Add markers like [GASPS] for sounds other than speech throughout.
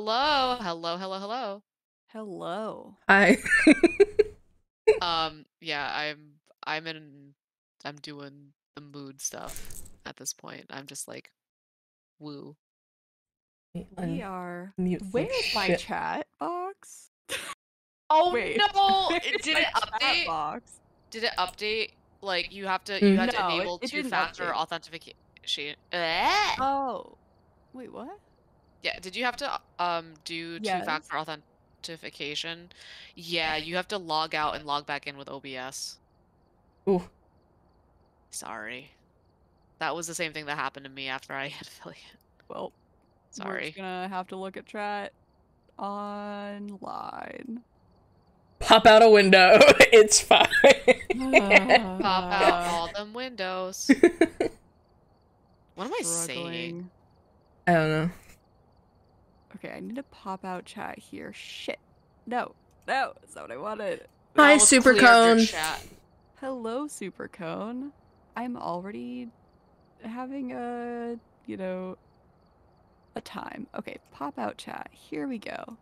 Hello, hello, hello, hello. Hello. Hi. [LAUGHS] Um, yeah, I'm I'm in I'm doing the mood stuff at this point. I'm just like woo. We are. mute Where's my shit. chat box? Oh Wait. [LAUGHS] no! where's It did it chat update? box? Did it update? Like you have to you Mm. had to No, it- enable it didn't two-factor update. authentication. Eh? Oh. Wait, what? Yeah, did you have to um do Yes. two-factor authentication? Yeah, you have to log out and log back in with OBS. Ooh. Sorry. That was the same thing that happened to me after I [LAUGHS] had affiliate. Well, we're Sorry. gonna have to look at chat online. Pop out a window. [LAUGHS] it's fine. Pop out [LAUGHS] all them windows. What am I saying? I don't know. Okay, I need to pop out chat here. Shit. No. No, that's not what I wanted. Hi, Now let's Super Cone. Hello, Supercone. I'm already having a, you know, a time. Okay, pop out chat. Here we go.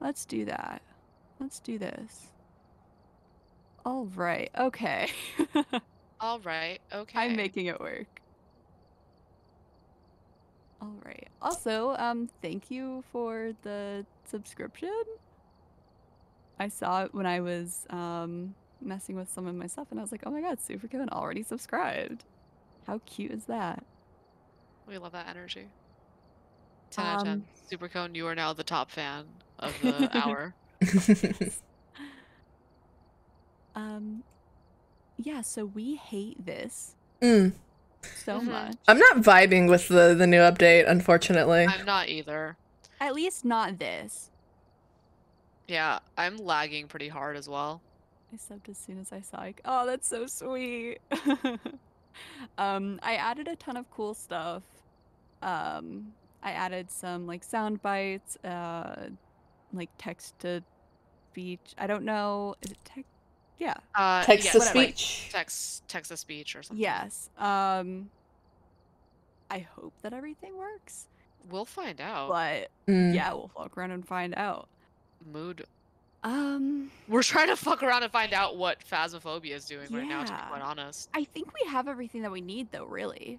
Let's do that. Let's do this. All right. Okay. [LAUGHS] All right. Okay. I'm making it work. All right. Also, um, thank you for the subscription. I saw it when I was um messing with some of my stuff, and I was like, "Oh my god, Supercone already subscribed! How cute is that?" We love that energy. 10 out of 10. Um, Supercone, you are now the top fan of the hour. [LAUGHS] [LAUGHS] Um, yeah. So we hate this Mm. So Mhm. much. I'm not vibing with the the new update, unfortunately. I'm not either. At least not this. Yeah, I'm lagging pretty hard as well. I subbed as soon as I saw it. Oh, that's so sweet. [LAUGHS] um, I added a ton of cool stuff. Um, I added some like sound bites, uh, like text to speech. I don't know. Is it text? Yeah. Uh, Text yeah, to whatever. speech. Text, text to speech or something. Yes. Um, I hope that everything works, We'll find out. but Mm. yeah, we'll fuck around and find out. Mood. Um, We're trying to fuck around and find out what Phasmophobia is doing right now, to be quite honest. I think we have everything that we need, though. Really.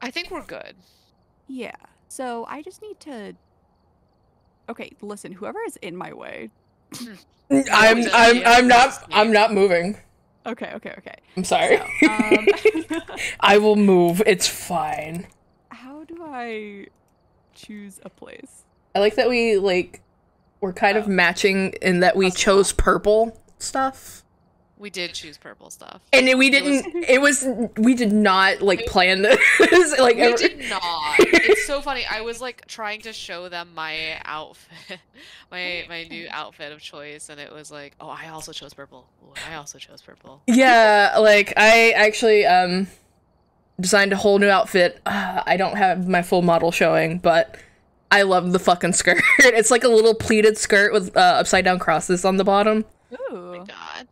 I think we're good. Yeah. So I just need to. Okay, listen. Whoever is in my way. I'm I'm I'm not I'm not moving. Okay, okay, okay. I'm sorry. So, um, [LAUGHS] I will move. It's fine. how do I choose a place? I like that we like we're kind of Oh. matching in that we Custom. chose purple stuff. We did choose purple stuff. And it- we didn't [LAUGHS] it was we did not like plan this. [LAUGHS] like we ever- did not. It's so funny. I was like trying to show them my outfit, [LAUGHS] my my new outfit of choice, and it was like, oh, I also chose purple. Ooh, I also chose purple. Yeah, like I actually um designed a whole new outfit. Uh, [SIGHS] I don't have my full model showing, but I love the fucking skirt. it's like a little pleated skirt with uh, upside down crosses on the bottom. Oh my god.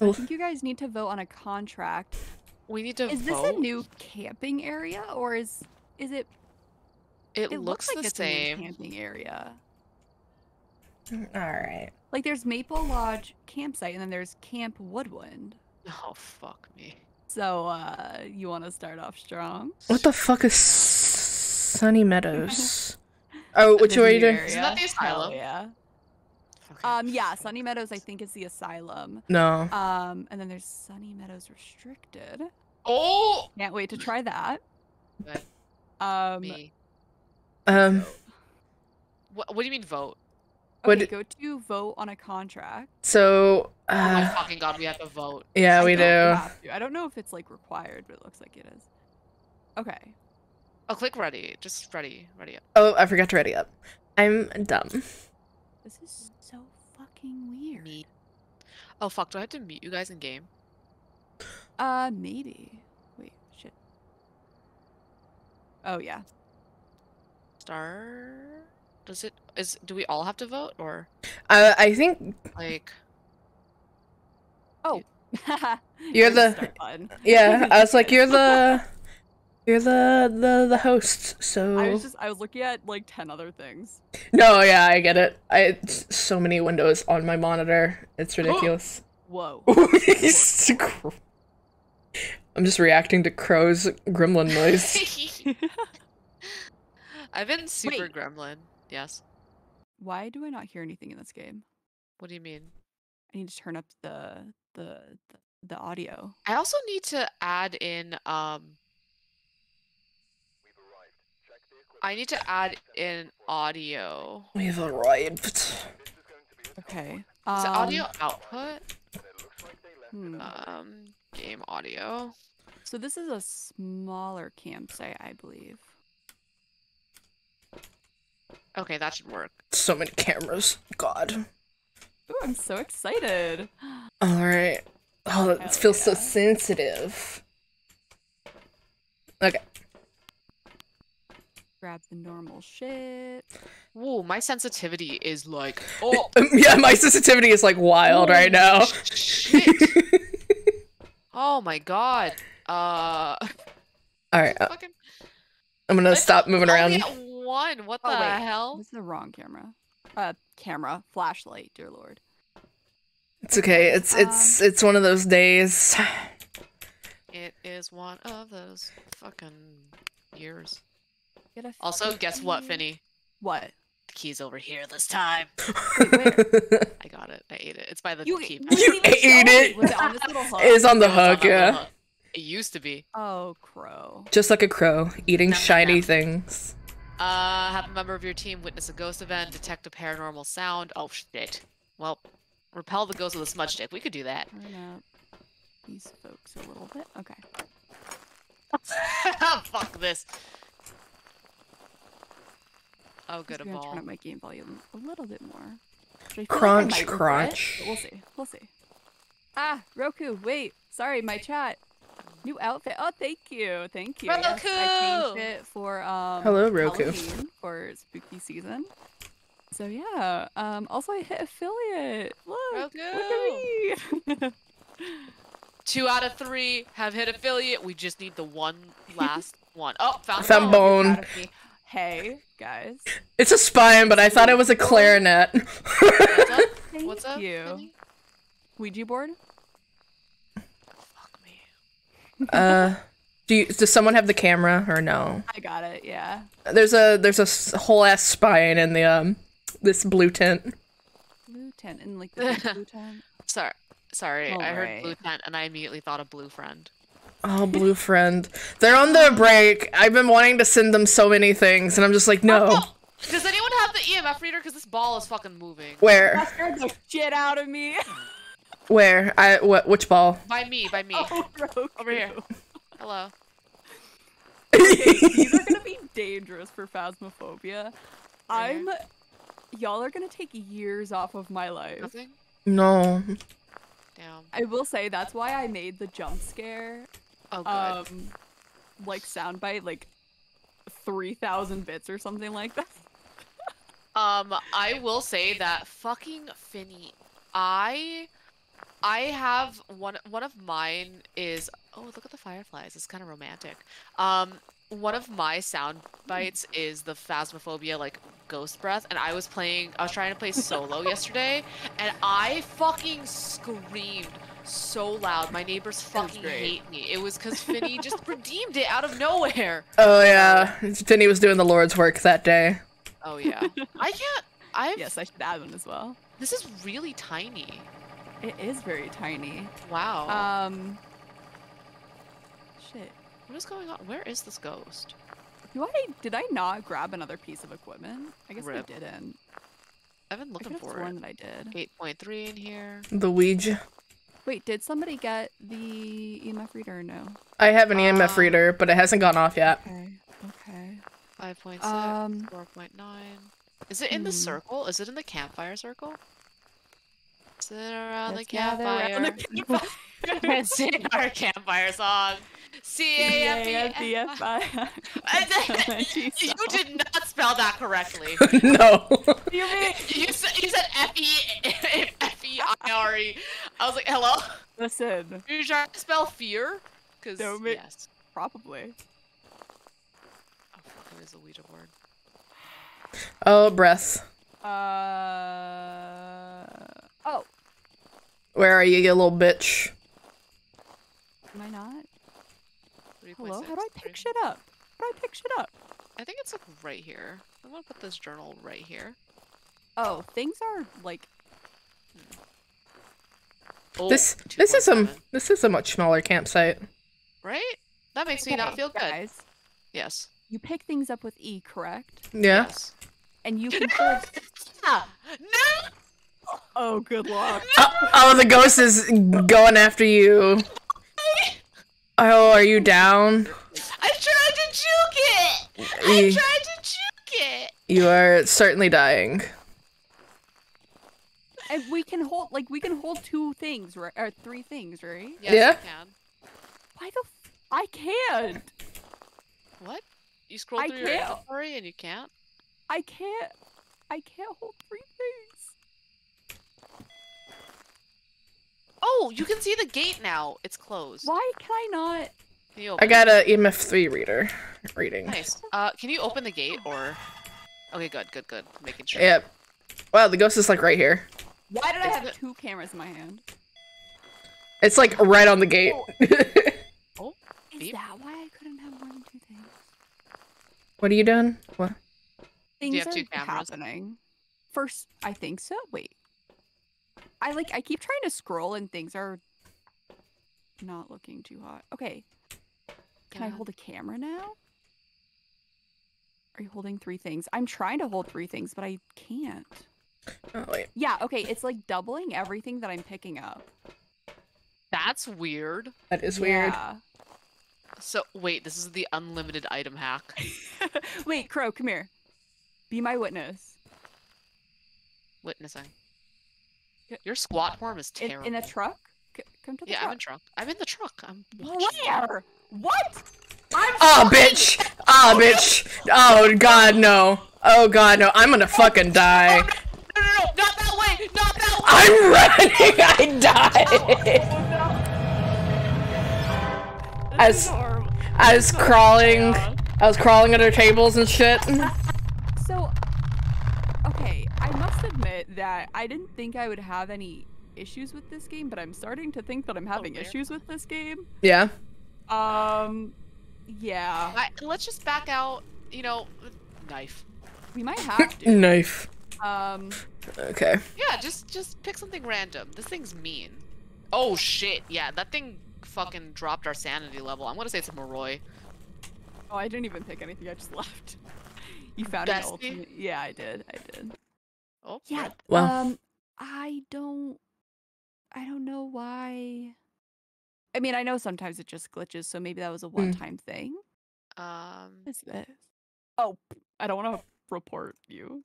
So I think you guys need to vote on a contract. We need to Is this a new camping area or is is it? It, It looks, looks like the it's a new same. camping area. All right. Like there's Maple Lodge campsite and then there's Camp Woodwind. Oh fuck me. So uh you want to start off strong? What the fuck is Sunny Meadows? [LAUGHS] Oh, which way are you doing? Isn't that the Hell asylum? yeah. Okay. Um yeah, Sunny Meadows I think is the asylum. No. Um and then there's Sunny Meadows restricted. oh, Can't wait to try that. Good. Um me. Um. What, what do you mean vote? What okay, d- go to vote on a contract. So. Oh my Uh, fucking god, we have to vote. yeah, I we don't do. have to. I don't know if it's like required, but it looks like it is. Okay. Oh, click ready. Just ready. Ready up. Oh, I forgot to ready up. I'm dumb. This is so fucking weird. Me. Oh fuck, do I have to mute you guys in game? Uh maybe. Wait, shit. Oh yeah. Star. Does it is do we all have to vote or Uh, I think like Oh. [LAUGHS] You're the- start yeah. I was like, [LAUGHS] you're the You're the the the host, so I was just I was looking at like ten other things. no, yeah, I get it. I it's so many windows on my monitor. It's [GASPS] ridiculous. Whoa. [LAUGHS] I'm just reacting to Crow's gremlin noise. [LAUGHS] [LAUGHS] I've been super Wait. gremlin. Yes. Why do I not hear anything in this game? What do you mean? I need to turn up the the the, the audio. I also need to add in um I need to add in audio. We've arrived. Okay. Is it Um, audio output? hmm. Um game audio. So this is a smaller campsite, I believe. Okay, that should work. So many cameras. God. Ooh, I'm so excited. [GASPS] All right. Oh, it Hell feels so sensitive. Okay. Grab the normal shit. Whoa, my sensitivity is like [LAUGHS] oh [LAUGHS] yeah, my sensitivity is like wild right now. shit. [LAUGHS] Oh my god. Uh All right, uh, fucking I'm gonna stop moving around. one. What the Oh, wait. hell? This is the wrong camera. Uh, camera, flashlight, dear lord. It's okay. It's it's it's one of those days. It is one of those fucking years. Get a Also, guess what, fifty- Finny? What? The key's over here this time. [LAUGHS] it I got it. I ate it. It's by the You, key. didn't You ate me. it? Was it on this little [LAUGHS] hook? is on the It on hook, yeah. hook. It used to be. Oh, crow. Just like a crow eating Nom, nom, shiny nom. things. Uh, have a member of your team witness a ghost event, detect a paranormal sound. Oh shit. Well, repel the ghost with a smudge stick. We could do that. These folks a little bit. Okay. [LAUGHS] Fuck this. Oh, good I'm gonna turn up my game volume a little bit more. which I feel like Crunch, might crunch. we'll see. We'll see. Ah, Roku. Wait. Sorry, my chat. New outfit. Oh, thank you. Thank you. Yes, I Roku! changed it for um Hello, Roku. Halloween for spooky season. So yeah. Um also I hit affiliate. Look. Look at me. [LAUGHS] [LAUGHS] Two out of three have hit affiliate. We just need the one last [LAUGHS] one. Oh, found, Found bone. Bone. Proud of me. Hey, guys. It's a spine, but I thought it was a clarinet. [LAUGHS] What's up? Thank What's up? you. Finny? Ouija board? Fuck me. uh, do you, does someone have the camera or no? I got it, yeah. There's a there's a whole ass spine in the um this blue tent. Blue tent and like the [LAUGHS] blue tent. Sorry. Sorry, I heard blue tent and I immediately thought of blue friend. Oh, blue friend. They're on their break. I've been wanting to send them so many things, and I'm just like, no. Oh, [LAUGHS] does anyone have the EMF reader? Because this ball is fucking moving. Where? That scared the shit out of me. [LAUGHS] Where? I what? Which ball? By me, by me. [LAUGHS] Oh, Roku. Over here. Hello. These are gonna be dangerous for phasmophobia. Right I'm. Y'all are gonna take years off of my life. Nothing? no. Damn. I will say that's why I made the jump scare, Oh, good. um, like soundbite, like three thousand bits or something like that. Um, I will say that fucking Finny, I, I have one. One of mine is oh look at the fireflies. It's kind of romantic. Um, one of my sound bites is the phasmophobia like ghost breath, and I was playing. I was trying to play solo yesterday, and I fucking screamed so loud. My neighbors fucking hate me. It was because Finny just [LAUGHS] redeemed it out of nowhere. Oh yeah. Finny was doing the Lord's work that day. Oh yeah. [LAUGHS] I can't. I've. yes, I should add one as well. This is really tiny. It is very tiny. Wow. Um. Shit. what is going on? Where is this ghost? Do I did I not grab another piece of equipment? I guess Rip. I didn't. I've been looking could have for sworn it. that I did. Eight point three in here. The Ouija. Wait, did somebody get the EMF reader or no? I have an EMF Um, reader, but it hasn't gone off yet. Okay. Okay. Five point six. Um, Four point nine. Is it in the hmm. circle? Is it in the campfire circle? Sit around Let's the gather around the campfire. and [LAUGHS] sing our campfire song. C A F E F I. [LAUGHS] [LAUGHS] You did not spell that correctly. no. You mean? You said you said F E F E I R. I was like, hello. Listen, You trying to spell fear? Cause Don't make- yes. probably. What is a Ouija board? Oh, breath. Uh. Oh, Where are you, you little bitch? am I not? Hello. How do I pick three- shit up? How do I pick shit up? I think it's like right here. I'm gonna put this journal right here. Oh, things are like. Oh, This this is a this is a much smaller campsite. right. That makes me not feel good. Guys, Yes. you pick things up with E, correct? Yeah. Yes. And you [LAUGHS] can hold. No. oh, good luck. [LAUGHS] Oh, oh, the ghost is going after you. Oh, are you down? I tried to juke it. I tried to juke it. you are certainly dying. And we can hold like we can hold two things, right? Or three things, right? Yes, Yeah? you can. Why the? F- I can't. What? You scroll I through your can't. inventory and you can't? I can't. I can't hold three things. Oh, you can see the gate now. It's closed. Why can I not? Can you open I got a EMF3 reader reading. Nice. Uh, can you open the gate or? Okay, good, good, good. Making sure. Yep. Wow, the ghost is like right here. Why did I have it- two cameras in my hand? It's like right on the gate. Oh, [LAUGHS] oh Is that why I couldn't have more than two things? what are you doing? What? Things you have are two cameras? happening. First, I think so. Wait. I like. I keep trying to scroll and things are not looking too hot. Okay. Can I hold a camera now? Are you holding three things? I'm trying to hold three things, but I can't. Oh wait. Yeah, okay, it's like doubling everything that I'm picking up. that's weird. That is weird. Yeah. So wait, this is the unlimited item hack. [LAUGHS] Wait, Crow, come here. Be my witness. Witnessing. Yeah. Your squat form is In, terrible. in a truck? C- come to the Yeah, I'm truck. in truck. I'm in the truck. I'm watching. Where? What? I'm ah, Oh, fucking- bitch! Oh, bitch! Oh, God, no. Oh, God, no. I'm gonna fucking die. I'm running! [LAUGHS] I died! This is As- I was crawling. I was crawling under tables and shit. So, okay, I must admit that I didn't think I would have any issues with this game, but I'm starting to think that I'm having fair. issues with this game. Yeah. Um, yeah, I, let's just back out. You know, knife. we might [LAUGHS] have to. Knife. Um, Okay. Yeah, just just pick something random. This thing's mean. Oh shit! Yeah, that thing fucking dropped our sanity level. I'm gonna say it's a Moroi. oh, I didn't even pick anything. I just [LAUGHS] left. You found an Bestie? ultimate. Yeah, I did. I did. Oh Yeah. Well. Um, I don't. I don't know why. I mean, I know sometimes it just glitches, so maybe that was a one-time thing. Um. What is this? Oh, I don't want to report you.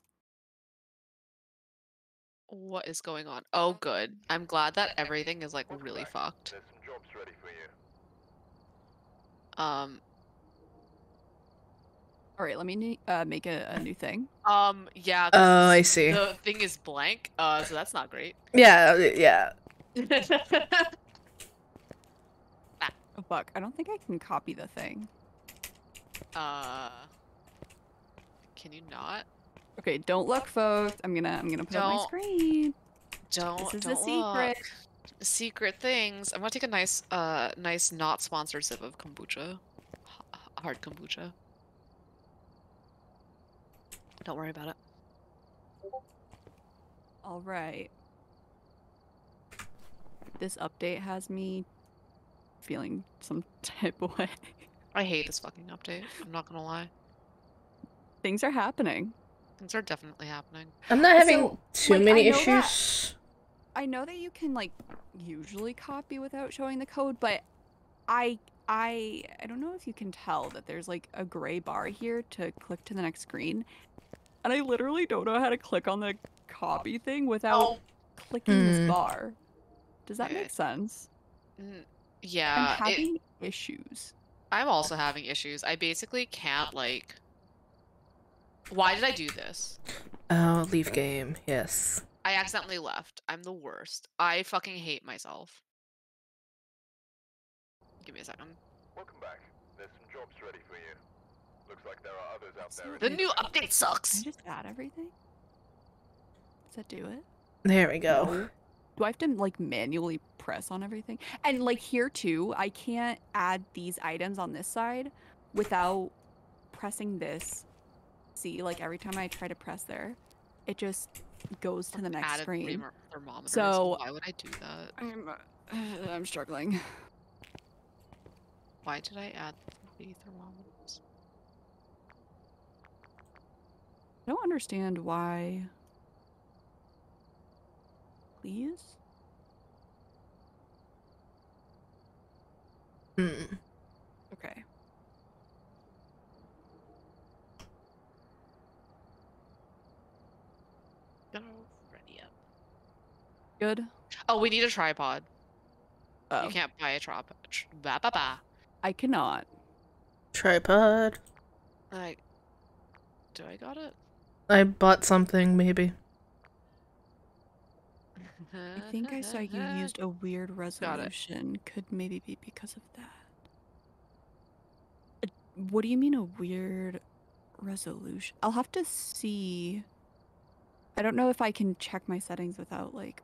What is going on? Oh, good. I'm glad that everything is like really fucked. There's some jobs ready for you. Um. All right, let me uh, make a, a new thing. Um. Yeah. 'cause Oh, I see. The thing is blank. Uh. So that's not great. [LAUGHS] Yeah, yeah. [LAUGHS] Oh fuck! I don't think I can copy the thing. uh. Can you not? Okay, don't look, folks. I'm gonna I'm gonna put up my Don't. screen. Don't. This is don't a secret. look. Secret things. I'm gonna take a nice, uh, nice not sponsored sip of kombucha. H- hard kombucha. Don't worry about it. All right. This update has me feeling some [LAUGHS] type of way. I hate this fucking update. I'm not gonna lie. Things are happening. Things are definitely happening. I'm not having So, too like, many I know that- issues. I know that you can like usually copy without showing the code, but I I I don't know if you can tell that there's like a gray bar here to click to the next screen. And I literally don't know how to click on the copy thing without Oh. clicking Hmm. this bar. Does that make sense? N- I'm Yeah, it- having issues. I'm also having issues. I basically can't like. Why did I do this? Oh, leave game. Yes. I accidentally left. I'm the worst. I fucking hate myself. Give me a second. Welcome back. There's some jobs ready for you. Looks like there are others out there. The the new shadows. update Can sucks. I just add everything? Does that do it? There we go. Do I have to like manually press on everything? And like here too, I can't add these items on this side without pressing this. See, like every time I try to press there, it just goes to the next Added screen. thermo- thermometers. So- why would I do that? I'm, uh, [SIGHS] I'm struggling. Why did I add the thermometers? I don't understand why. Please? Hmm. Okay. No, ready up. Good. Oh, we need a tripod. Oh, You can't buy a tripod. Tr- ba ba ba. I cannot. Tripod. Like, do I got it? I bought something, maybe. I think I saw you [LAUGHS] used a weird resolution. Could maybe be because of that. Uh, What do you mean a weird resolution? I'll have to see. I don't know if I can check my settings without like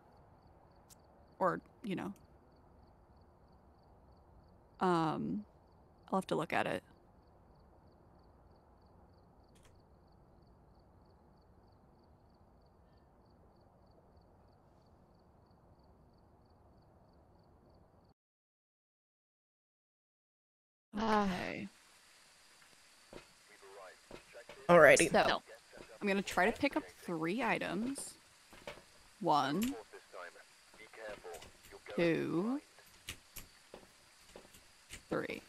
or, you know. Um I'll have to look at it. Okay. Alrighty. So, I'm gonna try to pick up three items. One, This time, be careful. You'll go two, three.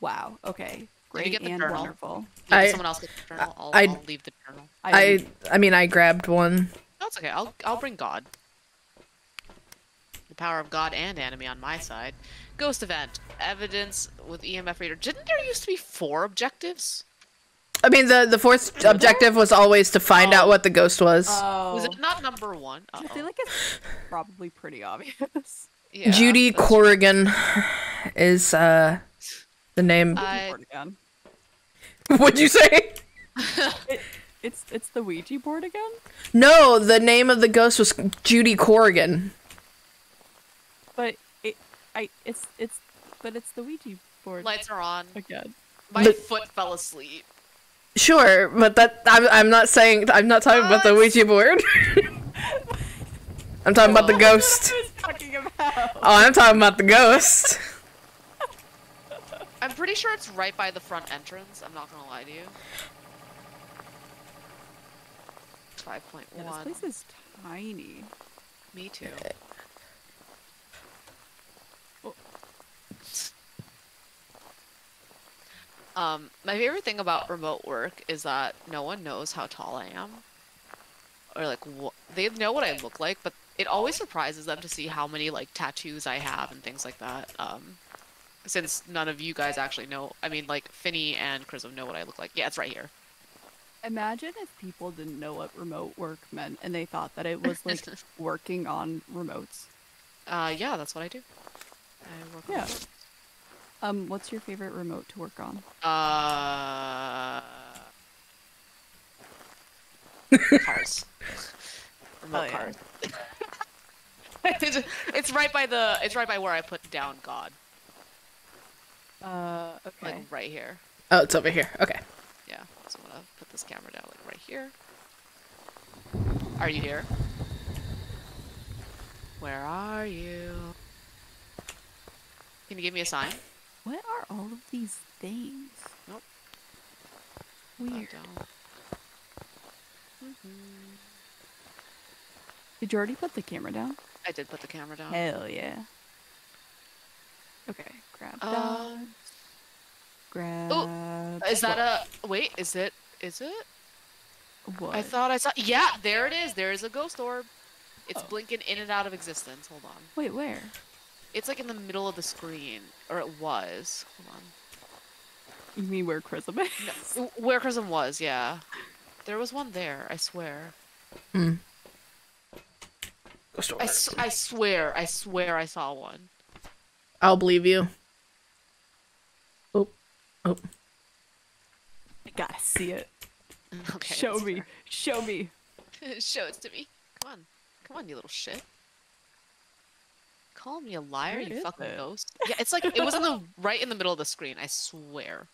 Wow. Okay. Did you Great get the and journal? wonderful. Yeah, I- someone else get the journal. I'll, I- I'll leave the journal. I I mean I grabbed one. That's okay. I'll I'll bring God. The power of God and enemy on my side. Ghost event. Evidence with EMF reader. Didn't there used to be four objectives? I mean the the fourth objective was always to find out Oh. what the ghost was. Oh. Was it not number one? I Uh-oh. feel like it's probably pretty obvious. Yeah, Judy that's- Corrigan is uh the name. I- Board again. [LAUGHS] What'd you say? [LAUGHS] It's it's the Ouija board again. No, the name of the ghost was Judy Corrigan. But it, I, it's it's, but it's the Ouija board Lights are on. again. My But- foot fell asleep. Sure, but that I'm I'm not saying I'm not talking about the Ouija board. I'm talking about the ghost. I was talking about. Oh, I'm talking about the ghost. I'm pretty sure it's right by the front entrance. I'm not gonna lie to you. Five point one. Yeah, this place is tiny. Me too. Um, my favorite thing about remote work is that no one knows how tall I am, or like they know what I look like, but it always surprises them to see how many like tattoos I have and things like that. Um, since none of you guys actually know, I mean, like Finny and Chrism know what I look like. Yeah, it's right here. Imagine if people didn't know what remote work meant and they thought that it was like [LAUGHS] working on remotes. Uh, yeah, that's what I do. I work on Yeah. Remote. Um, what's your favorite remote to work on? Uh, [LAUGHS] cars. Remote Oh, yeah. cars. it's, [LAUGHS] it's right by the. It's right by where I put down God. Uh, okay. Like right here. Oh, it's over here. Okay. Yeah. So I'm gonna put this camera down like right here. Are you here? Where are you? Can you give me a sign? What are all of these things? Nope. Weird. don't. Mhm. Did you already put the camera down? I did put the camera down. Hell yeah. Okay, grab that. Um, grab. Is that a wait? Is it? Is it? what? I thought I saw. Yeah, there it is. There is a ghost orb. It's Oh. blinking in and out of existence. Hold on. Wait, where? It's like in the middle of the screen, or it was. Hold on. You mean where Chrism is? No, [LAUGHS] where Chrism was, yeah. There was one there. I swear. Hmm. Ghost I, s- I swear. I swear I saw one. I'll believe you. Oh, oh. I gotta see it. [LAUGHS] Okay. Show that's me. Show me. [LAUGHS] Show it to me. Come on. Come on, you little shit. Call me a liar, Where you is fucking it? ghost. Yeah, it's like it was on the [LAUGHS] right in the middle of the screen. I swear.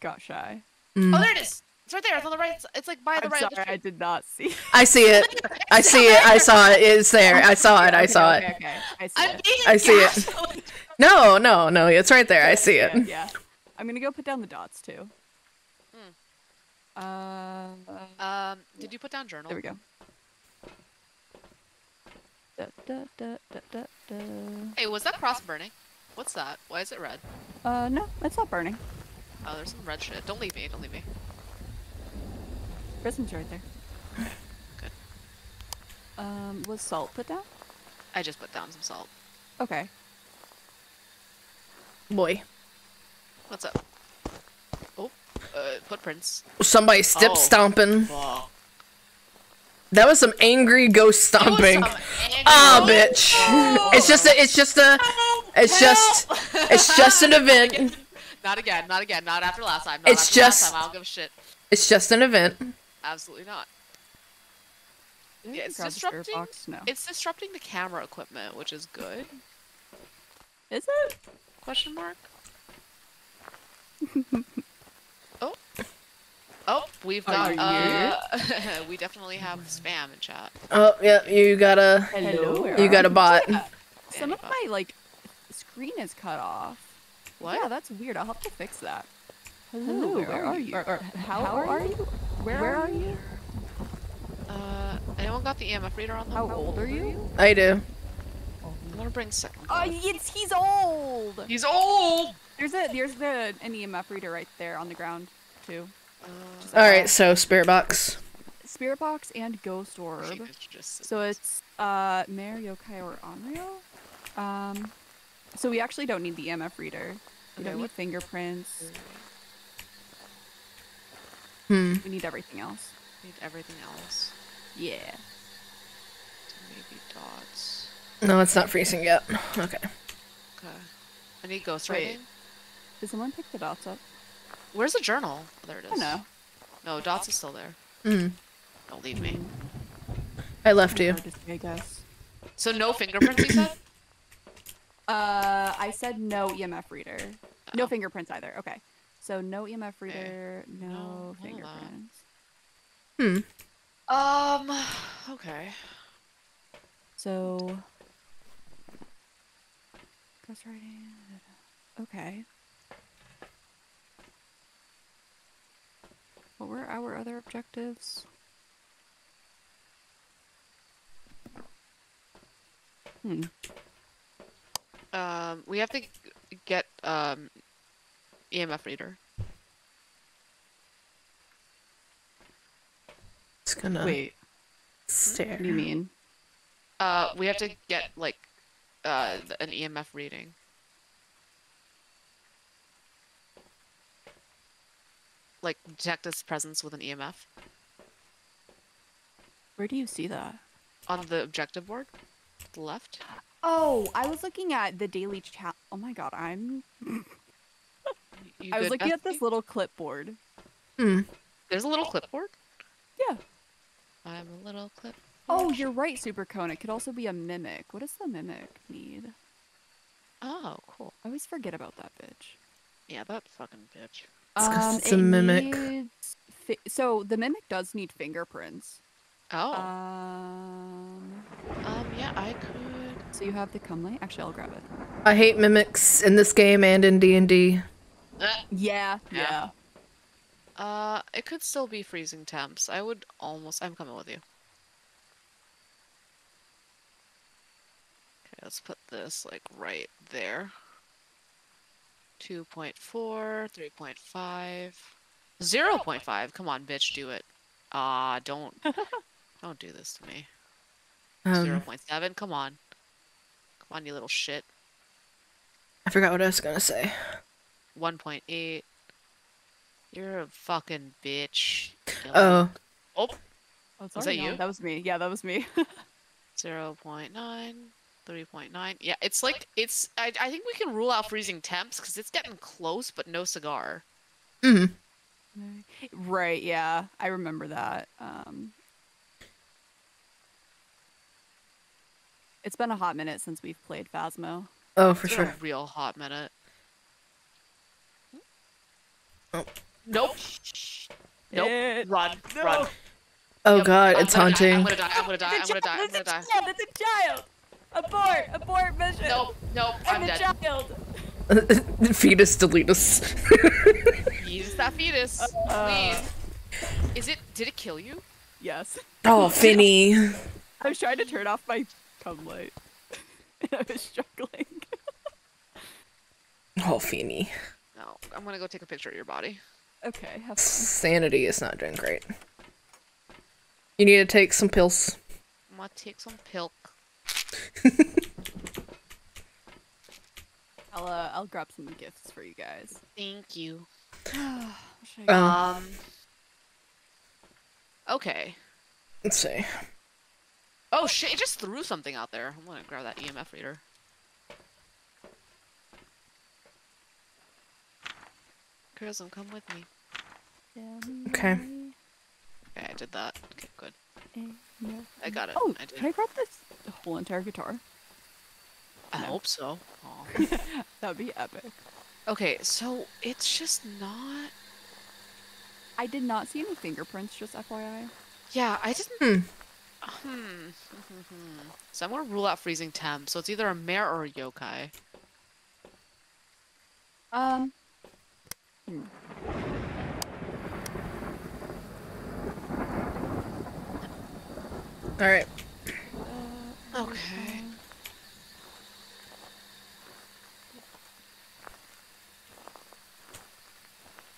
Got shy. Mm. Oh, there it is. It's right there. It's on the right. It's like by the I'm right. sorry, the I did not see. I see it. I see it. [LAUGHS] I saw it. It's there. I saw it. I Okay, saw okay, it. Okay, I see I'm it. being I see it. [LAUGHS] No, no, no. It's right there. I see Yeah, it. yeah. I'm gonna go put down the dots too. Hmm. Uh, Um, did you put down journal? there we go. Da, da, da, da, da, da. Hey, was that cross burning? What's that? Why is it red? Uh, no, it's not burning. Oh, there's some red shit. Don't leave me. Don't leave me. Prison's right there. [LAUGHS] Good. Um, was salt put down? I just put down some salt. Okay. Boy, What's up? Oh, uh, footprints. somebody step Oh. stomping. Wow. That was some angry ghost stomping. Ah, bitch. It's just a. It's just a. It's just. It's just an [LAUGHS] event. Not again. Not again. Not after last time. Not It's after last just- time. I don't give a shit. It's just an event. Absolutely not. Yeah, it's grab the spirit disrupting- box? No. It's disrupting the camera equipment, which is good. Is it? Question mark. [LAUGHS] oh. We've got. Uh, [LAUGHS] we definitely have spam in chat. Oh yeah, you got a. Hello. You got a bot. Some of my like screen is cut off. What? Yeah, that's weird. I'll have to fix that. Hello, where, are you? Or, or, how, are you? Where, where are you? Uh, anyone got the EMF reader on them? How old are you? I do. I'm gonna bring second. Oh, it's he's old. He's old. There's a there's the an EMF reader right there on the ground too. Uh, Just All like right, that. so spirit box. Spirit box and ghost orb. she could just- So it's uh Mare, Yokai, or Onryo. Um, so we actually don't need the EMF reader. We Okay, don't need fingerprints. Hmm. We need everything else. We need everything else. Yeah. So maybe dots. No, it's not freezing yet. Okay. Okay. I need ghost Wait. writing. Did someone pick the dots up? Where's the journal? Oh, there it is. I know. No, dots is still there. Mm. Don't leave me. I left you. Hard to say, I guess. So no fingerprints, you said? [COUGHS] Uh, I said no EMF reader. No Oh. fingerprints either. Okay. So no EMF Okay. reader, no, No, fingerprints. Hmm. Um. Okay. So ghostwriting. Okay. What were our other objectives? Hmm. Um, we have to get um, EMF reader. It's gonna Wait. stare. What do you mean? Uh, we have to get like uh an EMF reading. Like detect its presence with an EMF Where do you see that? on the objective board, the left. Oh, I was looking at the daily chat. Oh my god, I'm. You I was good, looking at this little clipboard. Hmm. There's a little clipboard. Yeah. I'm a little clip. Oh, you're right, Supercone. It could also be a mimic. What does the mimic need? Oh, cool. I always forget about that bitch. Yeah, that fucking bitch. It's 'cause Um, it's a it mimic. needs fi- so the mimic does need fingerprints. Oh. Um, um. Yeah, I could. so you have the comely. Actually, I'll grab it. I hate mimics in this game and in D and D. Uh, Yeah, Yeah. Uh, it could still be freezing temps. I would almost. I'm coming with you. Okay, let's put this like right there. 2.4, 3.5, 0.5. Come on, bitch, do it. Ah, don't, [LAUGHS] don't do this to me. Um, 0.7. Come on, come on, you little shit. I forgot what I was gonna say. 1.8. You're a fucking bitch. Dylan. Oh, Oh, Oh, Was sorry, that no, you? That was me. Yeah, that was me. [LAUGHS] 0.9, 3.9. Yeah, it's like it's. I, I think we can rule out freezing temps because it's getting close, but no cigar. mm. Right, yeah. I remember that. Um It's been a hot minute since we've played Phasmo. Oh, for It's been sure. a real hot minute. Oh. Nope. Nope. It- Run. Run. Oh Yep, god, I'm it's gonna die, haunting. I'm gonna die. I'm gonna die. I'm gonna die. I'm gonna die. child! It's a child! Abort! Abort mission! Nope. Nope. I'm, I'm a dead. child! [LAUGHS] Fetus delete us. [LAUGHS] Use that fetus. Uh. Please. Is it? Did it kill you? Yes. oh, [LAUGHS] Finny. I was trying to turn off my cum light. and I was struggling. Oh, Finny. No. I'm gonna go take a picture of your body. Okay, have fun. Sanity is not doing great. You need to take some pills. I'm gonna take some pilk. I'll uh, I'll grab some gifts for you guys. Thank you. [SIGHS] Should I go? Oh, Um. Okay. let's see. Oh shit! It just threw something out there. I'm gonna grab that EMF reader. Chrism, come with me. Okay. Okay, I did that. Okay, good. No. I got it. Oh, I did. can I grab this whole entire guitar? I No. hope so. [LAUGHS] That'd be epic. okay, so it's just not. I did not see any fingerprints, just FYI. Yeah, I didn't. Hmm. Hmm. so I'm gonna rule out freezing temp. So it's either a mare or a yokai. Um. hmm. All right. Uh, Okay.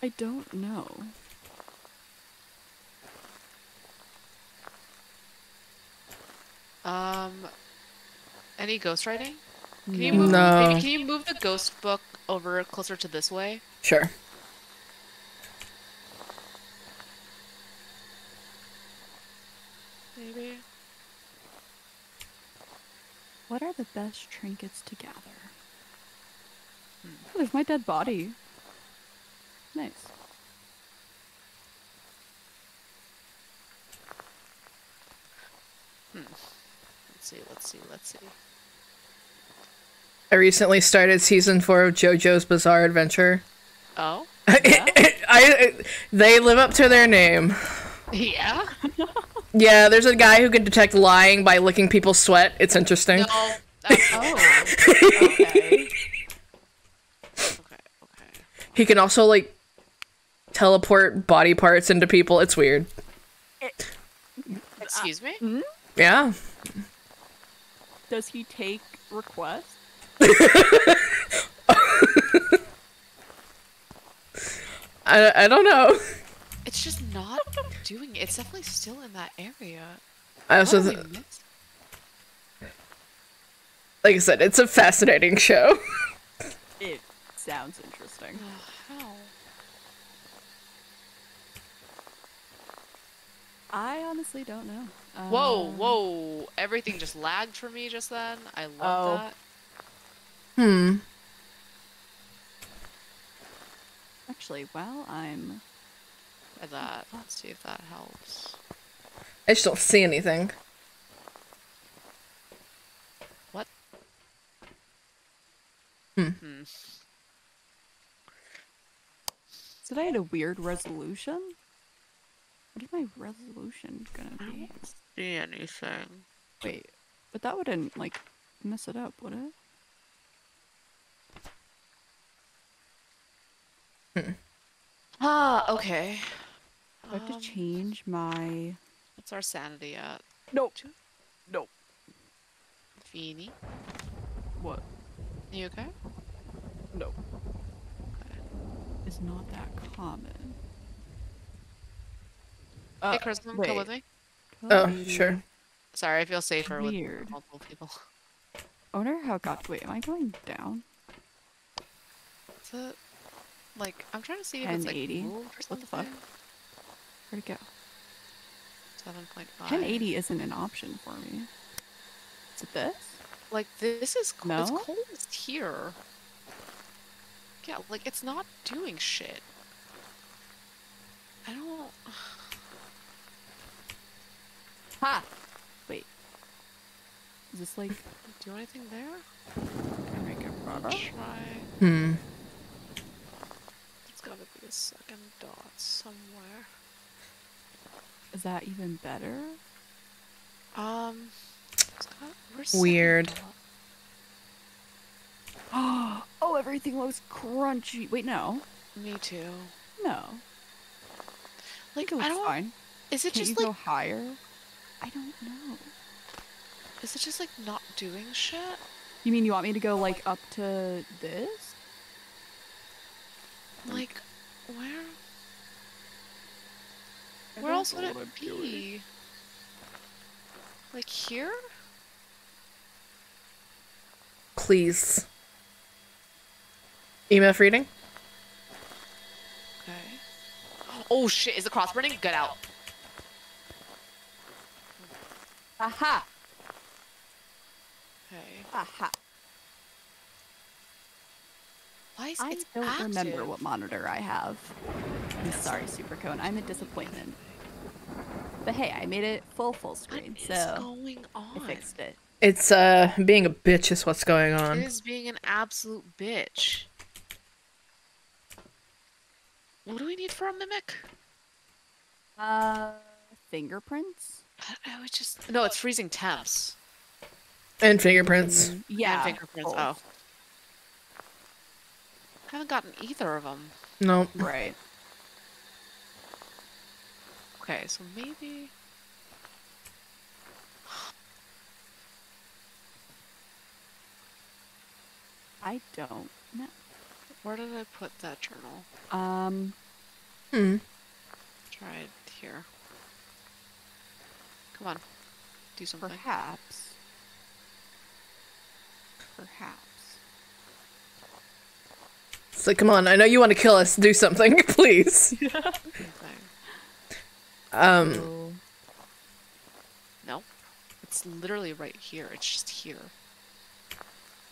I don't know. Um. Any ghostwriting? Can you No. move? No. Maybe, can you move the ghost book over closer to this way? Sure. Maybe. What are the best trinkets to gather? Hmm. Oh, there's my dead body. Nice. Hmm. Let's see. Let's see. Let's see. I recently started season four of JoJo's Bizarre Adventure. Oh. [LAUGHS] I, they live up to their name. Yeah. [LAUGHS] Yeah, there's a guy who can detect lying by licking people's sweat. It's interesting. No. Oh. okay. okay. Okay. He can also like teleport body parts into people. It's weird. Excuse me. Hmm? Yeah. Does he take requests? [LAUGHS] I, I don't know. It's just not doing it. It's definitely still in that area. I also, th- did we miss? like I said, it's a fascinating show. [LAUGHS] It sounds interesting. How? I honestly don't know. Whoa, Uh, whoa! Everything just lagged for me just then. I love Oh. that. Hmm. Actually, while I'm Try that. Let's see if that helps. I just don't see anything. What? Hmm. Hmm. said I had a weird resolution. What is my resolution gonna I be? don't see anything. Wait, but that wouldn't like mess it up, would it? Ah, okay. I have to Um, change my. What's our sanity at? Nope. Nope. Feeny? What? You okay? Nope. It's not that common. Uh, hey, Chris, come with me. Oh, Maybe- sure. Sorry, I feel safer Weird. with multiple people. I wonder how it got. Wait, am I going down? Is it like I'm trying to see if it's like 1080? moved or What the fuck? Something? Where'd it go? Seven point five. 1080 isn't an option for me. Is it this? Like this is co- it's No? cold as here. Yeah, like it's not doing shit. I don't [SIGHS] Ha! Wait. Is this like do you want anything there. can I make it broader? Try. Hmm. It's gotta be a second dot somewhere. Is that even better? Um. It's got, where's second Weird. dot? [GASPS] oh, everything looks crunchy. Wait, no. Me too. No. Like it I looks don't. fine. Is it Can't just you like? go higher? I don't know. Is it just like not doing shit? You mean you want me to go like up to this? Like, where? I Where else would it what I'm doing. be? Like here? Please. EMF reading? Okay. Oh shit! Is the cross burning? Get out. Aha! Okay. Aha! Why is I it's don't remember what monitor I have. I'm sorry, Supercone. I'm a disappointment. But hey, I made it full full screen, is so going I fixed it. It's uh being a bitch is what's going on. is being an absolute bitch. What do we need for a mimic? Uh, fingerprints. I, I was just no. It's freezing temps. And fingerprints. Mm, Yeah. and fingerprints. both. Oh. I haven't gotten either of them. Nope. Right. Okay, so maybe. I don't know. Where did I put that journal? Um, Hmm. Try it here. Come on, do something. perhaps. Perhaps. It's like, come on, I know you want to kill us. Do something, [LAUGHS] please. [LAUGHS] Something. Um, So, No, it's literally right here. It's just here.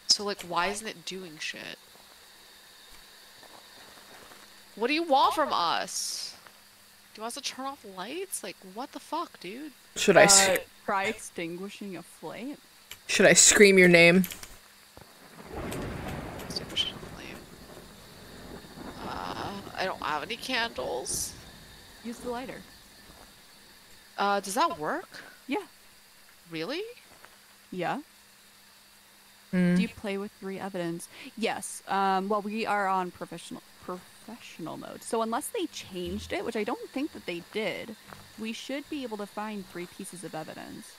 So like, why isn't it doing shit? What do you want from us? Do you want us to turn off lights? Like, what the fuck, dude? should I uh, try extinguishing a flame. should I scream your name? Extinguish the flame. Uh, I don't have any candles. Use the lighter. Uh, does that work? Yeah. Really? Yeah. Hmm. Do you play with three evidence? Yes. Um, well, we are on professional professional mode, so unless they changed it, which I don't think that they did, we should be able to find three pieces of evidence.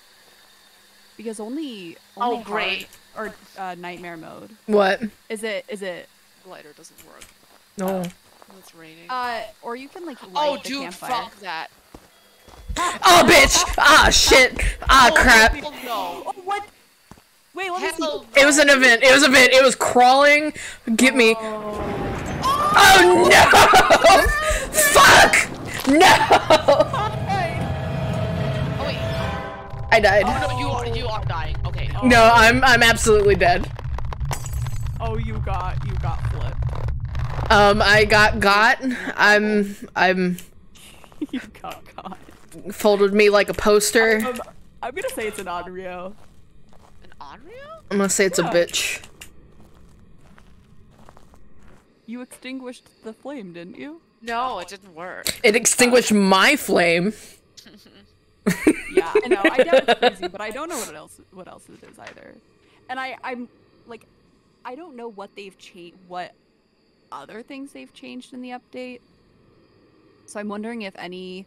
Because only, Oh, only hard- great. or uh, nightmare mode What? is it? Is it? The lighter doesn't work. No. Oh, It's raining. Uh, or you can like light oh, the dude, campfire. fuck that. [LAUGHS] Oh, bitch! Ah, shit! Ah, Oh, crap! hell No. Oh, what? Wait, let me see. Hell It was an event. It was an event. It was crawling. Get me. Oh no! [LAUGHS] [LAUGHS] Fuck! No! Oh wait. I died. Oh no, you are you are dying. Okay. Oh, No, I'm I'm absolutely dead. Oh, you got you got flipped. Um, I got got. I'm I'm you got caught. Folded me like a poster. Um, I'm gonna say it's an Onryo. An Onryo? I'm gonna say it's a bitch. You extinguished the flame, didn't you? No, it didn't work. It extinguished my flame. [LAUGHS] Yeah, I know. I know it's freezing, but I don't know what else what else it is either. And I I'm like I don't know what they've changed what other things they've changed in the update. So I'm wondering if any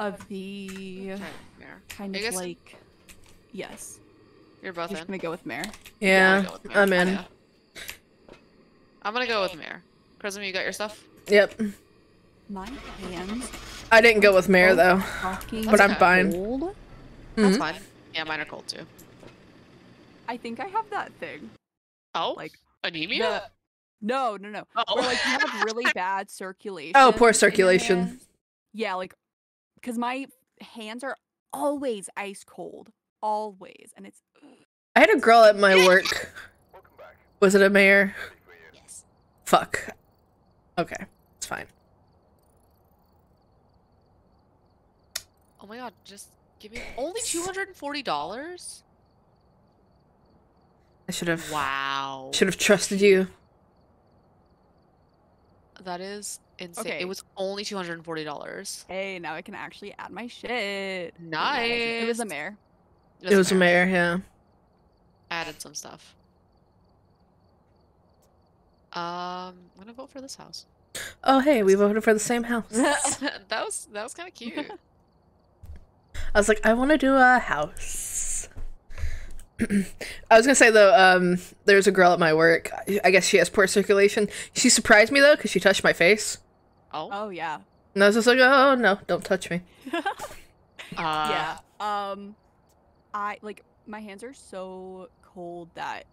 of the Okay, kind I of guess like yes. You're both You're in. gonna go with Mare. Yeah, Yeah, I'm gonna go with Mare. I'm in. Yeah. I'm gonna go with Mare. Chrism, you got your stuff? Yep. My hands I didn't go with Mare Oh. though. But I'm okay. fine. cold. That's Mhm. fine. Yeah, mine are cold too. I think I have that thing. Oh, Like anemia? the no, no, no. Oh. Where like you have really [LAUGHS] bad circulation. Oh, poor circulation. Yeah, like because my hands are always ice cold, always, and it's I had a girl at my work. [LAUGHS] Welcome back. Was it a mare? Ready for you. yes. Fuck. Okay, it's fine. Oh my god, just give me only two hundred and forty dollars. I should have Wow, should have trusted you. that is insane. Okay. It was only two hundred and forty dollars. Hey, now I can actually add my shit. Nice. It was a mare. It was a mare, yeah. Added some stuff. Um, I'm gonna vote for this house. Oh hey, we voted for the same house. [LAUGHS] [LAUGHS] that was that was kind of cute. [LAUGHS] I was like, I want to do a house. [CLEARS THROAT] I was gonna say though, um, there's a girl at my work. I- I guess she has poor circulation. She surprised me though because she touched my face, Oh, Oh yeah. and I was just like, oh no, don't touch me. [LAUGHS] uh, yeah. Um, I like my hands are so cold that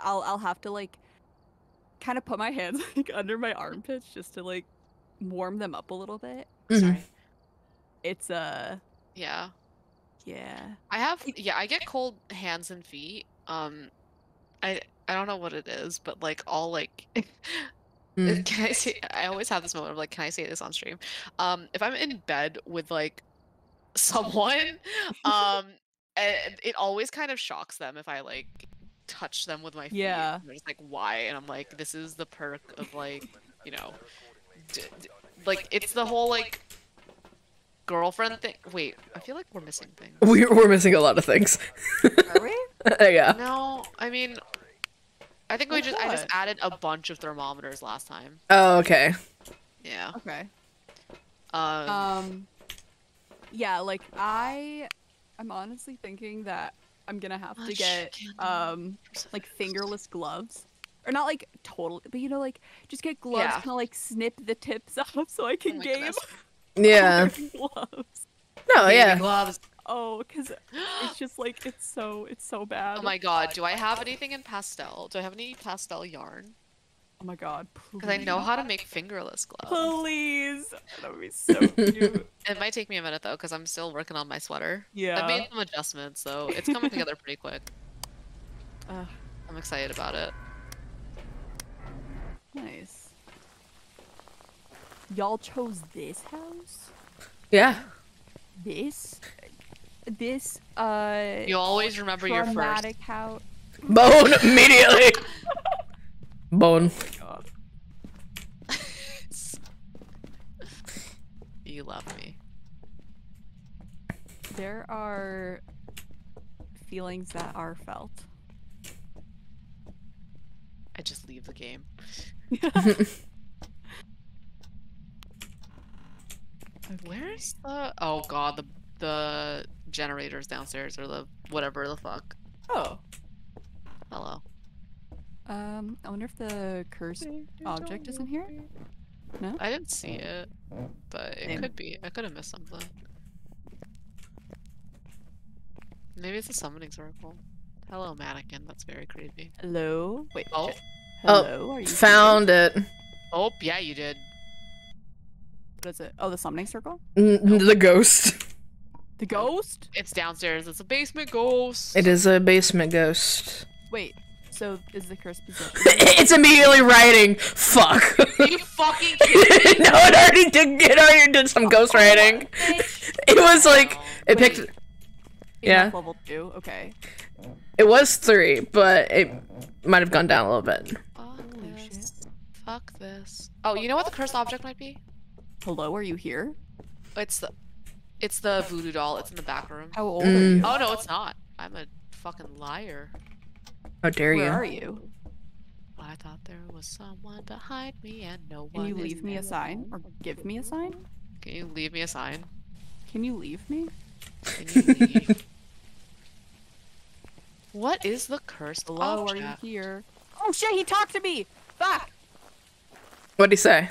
I'll I'll have to like kind of put my hands [LAUGHS] like under my armpits just to like warm them up a little bit. Mhm. Sorry. It's uh Yeah, yeah. I have. Yeah, I get cold hands and feet. Um, I I don't know what it is, but like all like. [LAUGHS] Mm. [LAUGHS] Can I say? I always have this moment of like, can I say this on stream? Um, if I'm in bed with like [LAUGHS] someone, um, [LAUGHS] and it always kind of shocks them if I like touch them with my feet. Yeah. and They're just like, why? And I'm like, this is the perk of like, you know, d- d- like it's the whole like girlfriend thing. Wait, I feel like we're missing things. We're we're missing a lot of things. Are we? yeah. No, I mean, I think we What's just I just added a bunch of thermometers last time. Oh okay. Yeah. Okay. Um. Um yeah, like I I'm honestly thinking that I'm going to have to get um like fingerless gloves. Or not like totally, but you know like just get gloves Yeah. kind of like snip the tips [LAUGHS] off so I Oh can my game goodness. [LAUGHS] Yeah. gloves. No, yeah. gloves. Oh, cuz it's just like [GASPS] it's so it's so bad. Oh my god, do I have anything in pastel? Do I have any pastel yarn? Oh my god. Because I know how to make fingerless gloves. Please. That would be [LAUGHS] so cute. It might take me a minute though, because I'm still working on my sweater. yeah. I've made some adjustments, so it's coming together pretty quick. [LAUGHS] Ugh, I'm excited about it. nice. Y'all chose this house? Yeah. This this uh You always remember your first. traumatic house. Bone immediately. Bone. God. [LAUGHS] you love me. There are feelings that are felt. I just leave the game. [LAUGHS] Where's the? Oh god, the the generators downstairs or the whatever the fuck. Oh. Hello. Um, I wonder if the cursed object is in here? No? I didn't see it, but it Same. could be. I could have missed something. Maybe it's a summoning circle. Hello, mannequin. That's very creepy. Hello? Wait. Oh. shit. Oh, Hello? Are you here? Found it. Oh, yeah, you did. What is it? Oh, the summoning circle? N- the ghost. The ghost? It's downstairs. It's a basement ghost. It is a basement ghost. Wait, so is the curse possessed? [LAUGHS] It's immediately writing. Fuck. you fucking [LAUGHS] kidding me? no, it already did. It already did some ghost writing. [LAUGHS] It was like it picked. Wait. Yeah. Level two. Okay. It was three, but it might have gone down a little bit. Fuck Holy shit. this. Fuck this. Oh, you know what the cursed object might be? Hello, are you here? It's the, it's the voodoo doll. It's in the back room. How old Mm. are you? Oh no, it's not. I'm a fucking liar. How dare Where you? are you? I thought there was someone behind me and no Can one. you is leave me a sign or give me a sign? Can you leave me a sign? Can you leave me? Can you leave? what is the cursed Hello, are you here? Oh shit, he talked to me! Fuck! What'd he say?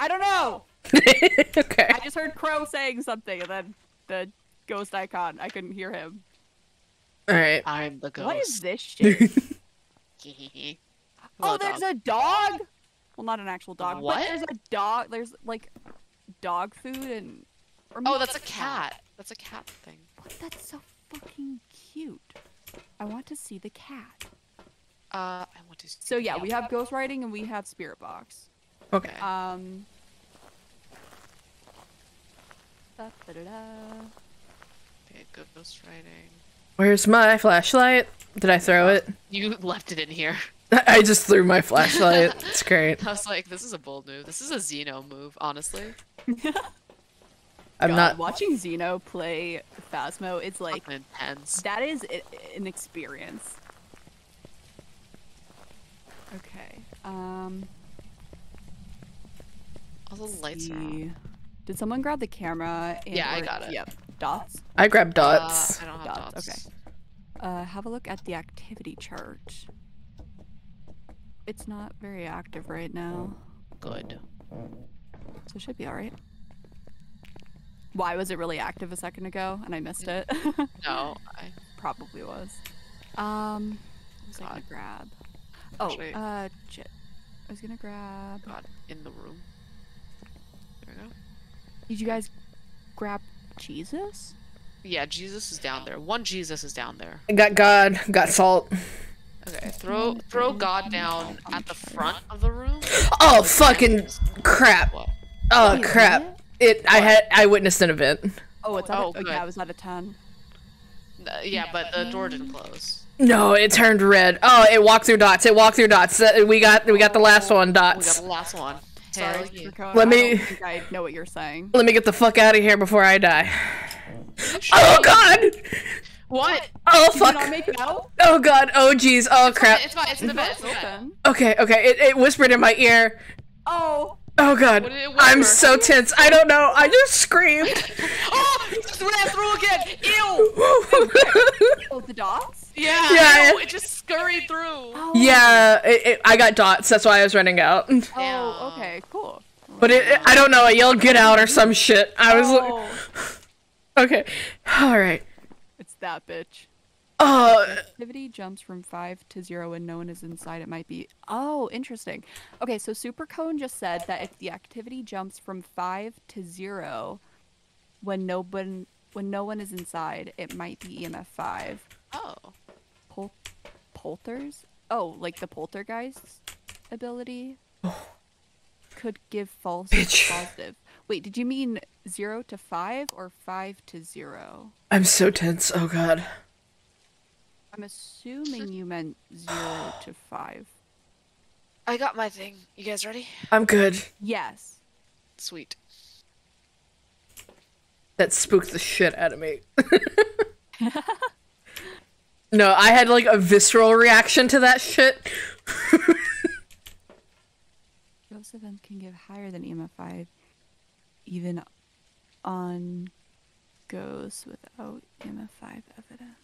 I don't know! [LAUGHS] okay. I just heard Crow saying something and then the ghost icon. I couldn't hear him. All right. I'm the ghost. What is this shit? [LAUGHS] oh, Hello, there's dog. a dog? Well, not an actual dog, What? but there's a dog. There's like dog food and. Or Oh, that's a it's cat. That's a cat thing. What? That's so fucking cute. I want to see the cat. Uh, I want to. see So the yeah, cat. we have ghost writing and we have spirit box. Okay. Um. Okay, ghost writing. Where's my flashlight? Did I throw it? You left it in here. [LAUGHS] I just threw my flashlight. [LAUGHS] It's great. I was like, this is a bold move. This is a Xeno move, honestly. [LAUGHS] I'm God, not. watching Xeno play Phasmo. It's like Fucking intense. that is an experience. Okay. Um. All the let's lights are on. See. Did someone grab the camera? And Yeah, I got it. Yep. Dots. I grabbed dots. Uh, I don't have Dots, dots. okay. Uh, have a look at the activity chart. It's not very active right now, Good. so it should be alright. Why was it really active a second ago and I missed it? [LAUGHS] No, I Probably was. Um, what was I gonna grab? Oh, Actually- uh, shit. I was gonna grab. got in the room. There we go. Did you guys grab Jesus? Yeah, Jesus is down there. One Jesus is down there. I got God. Got salt. Okay, throw throw God down at the front of the room. Oh fucking crap! What? Oh Wait, crap! what? It. I had. I witnessed an event. Oh, it's out Oh, of, oh, yeah, it was out of 10. Uh, yeah, but the door didn't close. No, it turned red. Oh, it walked through dots. It walked through dots. Uh, We got. We got the last one. Dots. We got the last one. Sorry, Hell yeah. Rico, Let I me- don't think I know what you're saying. Let me get the fuck out of here before I die. Oh god! What? Oh Did you not fuck! make it out? Oh god! Oh jeez! Oh crap! It's fine. It's in the bed. It's It's in the bed. open. Okay, okay. It, it whispered in my ear. Oh! Oh god! What did it I'm so tense. I don't know. I just screamed. [LAUGHS] Oh, it just ran through again. Ew. [LAUGHS] Oh, the dots? Yeah. Yeah. ew, it just scurried through. Oh. yeah, it, it, I got dots. That's why I was running out. [LAUGHS] Oh, okay, cool. But it, it- I don't know. It yelled "Get out" or some shit. I was like, Oh, [LAUGHS] okay, all right. it's that bitch. Uh, Activity jumps from 5 to 0 when no one is inside. It might be. Oh, interesting. Okay, so Supercone just said that if the activity jumps from 5 to 0 when no one, when no one is inside, it might be EMF 5. Oh. Pol- polters? Oh, like the poltergeist ability oh. could give false Bitch. positive. Wait, did you mean 0 to 5 or 5 to 0? I'm so tense. Oh god. I'm assuming you meant 0 [SIGHS] to 5. I got my thing. You guys ready? I'm good. Yes. Sweet. That spooked the shit out of me. [LAUGHS] [LAUGHS] no, I had like a visceral reaction to that shit. Ghost events can give higher than EMF 5, even on ghosts without EMF 5 evidence.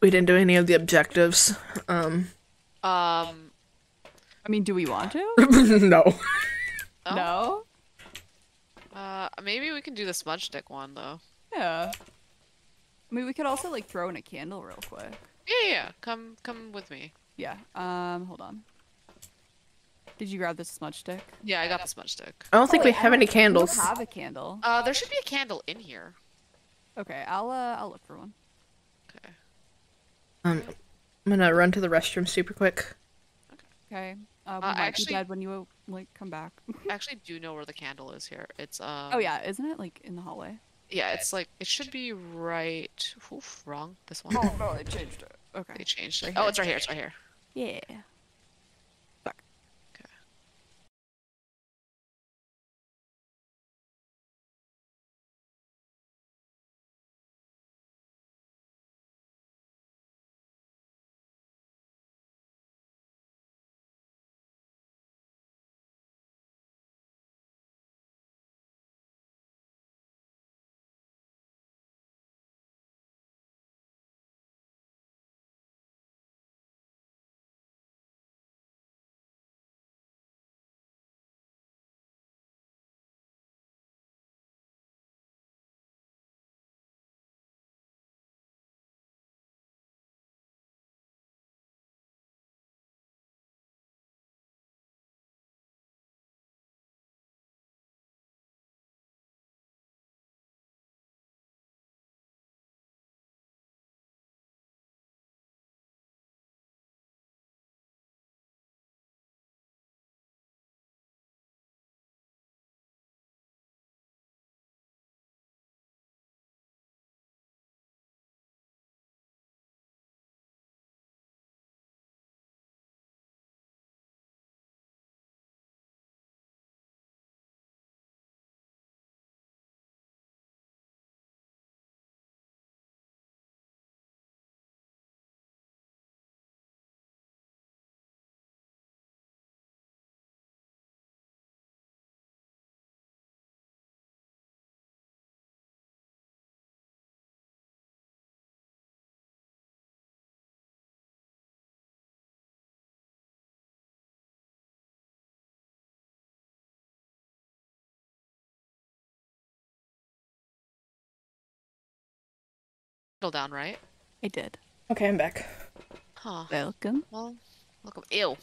We didn't do any of the objectives. Um, Um. I mean, do we want to? [LAUGHS] no. oh, No? Uh, maybe we can do the smudge stick one though. Yeah. I mean, we could also like throw in a candle real quick. Yeah, yeah, yeah. Come, come with me. Yeah. Um, hold on. Did you grab this smudge stick? Yeah, I got the smudge stick. I don't think Oh, we wait, I have any don't- we candles. have a candle. Uh, there should be a candle in here. Okay, I'll uh, I'll look for one. Okay. Um, I'm gonna run to the restroom super quick. Okay. Uh, we Uh, might actually- be dead when you like come back. I actually do know where the candle is here. It's [LAUGHS] um. oh yeah, isn't it like in the hallway? Yeah, it's like it should be right. Oof, wrong. This one. Oh no, they changed it. Okay. They changed it. Right Oh, it's right here. It's right here. Yeah. Down, right? I did. Okay, I'm back. Huh. Welcome. Well, welcome. Ew. It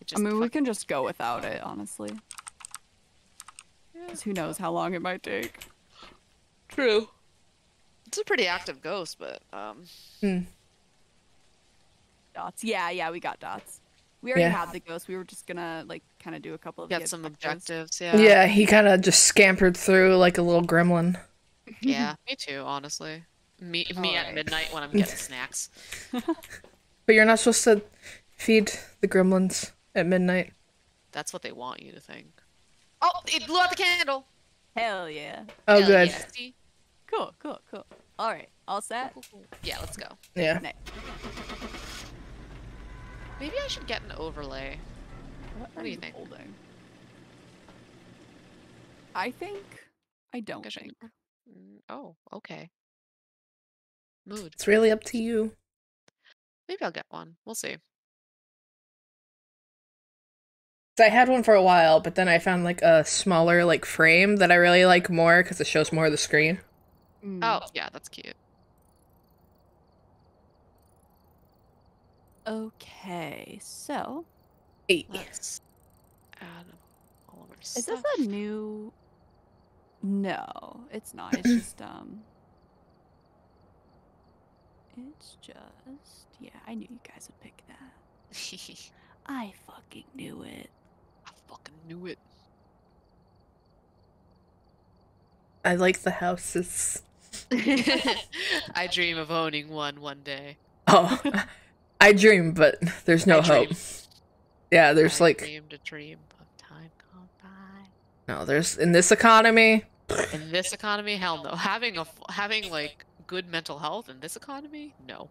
I just mean, we can just go without it, honestly. Yeah. 'Cause who knows how long it might take. True. It's a pretty active ghost, but um. Hmm. Dots. Yeah, yeah, we got dots. We already Yeah. had the ghost. We were just gonna like kind of do a couple of the Get some objectives. objectives. Yeah. Yeah, he kind of just scampered through like a little gremlin. Yeah. [LAUGHS] Me too. Honestly. Me. Me at midnight when I'm [LAUGHS] getting snacks. But you're not supposed to feed the gremlins at midnight. That's what they want you to think. Oh, it blew out the candle. Hell yeah. Oh, Hell good. yeah. Cool, cool, cool. All right, all set. Cool, cool. Yeah, let's go. Yeah. Nice. Maybe I should get an overlay. What, What are do you you think? holding? I think. I don't I should- think. Mm, Oh, okay. Mood. It's really up to you. Maybe I'll get one. We'll see. 'Cause I had one for a while, but then I found like a smaller like frame that I really like more because it shows more of the screen. Mm. Oh, yeah, that's cute. Okay, so Eight. Let's add all of our is this a new? No, it's not. It's [CLEARS THROAT] just um. It's just yeah. I knew you guys would pick that. [LAUGHS] I fucking knew it. I fucking knew it. I like the houses. [LAUGHS] I dream of owning one one day. Oh, I dream, but there's no I dream. hope. Yeah, there's I like dreamed a dream of time gone by. no. There's in this economy. In this economy, hell no. Having a having like good mental health in this economy, no.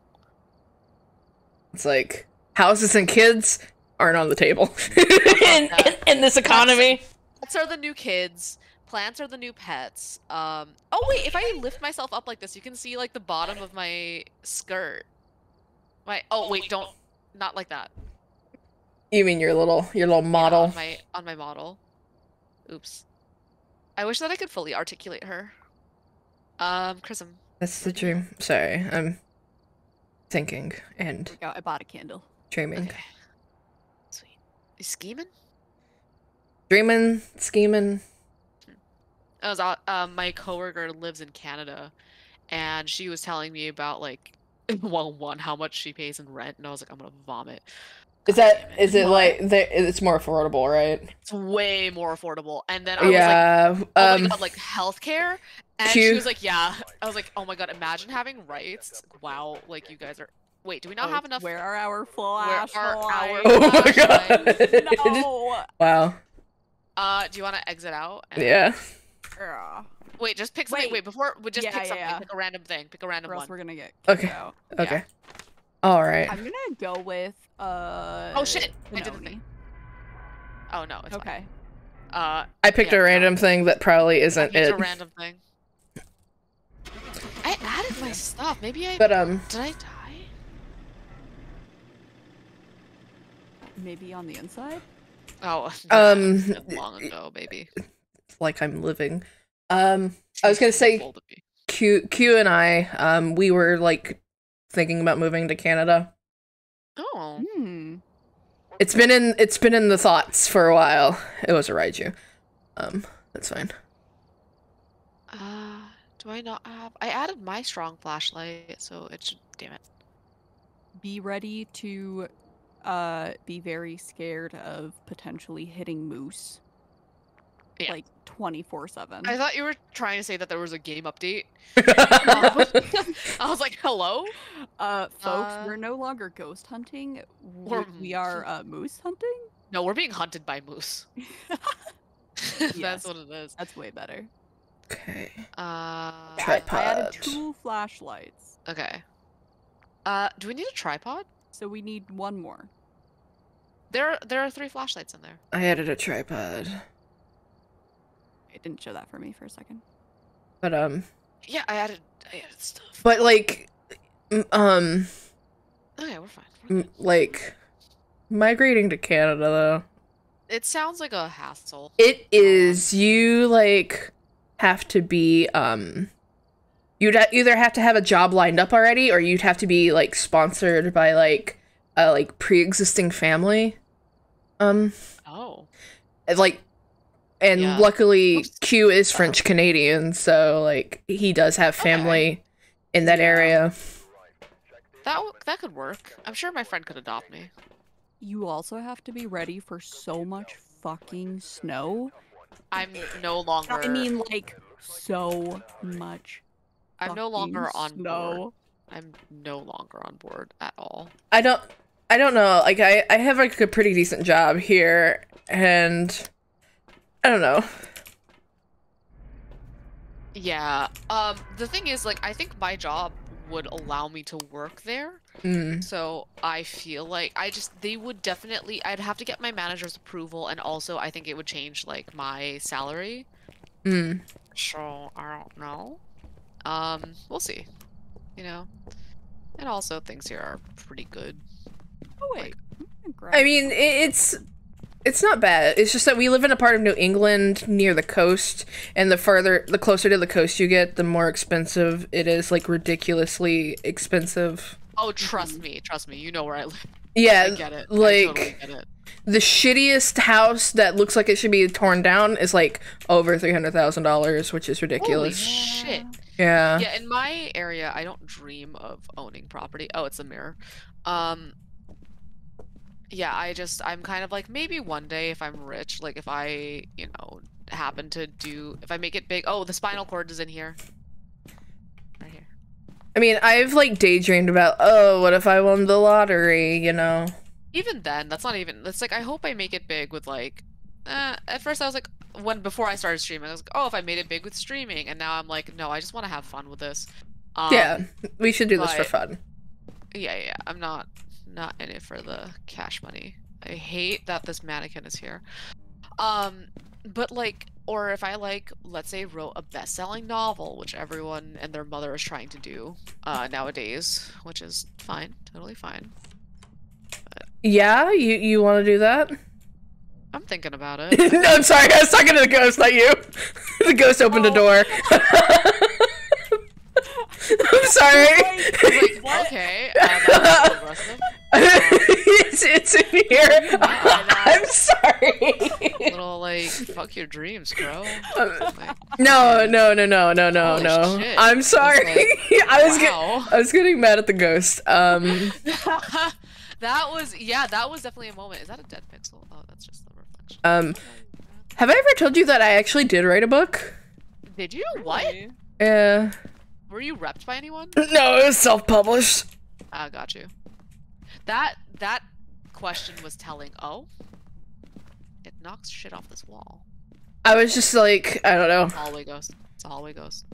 It's like houses and kids aren't on the table [LAUGHS] [LAUGHS] in, in, in this economy. Pets are the new kids. Plants are the new pets. Um. Oh wait, if I lift myself up like this, you can see like the bottom of my skirt. My. Oh wait, don't. Not like that. You mean your little your little Yeah, model? on my on my model. Oops. I wish that I could fully articulate her. Um, Chrism. That's the dream. Sorry, I'm thinking and go. I bought a candle. dreaming, Okay. Sweet. You scheming? dreaming, scheming. I was out, um, my coworker lives in Canada, and she was telling me about like, [LAUGHS] well, one how much she pays in rent, and I was like, I'm gonna vomit. Is God that damn it like it's more affordable, right? It's way more affordable. And then I was like, Yeah. oh um. my god, like healthcare. And she was like, yeah. I was like, oh my god, imagine having rights. Wow, like you guys are. Wait, do we not Oh, have enough? Where are our Where flashlights? are our [LAUGHS] oh my god. No. [LAUGHS] wow. Uh, do you want to exit out? and- Yeah. Ugh. Wait, just pick something. Wait. Wait, before we just Yeah, pick something. yeah. Pick a random thing. Pick a random Or else one. we're gonna get Okay. out. Okay. All right. I'm gonna go with uh. Oh, shit. I did the thing. Oh no, it's fine. Okay. Uh, I picked yeah, a no. random thing that probably isn't picked it. a random thing. I added my stuff. Maybe I But um, did. I die? Maybe on the inside. Oh, [LAUGHS] Um, long ago, maybe. like I'm living. Um, I was gonna say Bold of me. Q Q and I um we were like thinking about moving to Canada. Oh, Hmm. It's been in it's been in the thoughts for a while. It was a Raiju. Um, that's fine. uh, do I not have? I added my strong flashlight, so it should. Damn it. Be ready to uh be very scared of potentially hitting moose. Yeah. Like twenty four seven. I thought you were trying to say that there was a game update. [LAUGHS] I was like, hello. Uh, folks, Uh, we're no longer ghost hunting. We, Or- we are uh, moose hunting. No, we're being hunted by moose. [LAUGHS] [LAUGHS] That's Yes. what it is. That's way better. okay. Uh, I, I added Tripod. two flashlights, okay. Uh, do we need a tripod? so we need one more. There, there are three flashlights in there. I added a tripod. It didn't show that for me for a second. But um Yeah, I added, I added stuff. but like m- um Okay, we're fine. we're m- like migrating to Canada though. It sounds like a hassle. It is you like have to be um you'd either have to have a job lined up already, or you'd have to be like sponsored by like a like pre-existing family. Um, Oh. like, and Yeah. luckily oh, Q is French Canadian, so like he does have Okay. family in that area. That w- that could work. I'm sure my friend could adopt me. You also have to be ready for so much fucking snow. I'm no longer. I mean, like, so much. I'm no longer fucking on board. I'm no longer on board at all. I don't I don't know. Like I I have like a pretty decent job here and I don't know. Yeah. Um. The thing is, like, I think my job would allow me to work there. Mm. So I feel like I just they would definitely I'd have to get my manager's approval and also I think it would change like my salary. Mm. So I don't know. Um, we'll see. You know. And also things here are pretty good. Oh wait. I'm gonna grab I mean, it's it's not bad. It's just that we live in a part of New England near the coast, and the further, the closer to the coast you get, the more expensive it is. Like ridiculously expensive. Oh, trust me, trust me. You know where I live. Yeah, I get it. I like totally get it. the shittiest house that looks like it should be torn down is like over three hundred thousand dollars, which is ridiculous. Holy shit. yeah. Yeah, in my area, I don't dream of owning property. Oh, it's a mirror. Um, yeah, I just I'm kind of like maybe one day if I'm rich, like if I you know happen to do if I make it big. Oh, the spinal cord is in here. Right here. I mean, I've like daydreamed about, oh, what if I won the lottery? You know. Even then, that's not even. It's like I hope I make it big with like. Uh, at first, I was like, when before I started streaming, I was like, oh, if I made it big with streaming, and now I'm like, no, I just want to have fun with this. Um, yeah, we should do this for fun. Yeah, yeah, I'm not not in it for the cash money. I hate that this mannequin is here. Um, but like, or if I like, let's say, wrote a best-selling novel, which everyone and their mother is trying to do uh, nowadays, which is fine, totally fine. Yeah, you you want to do that? I'm thinking about [LAUGHS] it. no, I'm sorry. I was talking to the ghost, not you. [LAUGHS] the ghost opened the door. [LAUGHS] I'm sorry. Like, okay, uh, that was aggressive. It's, [LAUGHS] it's in here. [LAUGHS] I'm sorry. [LAUGHS] Little like, fuck your dreams, bro. Like, No, no, no, no, no, no, no. shit. I'm sorry. I was get, wow. I was getting mad at the ghost. Um, that was yeah, that was definitely a moment. Is that a dead pixel? Oh, that's just the reflection. um, have I ever told you that I actually did write a book? Did you? What? Yeah. Were you repped by anyone? No, it was self-published. Ah, got you. That that question was telling. Oh, it knocks shit off this wall. I was just like, I don't know. Hallway ghost. It's a hallway ghost.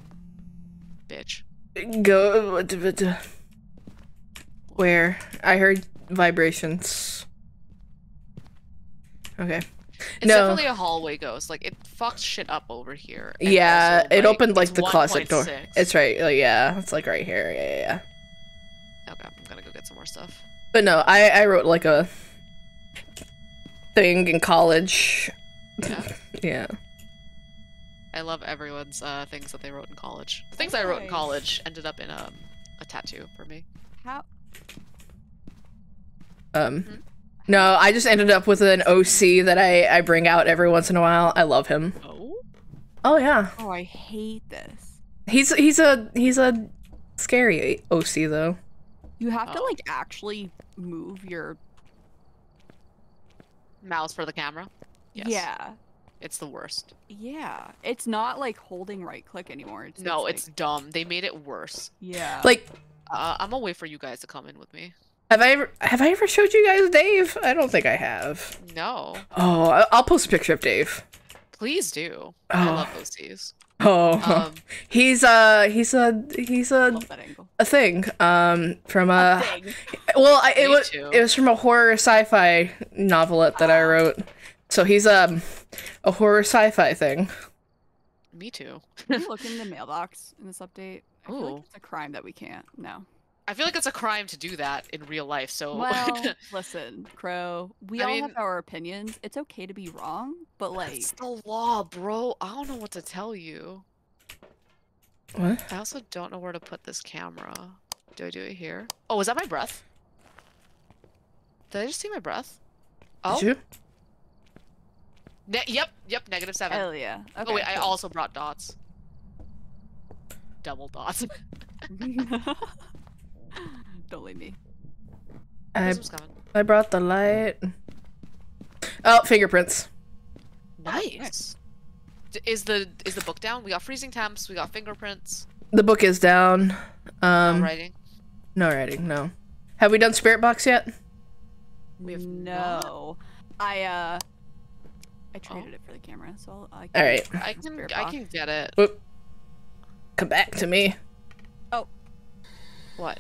Bitch. Go. Where? I heard vibrations. Okay. It's No. definitely a hallway ghost. Like it fucks shit up over here. Yeah, also, it opened like it's the closet door. It's right. Like, yeah, it's like right here. Yeah, yeah, yeah. Okay, I'm gonna go get some more stuff. But no, I I wrote like a thing in college. Yeah. [LAUGHS] Yeah. I love everyone's uh, things that they wrote in college. The things I wrote in college ended up in um, a tattoo for me. How? Um. Mhm. No, I just ended up with an OC that I I bring out every once in a while. I love him. Oh. Oh yeah. Oh, I hate this. He's he's a he's a scary OC though. You have to Oh. like actually move your. Mouse for the camera. Yes. Yeah. It's the worst. Yeah. It's not like holding right click anymore. It's, No, like- it's dumb. They made it worse. yeah. Like, Uh, I'm gonna wait for you guys to come in with me. have I ever have I ever showed you guys Dave? I don't think I have. No, Oh, I- I'll post a picture of Dave. please do. I love those OCs. [LAUGHS] Oh, Um, he's uh he's a he's a love that angle. a thing um from a Thing. well I, it Me was too. it was from a horror sci-fi novelette that I wrote. So he's um a horror sci-fi thing. me too. Can you [LAUGHS] look in the mailbox in this update? I feel Ooh. like it's a crime that we can't. No. I feel like it's a crime to do that in real life. So Well, [LAUGHS] listen, Crow. We I all mean- have our opinions. It's okay to be wrong, but like, it's the law, bro. I don't know what to tell you. What? I also don't know where to put this camera. Do I do it here? Oh, is that my breath? Did I just see my breath? Oh, Did you? Ne- yep, yep, negative seven. Hell yeah. Okay, oh wait, I also brought dots. Double dots. [LAUGHS] [LAUGHS] Don't leave me. I This was coming. I brought the light. Oh, fingerprints. Nice. D- Is the is the book down? We got freezing temps. We got fingerprints. The book is down. No Um, writing. no writing. No. Have we done spirit box yet? We have not. no. I uh, I Oh. traded it for the camera, so I'll. I All right. I can I can get it. Whoop. Come back to me. Oh. What?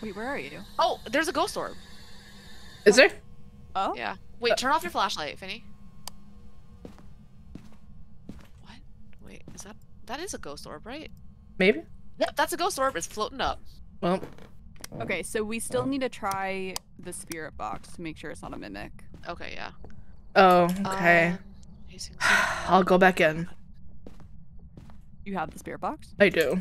Wait, where are you? Oh, there's a ghost orb. Is there? Oh. Yeah. Wait, turn off your flashlight, Finny. What? Wait, is that that is a ghost orb, right? Maybe. Yep, that's a ghost orb. It's floating up. Well, Okay, so we still need to try the spirit box to make sure it's not a mimic. Okay, yeah. oh, okay. Um, [SIGHS] I'll go back in. You have the spirit box? I do.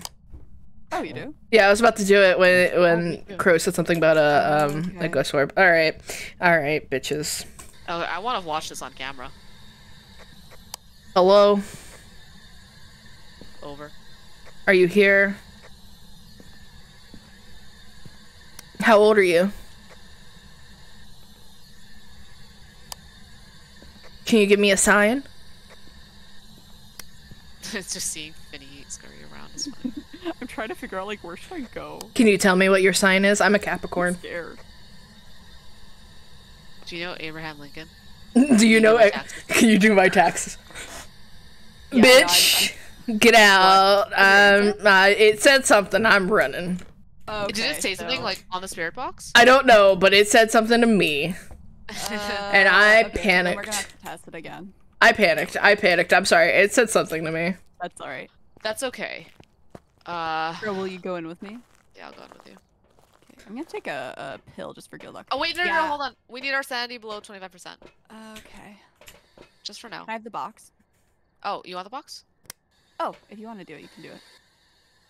Oh, you do. Yeah, I was about to do it when when too. Crow said something about a um Okay. a ghost orb. All right, all right, bitches. Oh, I want to watch this on camera. Hello, Over. are you here? How old are you? Can you give me a sign? it's [LAUGHS] just seeing Finny scurry around is funny. I'm trying to figure out like where should I go? Can you tell me what your sign is? I'm a I'm Capricorn. scared. Do you know Abraham Lincoln? Do you know? my taxes? Can [LAUGHS] you do my taxes? [LAUGHS] Yeah, no, I'm- Bitch, get out. Um, uh, it said something. I'm running. I'm- Did it okay, say something like on the spirit box? I don't know, but it said something to me. And I Uh, okay, so We're gonna have to test it again. I panicked. I panicked. I'm sorry. It said something to me. That's all right. That's okay. Uh, Or will you go in with me? yeah, I'll go in with you. Okay, I'm gonna take a, a pill just for good luck. Oh wait, no, no, no, hold on. We need our sanity below 25%. Okay. Just for now. Can I have the box? Oh, you want the box? Oh, if you want to do it, you can do it.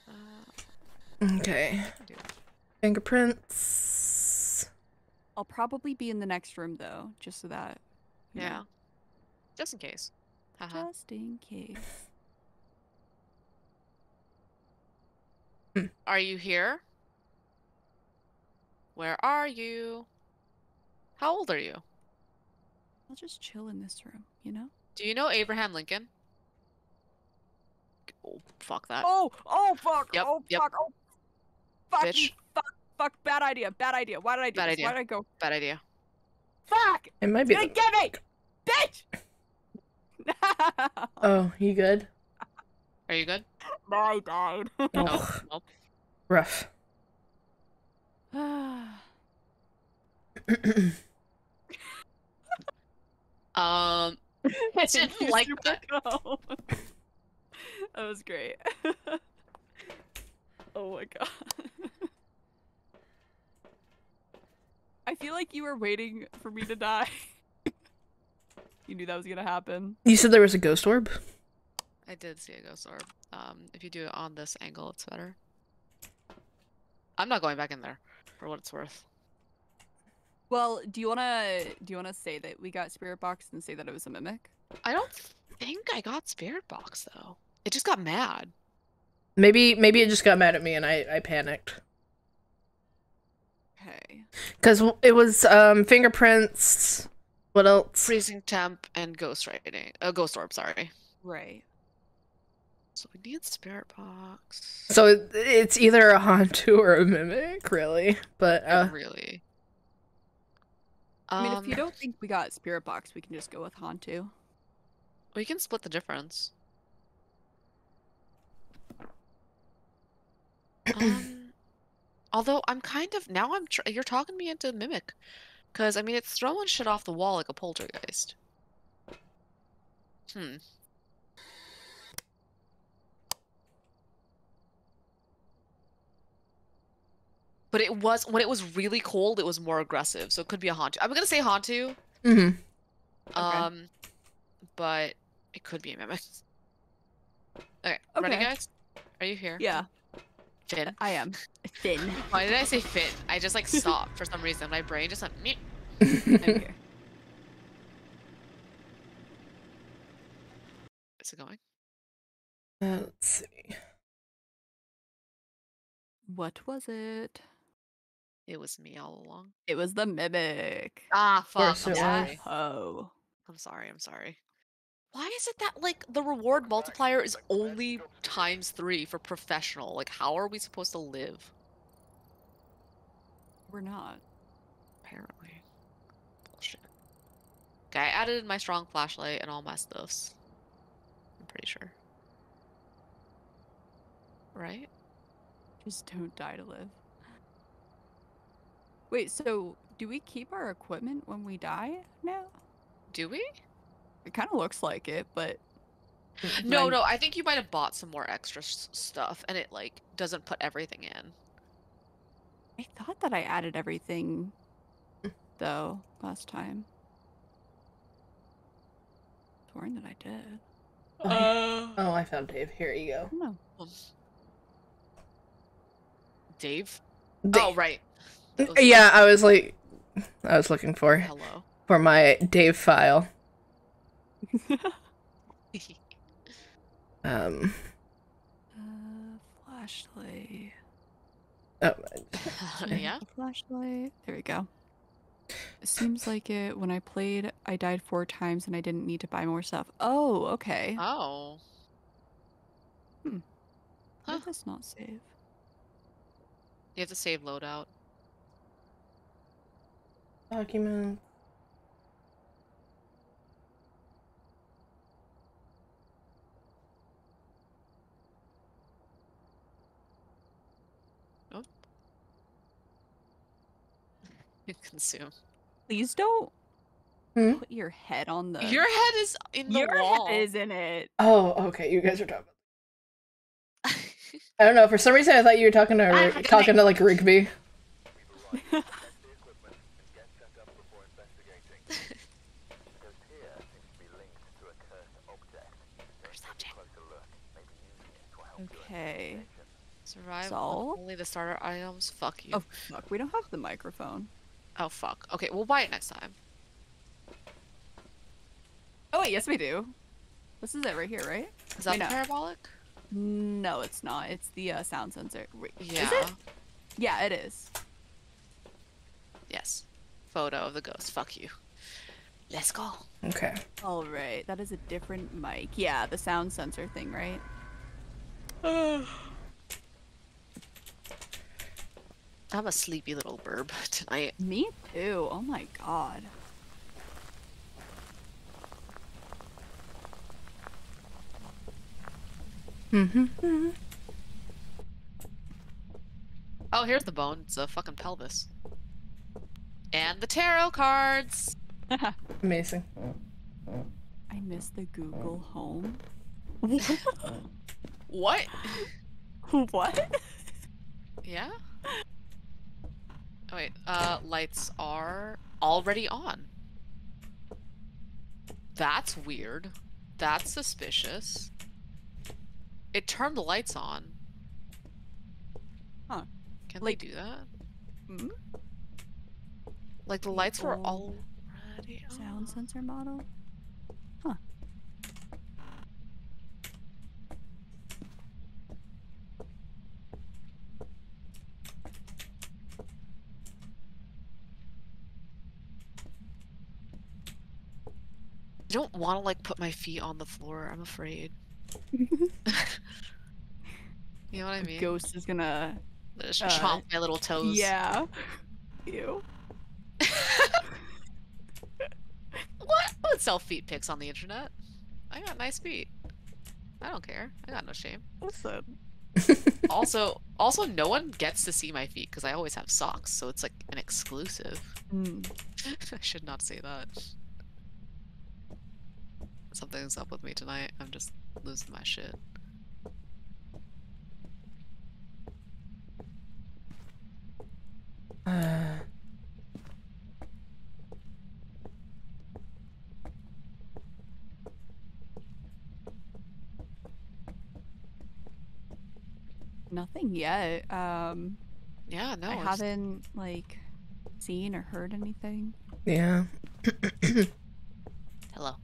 Uh, Okay. Do it. Fingerprints. I'll probably be in the next room though, just so that. you know, yeah. Just in case. Haha. Just in case. Mm. Are you here? Where are you? How old are you? I'll just chill in this room, you know? Do you know Abraham Lincoln? Oh, fuck that. Oh, oh, fuck. Yep, oh, yep. fuck. Oh, fuck. Bitch. Fuck, fuck. Bad idea. Bad idea. Why did I do Bad this? idea. Why did I go? Bad idea. Fuck. It might be. Gonna The... get me. Bitch. [LAUGHS] Oh, you good? Are you good? [LAUGHS] no, I died. [LAUGHS] Oh, Nope. rough. [SIGHS] Um, [LAUGHS] I didn't like that. that. that was great. oh my god. I feel like you were waiting for me to die. you knew that was gonna happen. You said there was a ghost orb. I did see a ghost orb. Um, if you do it on this angle, it's better. I'm not going back in there, for what it's worth. Well, do you wanna do you wanna say that we got spirit box and say that it was a mimic? I don't think I got spirit box though. It just got mad. Maybe maybe it just got mad at me and I I panicked. Okay. Cuz it was um fingerprints. What else? Freezing temp and ghost writing. Uh, ghost orb. Sorry. Right. So we need spirit box. So it's either a Hantu or a mimic, really. But Not uh really. I mean, if you Um, don't think we got spirit box, we can just go with Hantu. we can split the difference. um, [CLEARS THROAT] although I'm kind of now I'm tr- you're talking me into mimic, because I mean it's throwing shit off the wall like a poltergeist. Hmm. But it was when it was really cold, it was more aggressive, so it could be a Hantu. I'm gonna say Hantu, mhm. um, but it could be a mimic. [LAUGHS] Okay, ready, guys? Are you here? Yeah, Finn. I am. Thin. [LAUGHS] Why did I say Finn? I just like stopped for some reason. My brain just went. Meep. [LAUGHS] I'm here. Is it going? Uh, let's see. What was it? It was me all along. It was the mimic. Ah, fuck. I'm sorry. Oh. I'm sorry. I'm sorry. Why is it that like the reward multiplier is only times three for professional? Like, how are we supposed to live? We're not. Apparently. Bullshit. Okay, I added my strong flashlight and all my stuffs. I'm pretty sure. Right? Just don't die to live. Wait, so do we keep our equipment when we die now? Do we? It kind of looks like it, but No, When- no. I think you might have bought some more extra s- stuff, and it like doesn't put everything in. I thought that I added everything [LAUGHS] though last time. Sworn that I did. Uh, Oh, I found Dave. Here you go. I. Dave. Oh, right. Yeah, I was like, I was looking for Hello. for my Dave file. [LAUGHS] Um, Uh, flashlight. oh, [LAUGHS] yeah. Flashlight. There we go. It seems like it when I played, I died four times and I didn't need to buy more stuff. Oh, okay. Oh. Hmm. huh. did this not save? You have to save loadout. Document. Oh. [LAUGHS] Consume. Please don't Hmm? put your head on the. Your head is in the your wall. head is in it. Oh, okay. You guys are talking. [LAUGHS] I don't know. For some reason, I thought you were talking to Rig- okay. talking to like Rigby. [LAUGHS] the equipment and get set up before investigating. The ghost here seems to be linked to a cursed object. Cursed Take object. a closer look. Maybe using it will help your Okay. investigation. Survive with only the starter items. Fuck you. Oh fuck, we don't have the microphone. Oh fuck. Okay, we'll buy it next time. Oh wait, yes we do. This is it right here, right? Is that Wait, the no. parabolic? No, it's not. It's the uh, sound sensor. Wait, Yeah. Is it? Yeah, it is. Yes. Photo of the ghost. Fuck you. Let's go. Okay. All right, that is a different mic. Yeah, the sound sensor thing, right? [SIGHS] I'm a sleepy little burb [LAUGHS] tonight. Me too. Oh my god. Mm-hmm. Oh, here's the bone. It's a fucking pelvis. And the tarot cards. [LAUGHS] Amazing. I miss the Google Home. [LAUGHS] What? [LAUGHS] what? Yeah? Oh, wait. Uh, lights are already on. That's weird. That's suspicious. It turned the lights on. Huh. Can Like- they do that? Hmm? Like the lights were already on. Sound sensor model? Huh. I don't want to like put my feet on the floor. I'm afraid. [LAUGHS] you know what I mean? Ghost is gonna. Uh, chomp my little toes. Yeah. Ew. [LAUGHS] What? I would sell feet pics on the internet. I got nice feet. I don't care. I got no shame. Listen. Also, also, no one gets to see my feet because I always have socks, so it's like an exclusive. Mm. [LAUGHS] I should not say that. Something's up with me tonight. I'm just losing my shit. Uh, [SIGHS] Nothing yet. Um, Yeah, no. I it's- haven't like seen or heard anything. Yeah. Hello.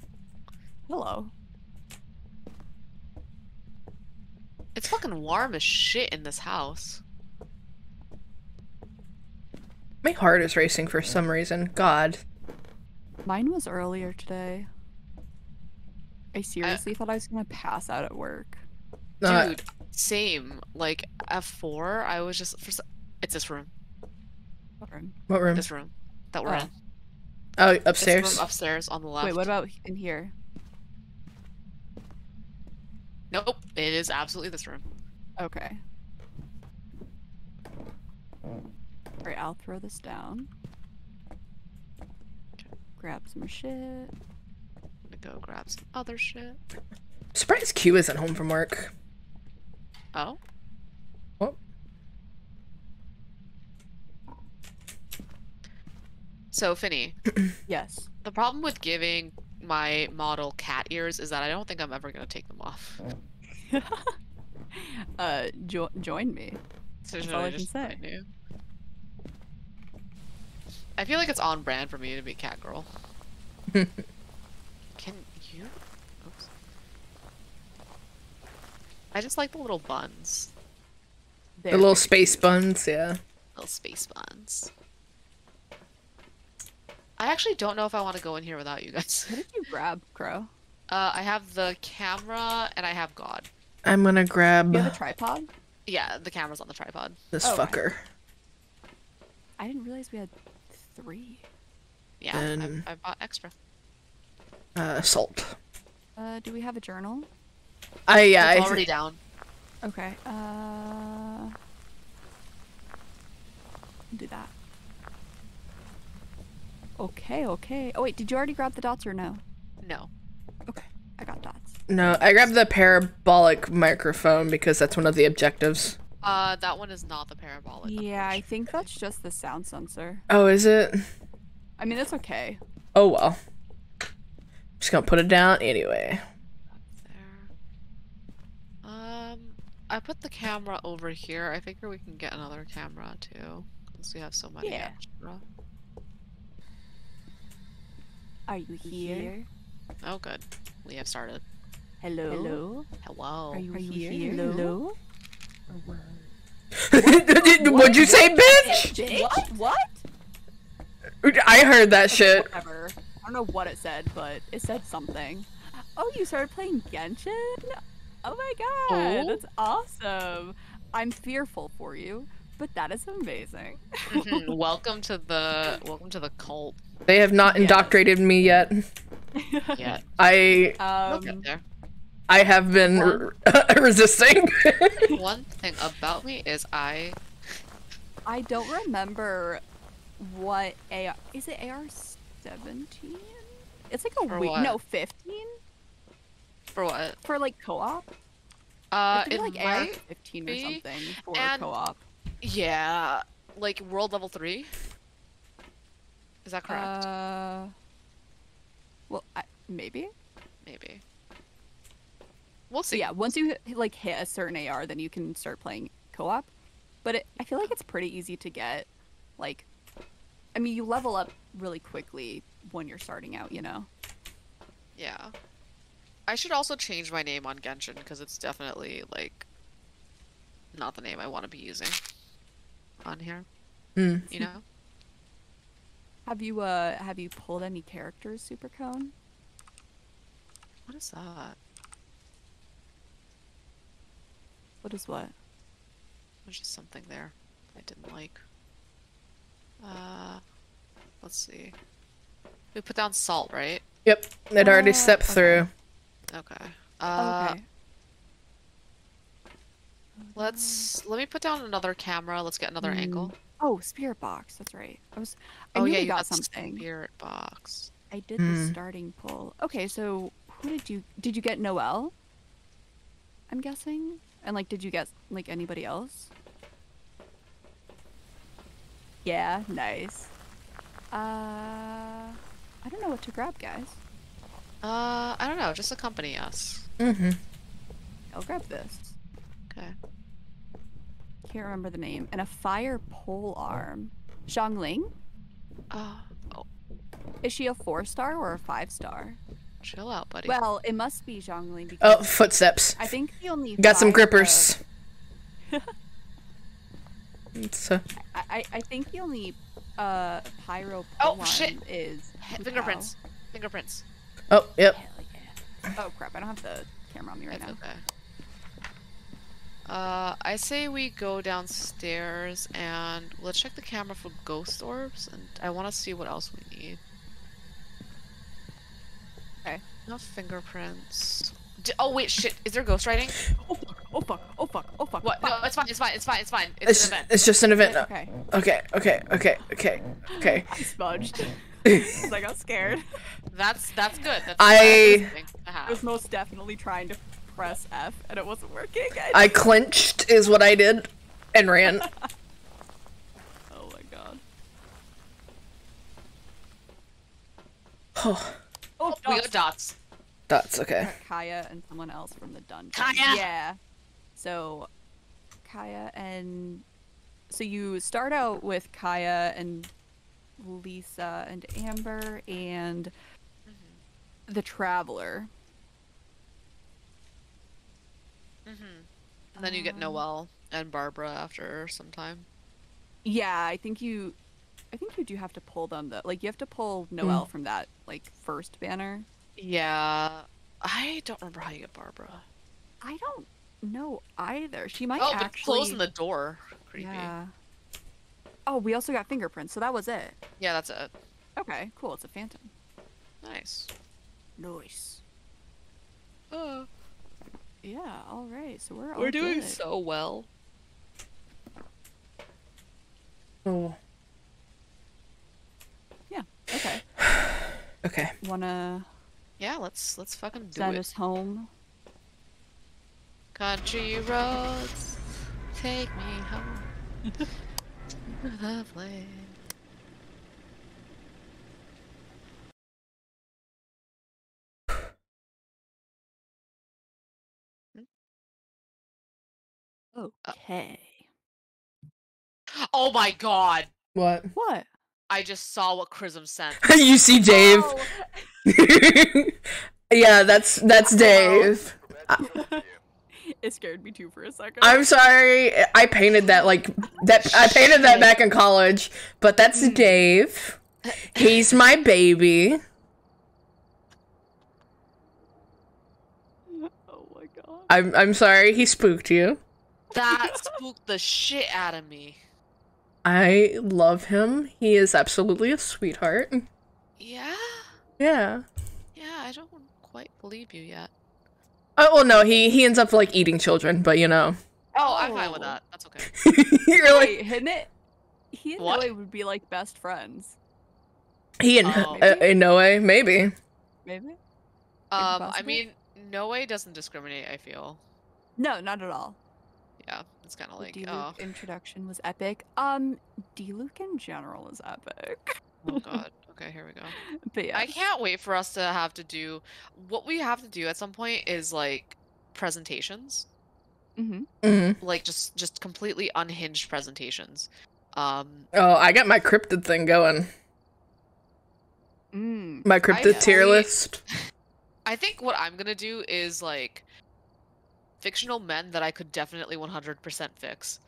Hello. It's fucking warm as shit in this house. My heart is racing for some reason. God. Mine was earlier today. I seriously thought I was gonna pass out at work. Uh, Dude, same. Like at four, I was just for. It's this room. What room? what room? This room that we're Oh. in. Oh, This upstairs. room upstairs on the left. Wait, what about in here? Nope. It is absolutely this room. Okay. Alright, I'll throw this down. Grab some shit. I'm gonna go grab some other shit. Surprised Q isn't home from work. Oh. What? So, Finny, [CLEARS THROAT] Yes. the problem with giving my model cat ears is that I don't think I'm ever gonna take them off. [LAUGHS] uh, jo- join me. So That's all I I can say. find you? I feel like it's on brand for me to be cat girl. [LAUGHS] Can you? Oops. I just like the little buns, The They're little space cute. buns, yeah. little space buns. I actually don't know if I want to go in here without you guys. What did you grab, Crow? Uh, I have the camera and I have God. I'm gonna grab You have a tripod? Yeah, the camera's on the tripod. this Oh, okay. fucker. I didn't realize we had three. Yeah, And- I, I bought extra. Uh, salt. Uh, do we have a journal? I yeah. it's I, already down. Okay. Uh, do that. Okay, okay. Oh wait, did you already grab the dots or no? No. Okay, I got dots. no, I grabbed the parabolic microphone because that's one of the objectives. Uh, that one is not the parabolic. Yeah, I think that's just the sound sensor. Oh, is it? I mean, it's okay. Oh well. Just gonna put it down anyway. There. Um, I put the camera over here. I figure we can get another camera too, since we have so many Yeah. extra. Are you here? Oh, good. We have started. Hello. Hello. Hello. Are you, here? Hello. [LAUGHS] What'd you say, bitch? What? What? I heard that shit. Whatever. I don't know what it said, but it said something. Oh, you started playing Genshin? Oh my god, Oh. that's awesome. I'm fearful for you, but that is amazing. Mhm, [LAUGHS] welcome to the welcome to the cult. They have not Yes. indoctrinated me yet. Yeah, I um, there. I have been One. [LAUGHS] resisting. One thing about me is I I don't remember what AR is it AR 17? It's like a For week. what? No, 15 for what? for like co-op. Uh, it like AR might 15 or be, something for co-op. Yeah, like world level three. Is that correct? Uh, well, I, maybe. Maybe. We'll So see. yeah, once you like hit a certain AR, then you can start playing co-op. But it, I feel like it's pretty easy to get. Like, I mean, you level up really quickly when you're starting out. You know. Yeah. I should also change my name on Genshin because it's definitely like not the name I want to be using on here. Hmm. You know? Have you uh have you pulled any characters, Supercone? What is that? What is what? There's just something there I didn't like. Uh, let's see. We put down salt, right? Yep, it already Uh, stepped okay. through. Okay. Uh, okay. let's let me put down another camera. Let's get another angle. Oh, spirit box. That's right. I was. I oh knew yeah, we you got got something. Spirit box. I did Hmm. the starting pull. Okay, so who did you did you get Noelle? I'm guessing. And like did you get like anybody else? Yeah, nice. Uh I don't know what to grab, guys. Uh, I don't know. Just accompany us. Mm-hmm. I'll grab this. Okay. Can't remember the name, and a fire pole arm. Xiangling? Uh, oh, Is she a four star or a five star? chill out, buddy. Well, it must be Xiangling because Oh, footsteps. I think the only Got some grippers. It's, uh, I, I I think the only uh pyro Oh, shit. is fingerprints. Fingerprints. oh, yep. Hell yeah. Oh crap! I don't have the camera on me right That's now. okay. Uh, I say we go downstairs and let's check the camera for ghost orbs, and I want to see what else we need. Okay. No fingerprints. D- oh wait, shit! Is there ghost writing? [LAUGHS] Oh fuck! Oh fuck! Oh fuck! Oh fuck! What? fuck. No, it's fine. It's fine. It's fine. It's fine. It's, It's, an event. it's just an event. Okay. Okay, okay, okay, okay, okay. [LAUGHS] I smudged. [LAUGHS] 'Cause I got scared. That's that's good. That's I- that's a good thing to I have. was most definitely trying to press F and it wasn't working. I clenched is what I did and ran. [LAUGHS] Oh my god. [SIGHS] Oh, oh, Oh, We got dots. Dots, okay. Kaeya and someone else from the dungeon. Kaeya! Yeah. So, Kaeya and so you start out with Kaeya and Lisa and Amber and mm-hmm. the Traveler. And then you get Um, Noelle and Barbara after some time. Yeah, I think you, I think you do have to pull them though. Like you have to pull Noelle from that like first banner. Yeah, I don't remember how you get Barbara. I don't know either. She might Oh, but actually. closing the door. Creepy. Yeah. Oh, we also got fingerprints, so that was it. Yeah, that's it. Okay, cool. It's a phantom. Nice. Nice. Uh, Yeah. All right. So we're all we're doing good. so well. Oh, Yeah. Okay. [SIGHS] okay. Wanna Yeah, let's let's fucking do send it. us home? Country roads, take me home. [LAUGHS] Lovely. Oh. Okay. Oh my god! What? What? I just saw what Chrism sent. [LAUGHS] you see Dave? Oh! [LAUGHS] yeah, that's that's Dave. [LAUGHS] it scared me too for a second. I'm sorry. I painted that like that. I painted that back in college, but that's hmm. Dave. He's my baby. Oh my god. I'm I'm sorry he spooked you. That spooked the shit out of me. I love him. He is absolutely a sweetheart. Yeah? Yeah. Yeah, I don't quite believe you yet. Oh well, no, he he ends up like eating children, but you know, Oh, I'm fine with Oh. that. That's okay. [LAUGHS] you're like Wait, hidn't it? He and What? Noe would be like best friends. he and Oh. uh, in no maybe. Maybe? Um, I mean, no way doesn't discriminate, I feel. No, not at all. Yeah, it's kind of like, Diluc oh, introduction was epic. Um, Diluc in general is epic. oh [LAUGHS] god. Okay, here we go. But yeah. I can't wait for us to have to do what we have to do at some point is like presentations, Mm-hmm. hmm like just just completely unhinged presentations. Um, Oh, I got my cryptid thing going. Mm. My cryptid tier fully- list. [LAUGHS] I think what I'm gonna do is like fictional men that I could definitely 100% fix,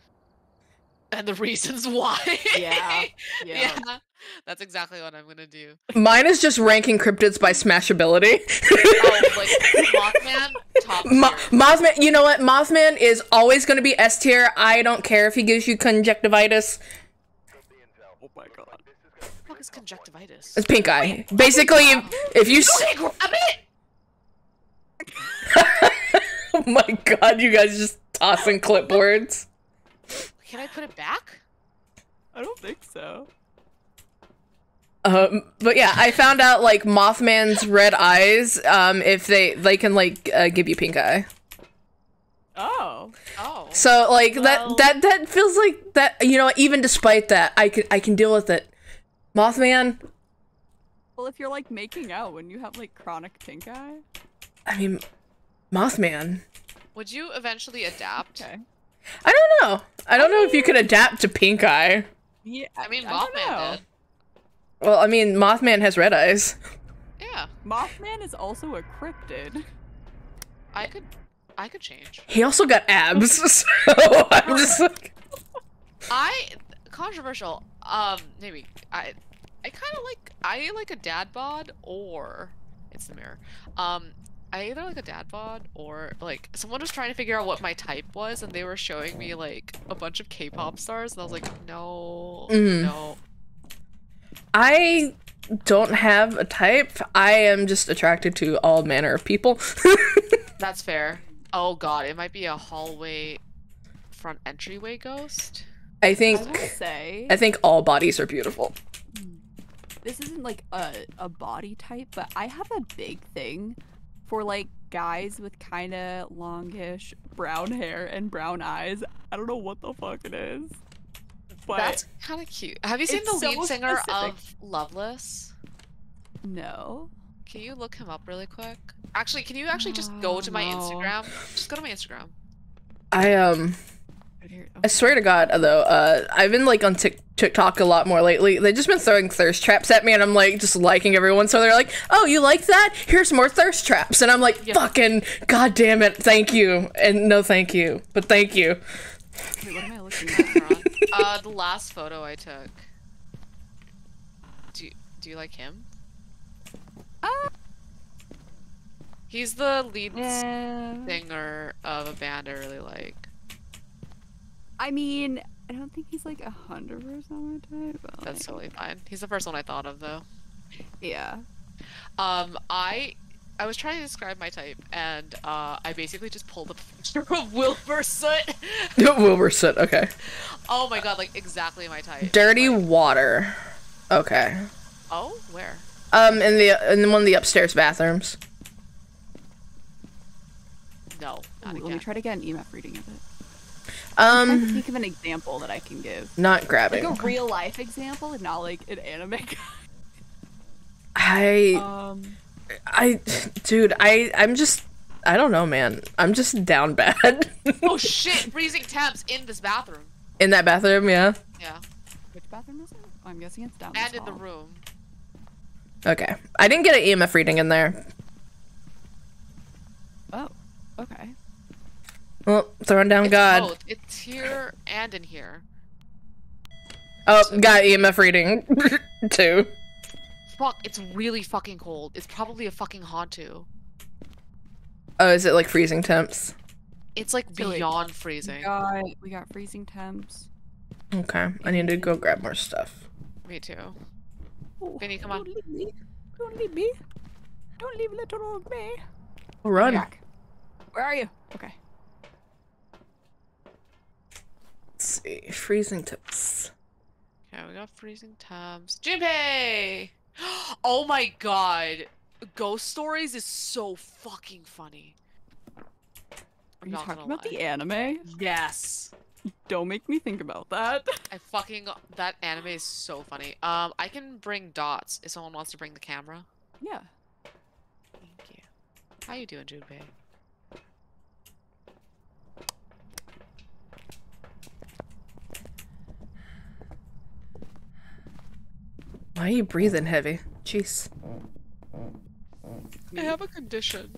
and the reasons [LAUGHS] why. Yeah, [LAUGHS] yeah, Yeah. that's exactly what I'm gonna do. Mine is just ranking cryptids by smashability. Oh, like [LAUGHS] Mothman, top Mo- Mothman, you know what? Mothman is always going to be S tier. I don't care if he gives you conjunctivitis. Oh my god. What the fuck is conjunctivitis? It's pink eye. Basically, if, if you. Okay, grab it. [LAUGHS] oh my god, you guys just tossing clipboards. Can I put it back? I don't think so. Um, but yeah, I found out like Mothman's red eyes. Um, if they they can like uh, give you pink eye. Oh. Oh. So like Well- that that that feels like that. You know, even despite that, I can I can deal with it. Mothman. Well, if you're like making out when you have like chronic pink eye. I mean, Mothman. Would you eventually adapt? Okay. I don't know. I don't know if you could adapt to pink eye. Yeah, I mean, don't know. Mothman did. Well, I mean, Mothman has red eyes. Yeah, Mothman is also a cryptid. I could, I could change. He also got abs, [LAUGHS] so I'm just like, I controversial. Um, maybe I, I kind of like I like a dad bod or it's the mirror. Um, I either like a dad bod or like someone was trying to figure out what my type was, and they were showing me like a bunch of K-pop stars, and I was like, no, Mhm. no. I don't have a type. I am just attracted to all manner of people. [LAUGHS] That's fair. Oh god, it might be a hallway front entryway ghost. I I think say I think all bodies are beautiful. this isn't like a a body type, but I have a big thing for like guys with kind of longish brown hair and brown eyes. I don't know what the fuck it is. But That's kind of cute. Have you seen it's the lead so singer specific. of Loveless? no. Can you look him up really quick? Actually, can you actually just go to my No. Instagram? Just go to my Instagram. I um Right here. I swear to God, though, uh, I've been like on Tik TikTok a lot more lately. They've just been throwing thirst traps at me, and I'm like just liking everyone. So they're like, "Oh, you like that? Here's more thirst traps," and I'm like, Yeah. "Fucking god damn it, thank you," and no, thank you, but thank you. Wait, what am I looking at? Uh, the last photo I took. Do you, do you like him? Ah. He's the lead Yeah. singer of a band I really like. I mean, I don't think he's like a hundred percent my type. But That's like, totally fine. He's the first one I thought of though. yeah. Um, I I was trying to describe my type, and uh, I basically just pulled up a picture of Wilbur Soot. [LAUGHS] Wilbur Soot. Okay. oh my god, like exactly my type. Dirty Like- water. Okay. oh, where? Um, in the in one of the upstairs bathrooms. No, Ooh, not let me try to get an EMF reading of it. I'm trying to Um, think of an example that I can give. not Like a real life example, and not like an anime. I um, I, dude, I I'm just I don't know, man. I'm just down bad oh [LAUGHS] shit! Freezing temps in this bathroom. in that bathroom. Yeah. Yeah, which bathroom is it? Oh, I'm guessing it's down. this and in the room. Okay. I didn't get an EMF reading in there. Oh, okay. Well, throwing down It's God. both. It's here and in here. Oh, got EMF reading [LAUGHS] too. Fuck! It's really fucking cold. It's probably a fucking Hantu. Oh, is it like freezing temps? It's like So beyond We freezing. got we got freezing temps. Okay, I need to go grab more stuff. Me too. Oh, Finny, come on. Don't leave me. Don't leave me. Don't leave little old me. Oh, run. Jack, where are you? Okay. Let's see. Freezing tips. Okay, we got freezing temps. Jinpei! [GASPS] Oh my god! Ghost Stories is so fucking funny. Are I'm you talking about lie. the anime? Yes. Don't make me think about that. [LAUGHS] I fucking that anime is so funny. Um, I can bring dots if someone wants to bring the camera. Yeah. Thank you. How you doing, Junpei? Why are you breathing heavy? Jeez. I have a condition.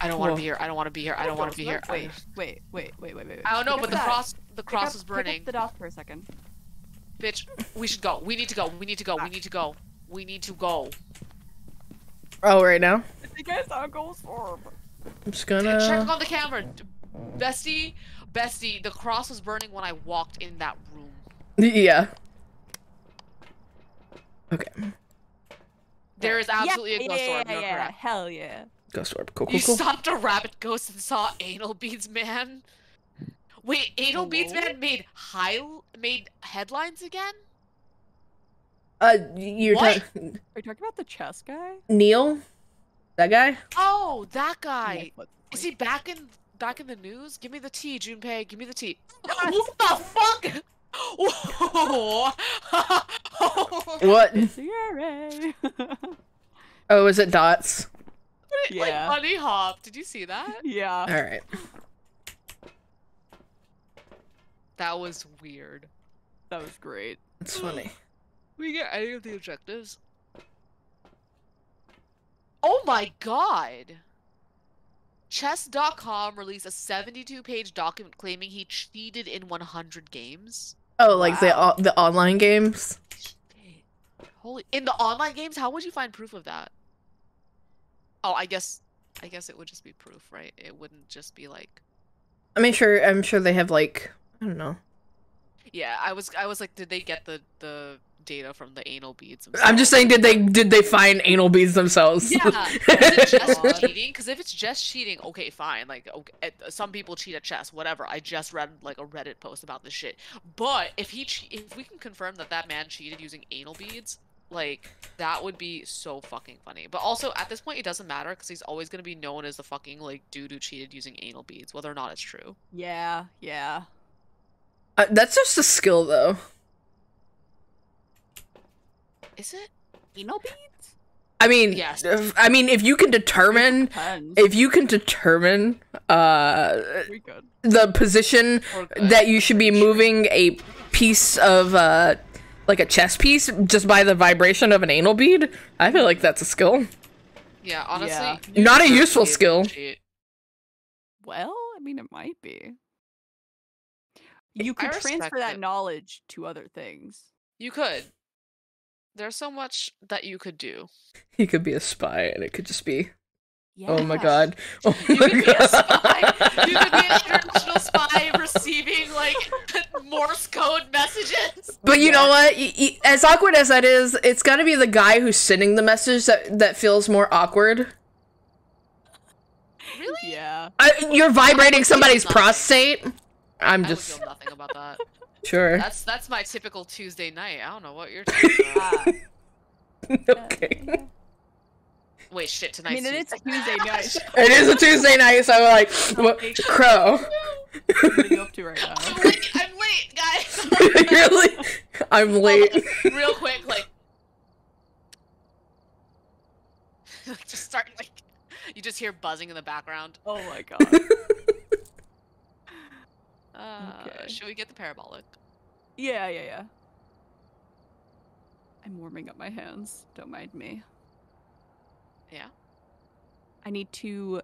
I don't want to be here. I don't want to be here. I don't want to be here. Wait, wait, wait, wait, wait, wait. I don't know, Pick but the that. cross, the Pick cross up- is pick up burning. the dot for a second. Bitch, we should go. We need to go. We need to go. We need to go. We need to go. Oh, right now. I think I saw a ghost orb. I'm just gonna. Check on the camera, bestie. Bestie, the cross was burning when I walked in that room. [LAUGHS] Yeah. Okay. There is absolutely yeah, a ghost yeah, orb. Yeah, You're yeah, correct. hell yeah. Ghost orb. Cool, cool, You cool. stopped a rabbit ghost and saw anal beads man. Wait, anal beads man made high made headlines again? Uh, you're What? talking Are you talking about the chess guy? Neil? That guy? Oh, that guy. Is he back in back in the news? Give me the tea, Junpei. Give me the tea. what the fuck? Whoa. [LAUGHS] What? Sierra. [LAUGHS] Oh, is it dots? Like Yeah. bunny hop. Did you see that? yeah. All right. That was weird. That was great. It's funny. [GASPS] We get any of the objectives? Oh my god! Chess.com released a 72 page document claiming he cheated in 100 games. Oh, like the Wow. o- the online games. Holy in the online games, how would you find proof of that? Oh, I guess I guess it would just be proof, right? It wouldn't just be like I mean, sure. I'm sure they have like I don't know. Yeah, I was I was like, did they get the the data from the anal beads? I'm just saying, did they did they find anal beads themselves? Yeah, [LAUGHS] is it just cheating? Because if it's just cheating, okay, fine. Like, okay, some people cheat at chess, whatever. I just read like a Reddit post about this shit. But if he, che- if we can confirm that that man cheated using anal beads, like that would be so fucking funny. But also at this point, it doesn't matter because he's always gonna be known as the fucking like dude who cheated using anal beads, whether or not it's true. Yeah, yeah. Uh, that's just a skill, though. Is it? Anal beads? I mean, Yes. if- I mean, if you can determine, if you can determine, uh, the position Or that you should be moving a piece of, uh, like a chess piece just by the vibration of an anal bead, I feel like that's a skill. Yeah, honestly, Yeah. Not a useful be able to skill. cheat. Well, I mean, it might be. You could transfer that it. knowledge to other things. You could. There's so much that you could do. He could be a spy, and it could just be, Yeah. oh my god, [LAUGHS] oh You my could be a spy. You could be an [LAUGHS] international spy receiving like [LAUGHS] Morse code messages. But you know what? Y- y- As awkward as that is, it's got to be the guy who's sending the message that that feels more awkward. Really? Yeah. I, you're vibrating somebody's prostate. I'm I would just feel nothing about that. Sure. That's that's my typical Tuesday night. I don't know what you're [LAUGHS] talking about. [LAUGHS] Okay. Wait, shit, I mean, it's Tuesday. Tuesday night. [LAUGHS] It is a Tuesday night, so I'm like, what, crow. what are you up to right now? I'm late, I'm late, guys. really? I'm late. Real quick, like, just start like, you just hear buzzing in the background. Oh my god. Uh, Okay. Should we get the parabolic? Yeah, yeah, yeah. I'm warming up my hands. Don't mind me. Yeah. I need to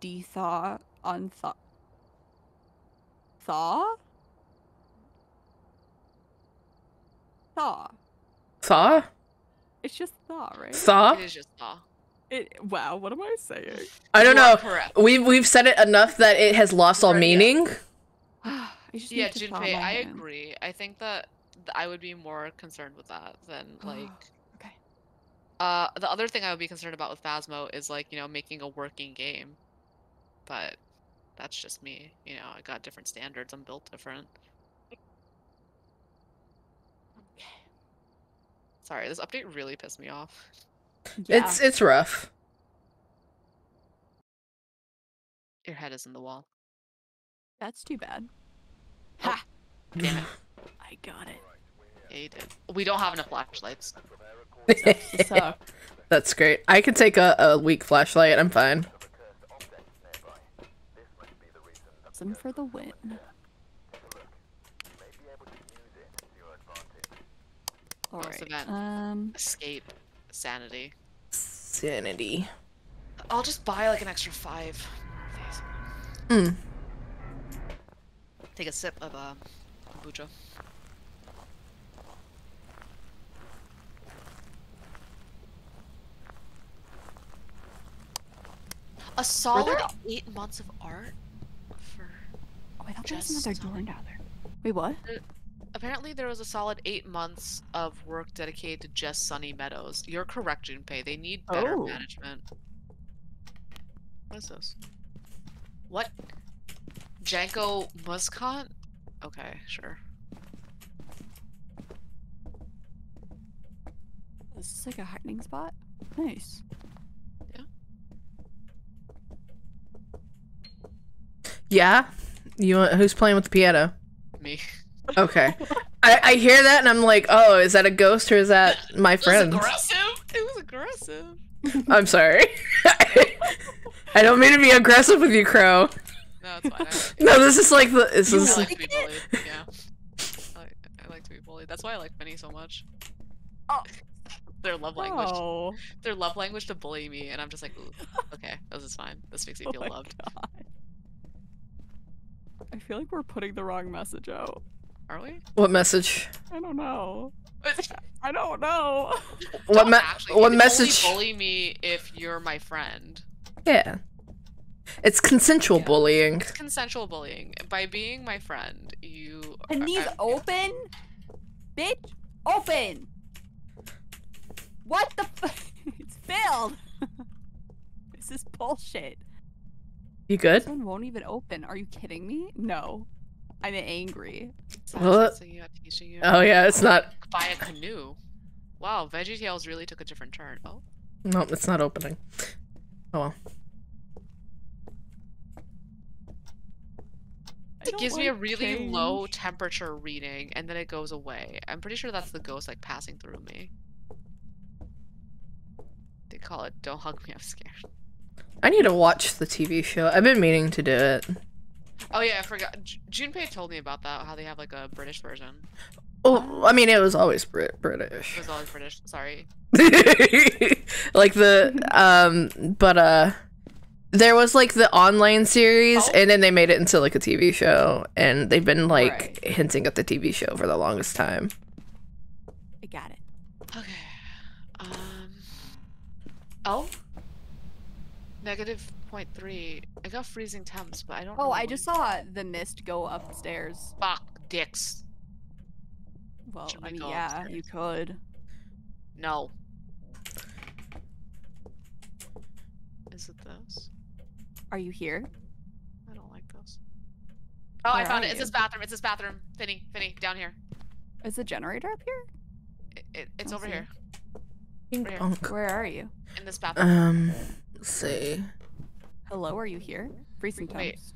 de-thaw on thaw. Thaw? Thaw. Thaw? It's just thaw, right? Thaw? It is just thaw. It, wow, what am I saying? I don't You know. We've we've said it enough that it has lost all Right, yeah. [SIGHS] meaning. I just Yeah, need to thaw Junpei, I hands. agree. I think that th- I would be more concerned with that than [GASPS] like. Okay. Uh, the other thing I would be concerned about with Phasmo is like you know making a working game, but that's just me. You know, I got different standards. I'm built different. Okay. Sorry, this update really pissed me off. [LAUGHS] Yeah. It's it's rough. Your head is in the wall. That's too bad. Oh. Ha! Damn it. [LAUGHS] I got it. Yeah, you did. We don't have enough flashlights. Sucks [LAUGHS] to. That's great. I can take a, a weak flashlight. I'm fine. Some for the win. What's Alright. event? Um Escape, sanity. Sanity. I'll just buy like an extra five. Mm. Take a sip of uh, kombucha. A solid eight months of art for. Oh, I thought there was Just another door down there. Wait, what? Apparently, there was a solid eight months of work dedicated to just Sunny Meadows. You're correct, Junpei. They need better Oh. management. What is this? What? Janko Muscant? Okay, sure. This is like a hiding spot. Nice. Yeah. Yeah. You want, who's playing with the piano? Me. [LAUGHS] Okay. I, I hear that and I'm like, oh, is that a ghost or is that my friend? It was aggressive. It was aggressive. I'm sorry. [LAUGHS] I don't mean to be aggressive with you, Crow. No, it's fine. I- [LAUGHS] No, this is like the this I is like to be bullied, Yeah. That's why I like Finny so much. Oh. [LAUGHS] Their love language. Oh, Their love language to bully me, and I'm just like, Ooh, okay, this is fine. This makes me oh feel my loved. God. I feel like we're putting the wrong message out. Are we? What message? I don't know. [LAUGHS] I don't know. What Don't me- actually, what message? Only bully me if you're my friend. Yeah. It's consensual Yeah. bullying. It's consensual bullying. By being my friend, you. And these I- open? Bitch, open! What the f- [LAUGHS] It's filled! [LAUGHS] this is bullshit. You good? This one won't even open. Are you kidding me? No. I'm angry. Sash What? is thinking about teaching you Oh yeah, it's not. Buy a canoe. Wow, VeggieTales really took a different turn. Oh, No, it's not opening. Oh well. It don't gives me a like really low temperature reading, and then it goes away. I'm pretty sure that's the ghost like passing through me. They call it "Don't hug me, I'm scared." I need to watch the TV show. I've been meaning to do it. Oh yeah, I forgot. J- Junpei told me about that. How they have like a British version. Oh, I mean, it was always Brit British. It was always British. Sorry. [LAUGHS] like the um, but uh, there was like the online series, Oh. and then they made it into like a TV show, and they've been like Right. hinting at the TV show for the longest time. I got it. Okay. Um. Oh. Negative point three. I got freezing temps, but I don't. Oh, know I when- just saw the mist go upstairs. Fuck dicks. Well, Should I mean, go yeah, you could. No. Is it this? Are you here? I don't like this. Oh, I found are it. It's this bathroom. It's this bathroom. Finny, Finny, down here. Is the generator up here? It, it, it's over here Ping Right here. pong. Where are you? in this bathroom. Um, let's see. Hello, are you here? Freezing Wait. temps.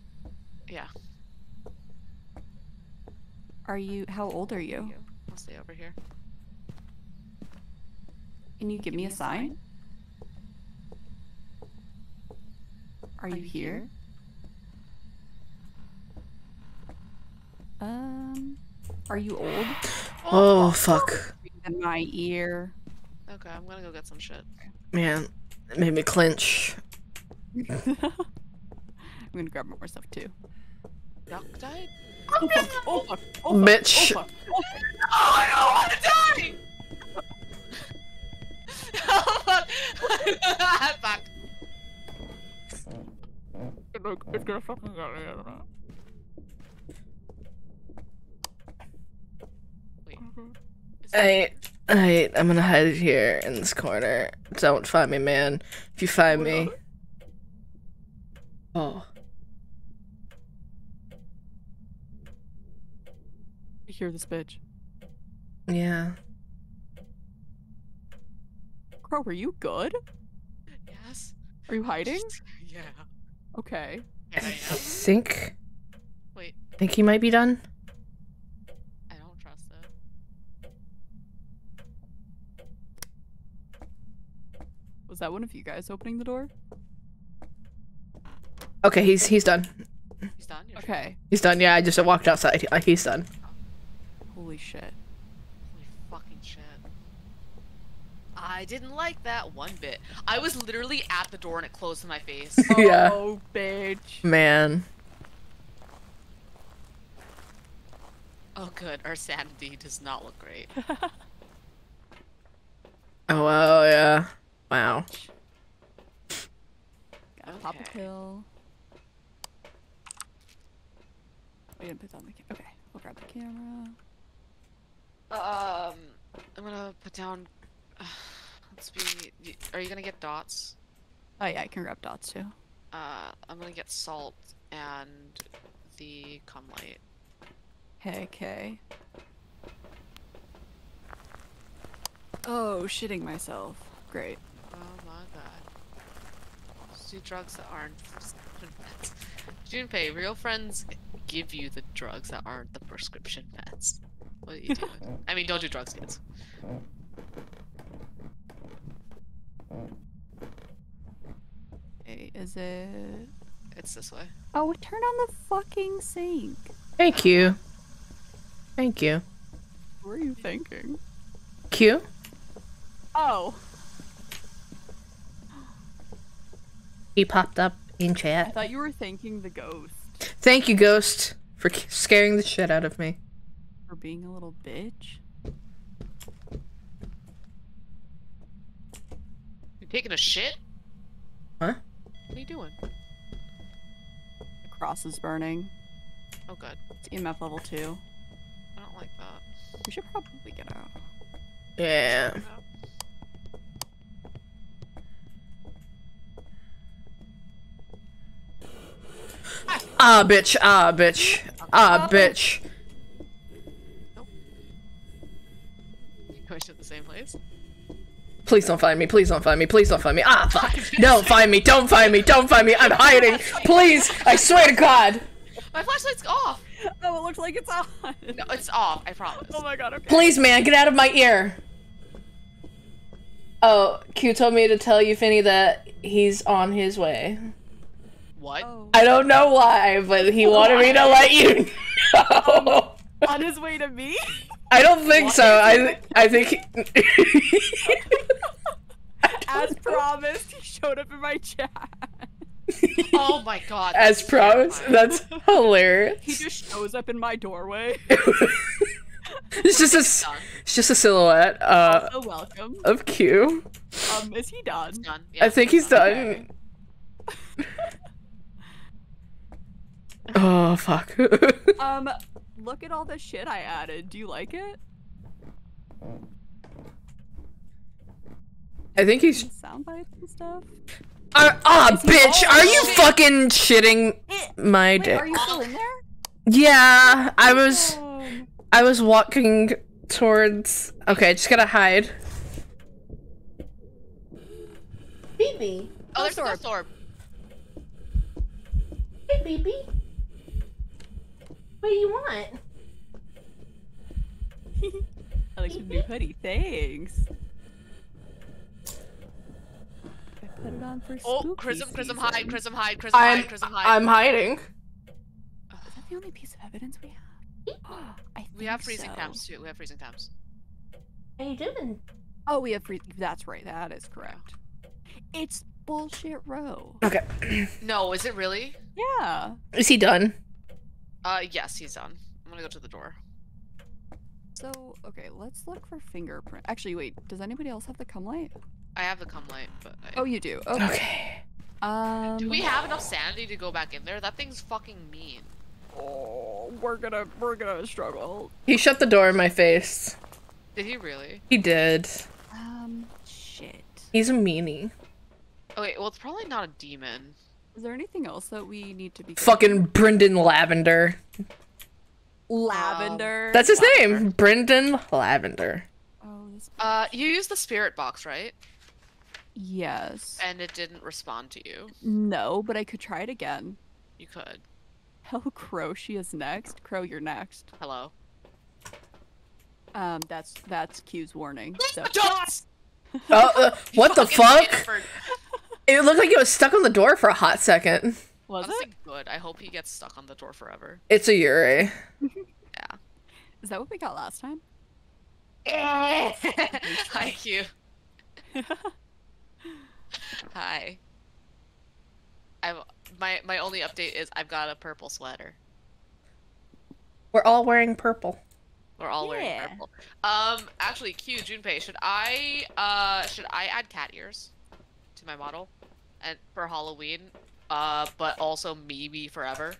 Yeah. Are you? How old are you? I'll stay over here. Can you give me a sign? Are you here? Um, are you old? Oh fuck, In my ear. Okay, I'm gonna go get some shit. man, it made me clench. [LAUGHS] I'm gonna grab more stuff too. Duck died? Oh fuck! Oh fuck! Oh fuck! Bitch. Oh fuck! Oh fuck! Oh, I don't want to die! [LAUGHS] oh, [LAUGHS] fuck. Fuck. It's gonna fucking get me. Mm-hmm. I don't know. Wait. Is it- I, I, I'm gonna hide here in this corner. Don't find me, man. If you find me, oh, I hear this bitch. yeah. Crow, are you good? Yes. Are you hiding? Yeah. Okay. I I think, Wait, think he might be done. I don't trust it. Was that one of you guys opening the door? Okay, he's he's done. He's done? Okay. He's done. Yeah, I just walked outside. He's done. Oh. Holy shit. Holy fucking shit. I didn't like that one bit. I was literally at the door and it closed in my face. [LAUGHS] Yeah. Oh, bitch. Man. oh, good. Our sanity does not look great. [LAUGHS] Oh wow, yeah. Wow. Gotta pop a pill. We didn't put that on the ca- Okay, we'll grab the camera. Um, I'm gonna put down. [SIGHS] be. Are you gonna get dots? Oh yeah, I can grab dots too. Uh, I'm gonna get salt and the cum light. Okay, okay. Oh, shitting myself. Great. Oh my god. Just do drugs that aren't [LAUGHS] prescription meds. Junpei, real friends give you the drugs that aren't the prescription meds. What are you doing? [LAUGHS] I mean, don't do drugs, kids. Okay, is it? It's this way. Oh, turn on the fucking sink. Thank you. Thank you. were you thinking? Q? Oh, He popped up in chat. I thought you were thanking the ghost Thank you, Ghost, for scaring the shit out of me. for being a little bitch. You taking a shit? Huh? What are you doing? The cross is burning. Oh, good. It's EMF level two. I don't like that. We should probably get out. Yeah. Ah, bitch. Ah, bitch. Ah, bitch. Going [LAUGHS] to the same place. Please don't find me. Please don't find me. Please don't find me. Ah, fuck. Don't find me. Don't find me. Don't find me. I'm hiding. Please. I swear to God. My flashlight's off. Oh, it looks like it's on. No, it's off. I promise. Oh my god, okay. Please, man, get out of my ear. Oh, Q told me to tell you, Finny, that he's on his way. What? Oh. I don't know why, but he wanted me to let you know. On his way to me? I don't think so. I I think. He... As promised, he showed up in my chat. [LAUGHS] Oh my god. As promised, terrifying. that's hilarious. He just shows up in my doorway. [LAUGHS] It's just a, s- Done. it's just a silhouette uh, So welcome. of Q. Um, is he done? Done. I think he's done. Okay. [LAUGHS] Oh fuck. Um, look at all the shit I added. Do you like it? I think he's. Sound bites and stuff. Ah, ah, Is bitch! Are you already- fucking shitting my Wait, dick? are you still in there? Yeah, I was. I was walking towards. Okay, just gotta hide. Baby, Oh, there's a Ghost ghost orb. hey, baby. What do you want? [LAUGHS] I like your new hoodie. Thanks. I put it on for Oh, spooky Chrism, Chrism, season. hide, Chrism, hide, Chrism, I'm. hide, Chrism, hide. I'm hiding. Is that the only piece of evidence we have? [GASPS] I we have freezing so. temps too. We have freezing temps. How you doing? Oh, we have free. That's right. That is correct. It's bullshit row. Okay. [CLEARS THROAT] No, is it really? Yeah. Is he done? Uh, yes, he's done. I'm gonna go to the door. So okay, let's look for fingerprint. Actually, wait. Does anybody else have the cum light? I have the cum light, but I... Oh, you do. Okay. Okay. Um. do we have enough sanity to go back in there? That thing's fucking mean. Oh, we're gonna we're gonna struggle. He shut the door in my face. Did he really? He did. Um. Shit. He's a meanie. Okay, well, it's probably not a demon. Is there anything else that we need to be? Fucking Brendan Lavender. lavender. That's his Lavender. name. Brendan Lavender. Oh, this. Uh, you used the spirit box, right? Yes. And it didn't respond to you. No, but I could try it again. You could. Hell, Crow, she is next. Crow, you're next. Hello. Um, that's that's Q's warning. So. Dots! Oh, uh, what the fuck? It looked like it was stuck on the door for a hot second. Was Honestly, it? good. I hope he gets stuck on the door forever. It's a Yurei. [LAUGHS] Yeah. Is that what we got last time? [LAUGHS] Hi, Q. [LAUGHS] [LAUGHS] Hi. I've my my only update is I've got a purple sweater. We're all wearing purple. We're all wearing purple. Um, actually, Q Junpei, should I uh should I add cat ears to my model, and for Halloween, uh, but also maybe forever?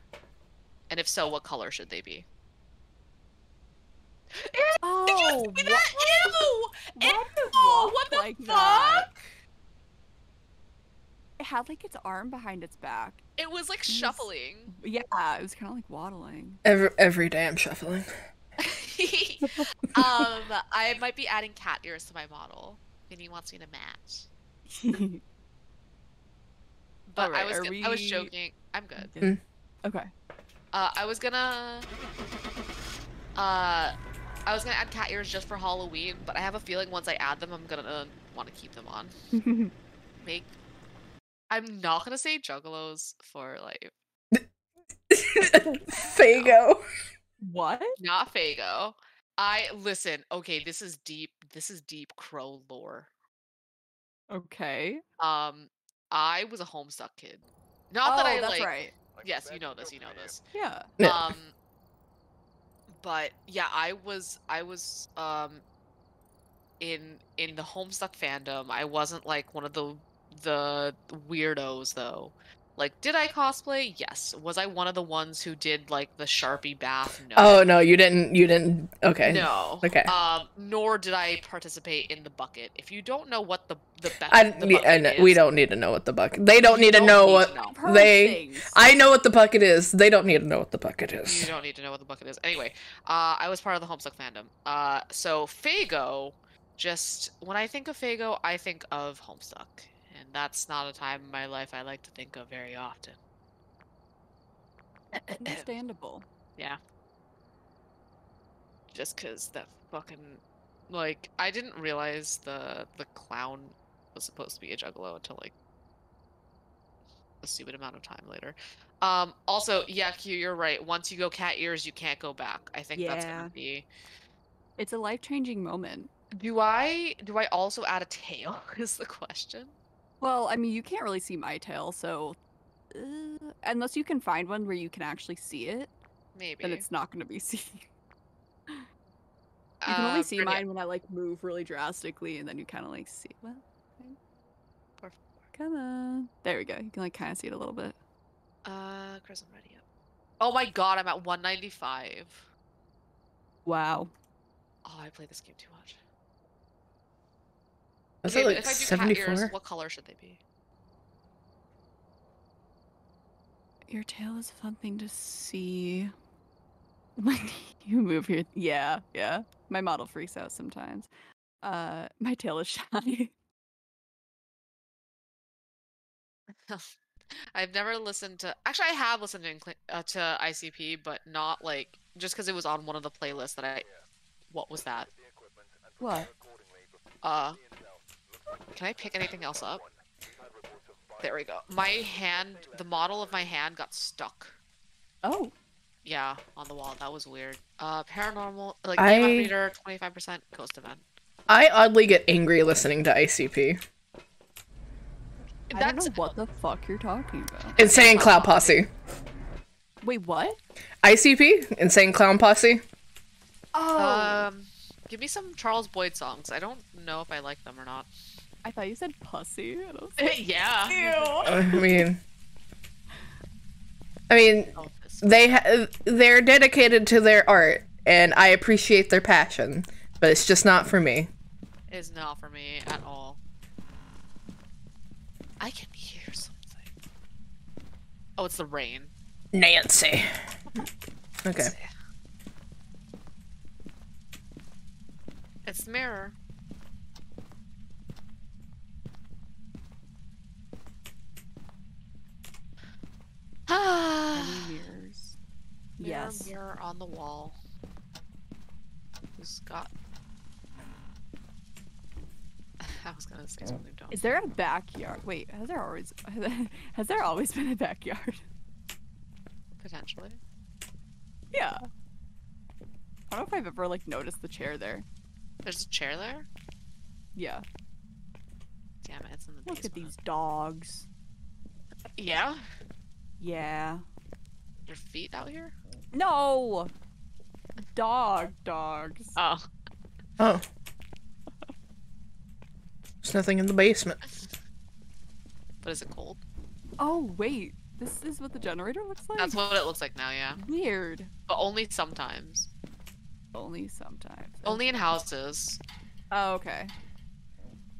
And if so, what color should they be? Oh, Did you see that? Ew! Why Ew! What the like fuck? that? It had like its arm behind its back. It was like was- shuffling. Yeah, it was kind of like waddling. Every every day I'm shuffling. [LAUGHS] [LAUGHS] um, I might be adding cat ears to my model. Finny wants me to match. [LAUGHS] But I Alright, was are g- I was joking. I'm good. Mm. Okay. Uh, I was gonna. Uh, I was gonna add cat ears just for Halloween, but I have a feeling once I add them, I'm gonna want to keep them on. Make. I'm not gonna say juggalos for like [LAUGHS] [LAUGHS] Faygo. what? not Faygo. I listen. Okay, this is deep. This is deep crow lore. Okay. Um, I was a Homestuck kid. Not oh, that I that's like. right. Yes, you know this. You know this. Yeah. Yeah. Um, but yeah, I was I was um in in the Homestuck fandom. I wasn't like one of the the weirdos though. Like, did I cosplay? Yes. Was I one of the ones who did like the Sharpie bath? No. Oh no, you didn't. You didn't. Okay. No. Okay. Um, nor did I participate in the bucket. If you don't know what the the, bu- I, the yeah, I bucket know- we don't need to know what the bucket. They don't need to don't know need what to know. They. things. I know what the bucket is. They don't need to know what the bucket is. You don't need to know what the bucket is. Anyway, uh, I was part of the Homestuck fandom. Uh, so Faygo, just when I think of Faygo, I think of Homestuck, and that's not a time in my life I like to think of very often. [CLEARS THROAT] Understandable. Yeah. Just cause that fucking like I didn't realize the the clown was supposed to be a juggalo until like a stupid amount of time later. Um also, yeah, Q, you're right. Once you go cat ears, you can't go back. I think that's Yeah. gonna be It's a life changing moment. Do I do I also add a tail [LAUGHS] is the question? Well, I mean, you can't really see my tail, so uh, unless you can find one where you can actually see it, Maybe. then it's not going to be [LAUGHS] seen. You can Uh, only see Brittany- mine when I like move really drastically, and then you kind of like see. Well, okay. Come on. There we go. You can like kind of see it a little bit. Uh Chris, I'm ready up. Oh my god, I'm at 195. Wow. Oh, I play this game too much. Was Okay, it but like if I do seventy cat ears, what color should they be? Your tail is a fun thing to see. [LAUGHS] When you move here, yeah, yeah. My model freaks out sometimes. Uh, my tail is [LAUGHS] shiny. [LAUGHS] I've never listened to. Actually, I have listened to, uh, to ICP, but not like just because it was on one of the playlists that I. What was that? What? Uh, can I pick anything else up? There we go. My hand, the model of my hand got stuck. Oh, Yeah, on the wall. That was weird. Uh, paranormal, like I- game reader, twenty five percent ghost event. I oddly get angry listening to ICP. I That's don't know what the fuck you're talking about. Insane Clown Posse. Wait, what? ICP? Insane Clown Posse? Oh, um. Give me some Charles Boyd songs. I don't know if I like them or not. I thought you said pussy. and I was [LAUGHS] like, yeah. I mean, I mean, they ha- they're dedicated to their art, and I appreciate their passion, but it's just not for me. It is not for me at all. I can hear something. Oh, it's the rain. Nancy. Okay. It's the mirror. Ah. Many mirrors. Mirror, Yes. Mirror on the wall. Who's got? [LAUGHS] I was gonna say something dumb. Is there a backyard? Wait, has there always [LAUGHS] has there always been a backyard? Potentially. Yeah. I don't know if I've ever like noticed the chair there. There's a chair there. Yeah. Damn it! It's in the Look at these dogs. Yeah. Yeah. Your feet out here. No. Dog dogs. Oh. Oh. There's nothing in the basement. But is it cold? Oh wait, this is what the generator looks like. That's what it looks like now. Yeah. weird. But only sometimes. Only sometimes. Only in houses. Oh, okay.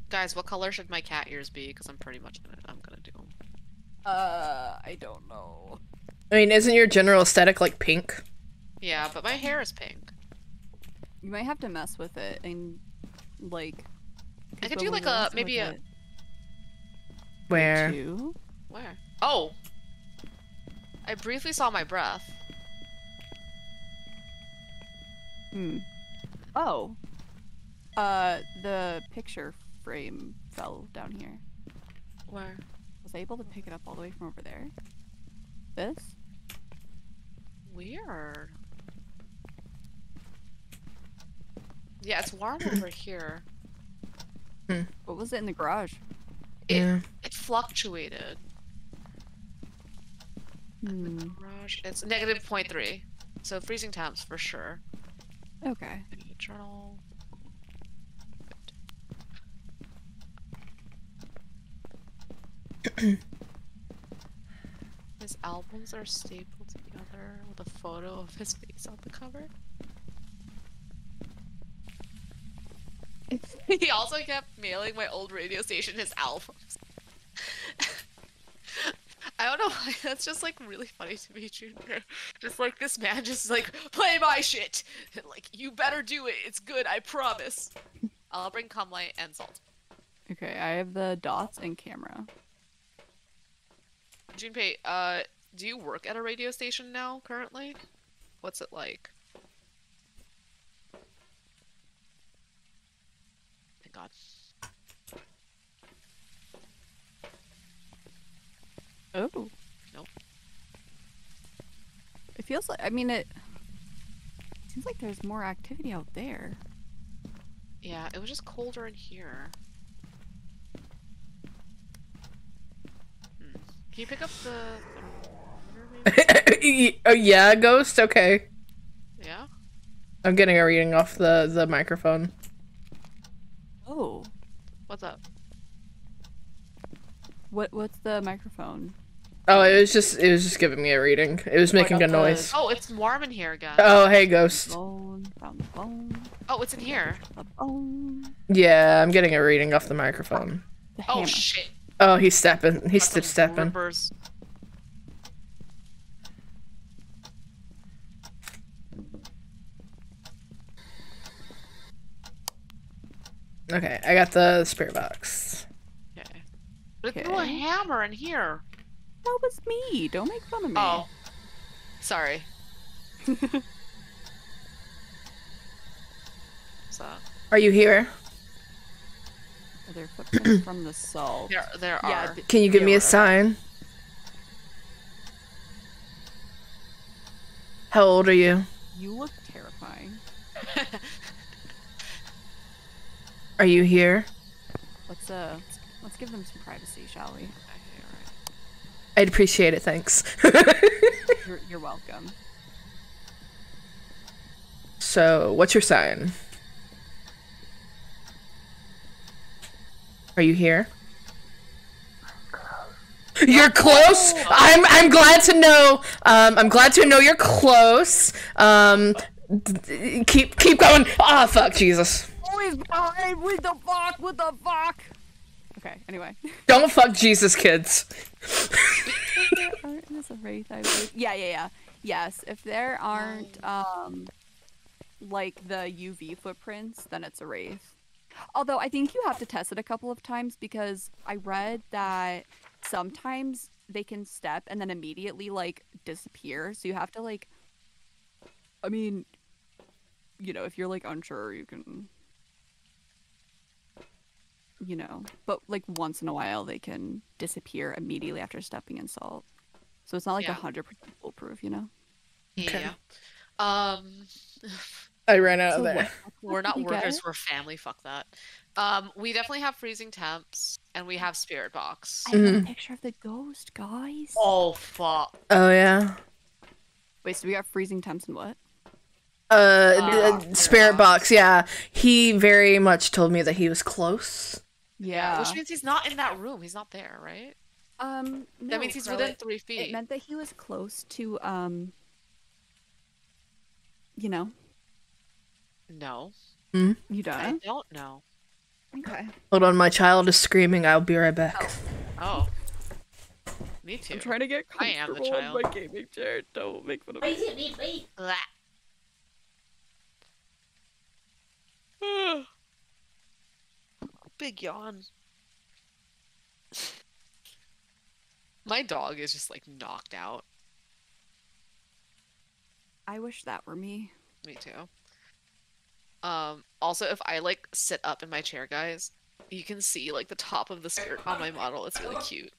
Guys, what color should my cat ears be? Because I'm pretty much gonna I'm gonna do them. Uh, I don't know. I mean, isn't your general aesthetic like pink? Yeah, but my hair is pink. You might have to mess with it and like. I could do, like, a- maybe a- it- Where? Two? Where? Oh. I briefly saw my breath. Hmm. Oh. Uh, the picture frame fell down here. Where? Was I able to pick it up all the way from over there? This? Weird. Yeah, it's warm over [CLEARS THROAT] here. What was it in the garage? It, Yeah. it fluctuated. Hmm. Garage. It's negative 0.3. So freezing temps for sure. Okay. Journal. [CLEARS THROAT] his albums are stapled together with a photo of his face on the cover. [LAUGHS] he also kept mailing my old radio station his albums. [LAUGHS] I don't know why that's just like really funny to me, Junior. Just like this man just like play my shit. [LAUGHS] Like you better do it. It's good. I promise. I'll bring cum light and salt. Okay, I have the dots and camera. Junpei, uh, do you work at a radio station now currently? What's it like? Thank God. Oh. Nope. It feels like I mean it seems like there's more activity out there. Yeah, it was just colder in here. Hmm. Can you pick up the [LAUGHS] oh yeah, ghost. Okay, Yeah. I'm getting a reading off the the microphone. Oh. What's up? What what's the microphone? Oh, it was just it was just giving me a reading. It was Oh, making got a the- noise. Oh, it's warm in here again. Oh, hey, ghost. Phone, found Oh, it's in here. Yeah, I'm getting a reading off the microphone. the Oh shit. Oh, he's stepping. He's Got some step stepping. rippers. Okay, I got the spirit box. Okay. But it's no Okay. hammer in here. that was me. Don't make fun of me. Oh. Sorry. [LAUGHS] So Are you here? Are there footprints from the salt? there there Yeah, are. Can you give me a were. sign? How old are you? You look terrifying. [LAUGHS] Are you here? Let's uh let's, let's give them some privacy, shall we? I'd appreciate it, thanks. You're, you're welcome. [LAUGHS] so, what's your sign? Are you here? You're close. I'm I'm glad to know. Um, I'm glad to know you're close. Um, keep keep going. Ah, fuck, Jesus. Always behind with the fuck, with the fuck. Okay, anyway. Don't fuck Jesus, kids. [LAUGHS] there aren't is a wraith, I believe. Yeah, yeah, yeah. Yes, if there aren't um like the UV footprints, then it's a wraith. Although I think you have to test it a couple of times because I read that sometimes they can step and then immediately like disappear. So you have to like I mean you know, if you're like unsure, you can you know, but like once in a while they can disappear immediately after stepping in salt. So it's not like a Yeah. hundred percent foolproof, you know. Okay. Yeah. Um [LAUGHS] I ran out So of there. what- we're not workers, we're family, fuck that. Um we definitely have freezing temps and we have spirit box. I have a Mhm. picture of the ghost, guys. Oh fuck. Oh yeah. Wait, so we got freezing temps and what? Uh, Uh, d- uh, spirit box. Yeah, he very much told me that he was close. Yeah. Which means he's not in that room. He's not there, right? um that means he's Crow, within it- three feet. It meant that he was close to um you know, No. Hmm? you don't. I don't know. Okay. Hold on, my child is screaming. I'll be right back. Oh. Me too. I'm trying to get I am the child. my gaming chair. Don't make fun of me. Blah. [SIGHS] Big yawn. My dog is just like knocked out. I wish that were me. Me too. Um, also, if I like sit up in my chair, guys, you can see like the top of the skirt on my model. It's really cute.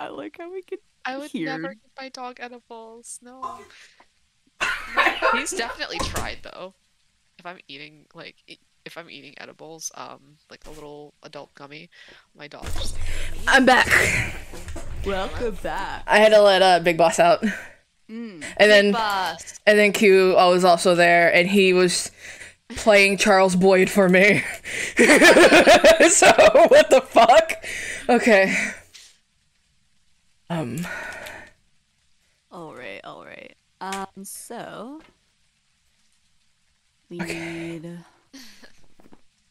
I like how we could I would Here. never give my dog edibles. No. No, He's [LAUGHS] definitely tried though. If I'm eating like if I'm eating edibles, um, like a little adult gummy, my dog just like, I'm back. [LAUGHS] Welcome back. I had to let uh, Big Boss out, Mm. and then bust. and then Q uh, was also there, and he was playing Charles Boyd for me. [LAUGHS] so what the fuck? Okay. Um. All right, all right. Um, so we need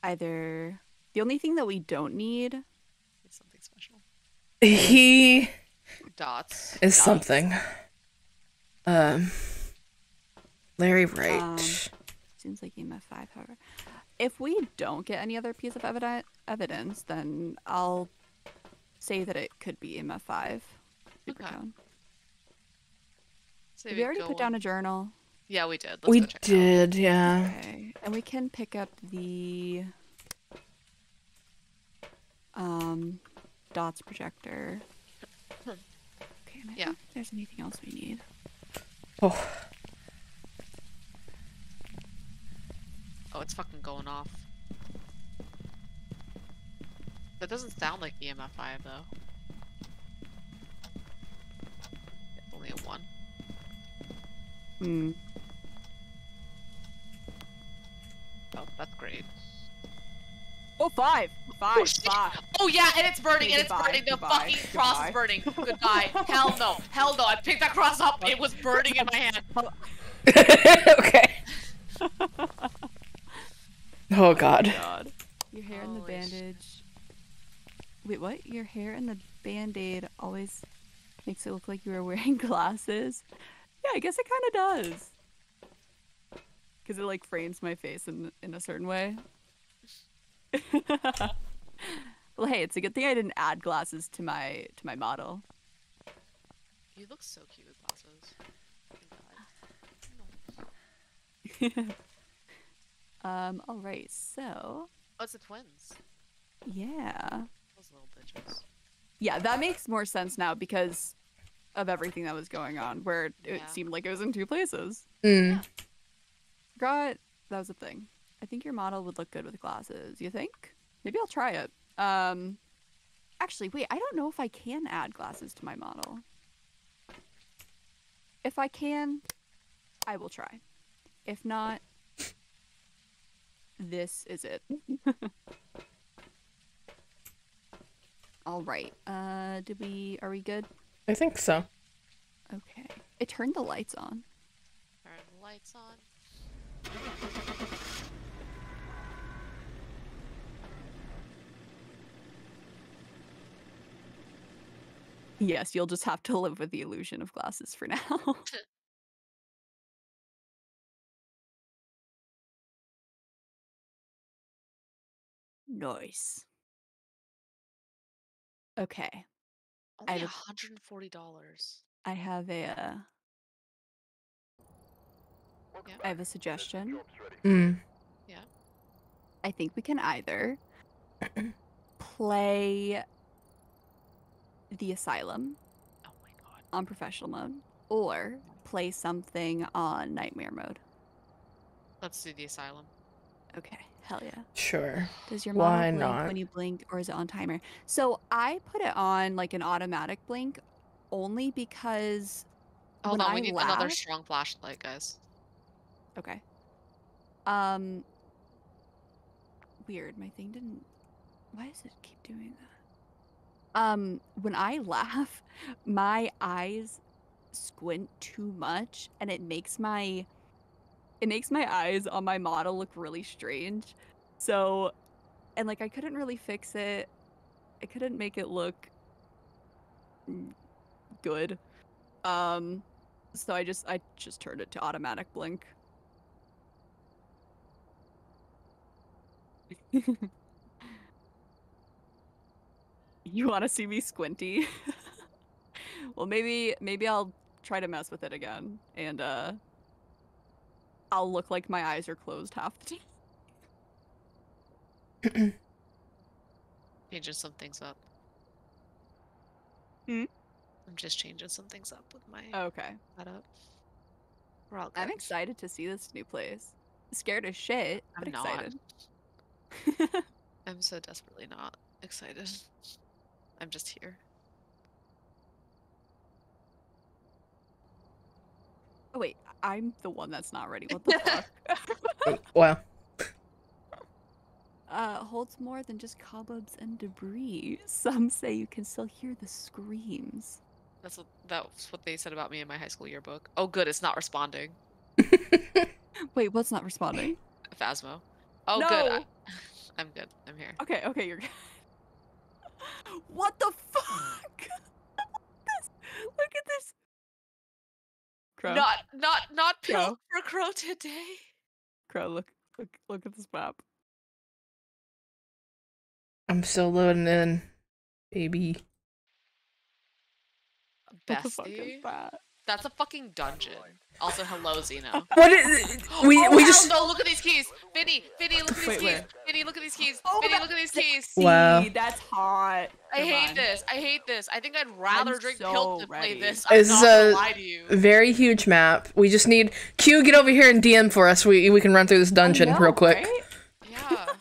either the only thing that we don't need. It's something special. He Dots. is something. Um. Larry Wright. Um, Seems like EMF five, however. If we don't get any other piece of eviden- evidence, then I'll say that it could be EMF five. Okay. Supertone. Say Did we already go put down on- a journal? Yeah, we did. Let's we go check it out. did, yeah. Okay, and we can pick up the um dots projector. Okay, and I Yeah. don't there's anything else we need. Oh, Oh, it's fucking going off. That doesn't sound like EMF 5 though. It's only a 1. Hmm. Oh, that's great. Oh, five, oh, five, shit. five. Oh yeah, and it's burning, Okay, and it's goodbye, burning. The goodbye, fucking cross is burning. Goodbye. [LAUGHS] Hell no. Hell no. I picked that cross up. It was burning in my hand. [LAUGHS] okay. [LAUGHS] Oh God. Oh, God. Your hair and the Holy sh- bandage. Wait, what? Your hair and the band-aid always makes it look like you were wearing glasses. Yeah, I guess it kind of does. Because it like frames my face in in a certain way. [LAUGHS] well, hey, it's a good thing I didn't add glasses to my to my model. You look so cute with glasses. Thank [LAUGHS] Um. All right. So Oh, it's the twins. yeah, Those little bitches. yeah, that makes more sense now because of everything that was going on, where it Yeah. seemed like it was in two places. Mm. Forgot that was a thing. I think your model would look good with glasses. You think? Maybe I'll try it. Um, actually, wait. I don't know if I can add glasses to my model. If I can, I will try. If not, this is it. [LAUGHS] All right. Uh, did we? Are we good? I think so. Okay. It turned the lights on. Turn the lights on. Yes, you'll just have to live with the illusion of glasses for now. [LAUGHS] [LAUGHS] nice. Okay, Only have $140. I have a uh, Yeah. I have a suggestion. Mm. I think we can either [CLEARS THROAT] play the asylum Oh my god. on professional mode or play something on nightmare mode. Let's do the asylum. Okay, hell yeah. Sure. Does your Why blink not? when you blink or is it on timer? So I put it on like an automatic blink only because Hold when on, we I need another strong flashlight, guys. Okay. Um weird, my thing didn't why does it keep doing that? Um when I [LAUGHS] laugh, my eyes squint too much and it makes my it makes my eyes on my model look really strange. So and like I couldn't really fix it. I couldn't make it look good. Um so I just I just turned it to automatic blink. [LAUGHS] you want to see me squinty? [LAUGHS] well, maybe maybe I'll try to mess with it again and uh I'll look like my eyes are closed half the time. Changing some things up. Hmm? I'm just changing some things up with my Okay. setup. We're all I'm excited to see this new place. Scared as shit, but I'm not. excited. [LAUGHS] I'm so desperately not excited. I'm just here. oh wait, I'm the one that's not ready. What the [LAUGHS] fuck? Wow. [LAUGHS] uh, holds more than just cobwebs and debris. Some say you can still hear the screams. That's what that's what they said about me in my high school yearbook. Oh, good, it's not responding. [LAUGHS] Wait, what's not responding? Phasmo. Oh, no. good. I, I'm good. I'm here. Okay, okay, you're. good. What the fuck? [LAUGHS] look at this. Crow, Not not not Crow. pill for crow today. crow, look, look, look at this map. I'm still loading in, baby. What the fuck is Bestie. that? That's a fucking dungeon. Also, hello, Xeno. [LAUGHS] What is we oh, we hell just no! Look at these keys, Finny. Finny, look at these Wait, keys. where? Finny, look at these keys. Oh, Finny, look at these keys. Wow. That's hot. I Come hate on. this. I hate this. I think I'd rather I'm drink so pill to play this. I'm It's not gonna a- lie to you. very huge map. We just need Q. Get over here and DM for us. We we can run through this dungeon know, real quick. right? Yeah. [LAUGHS]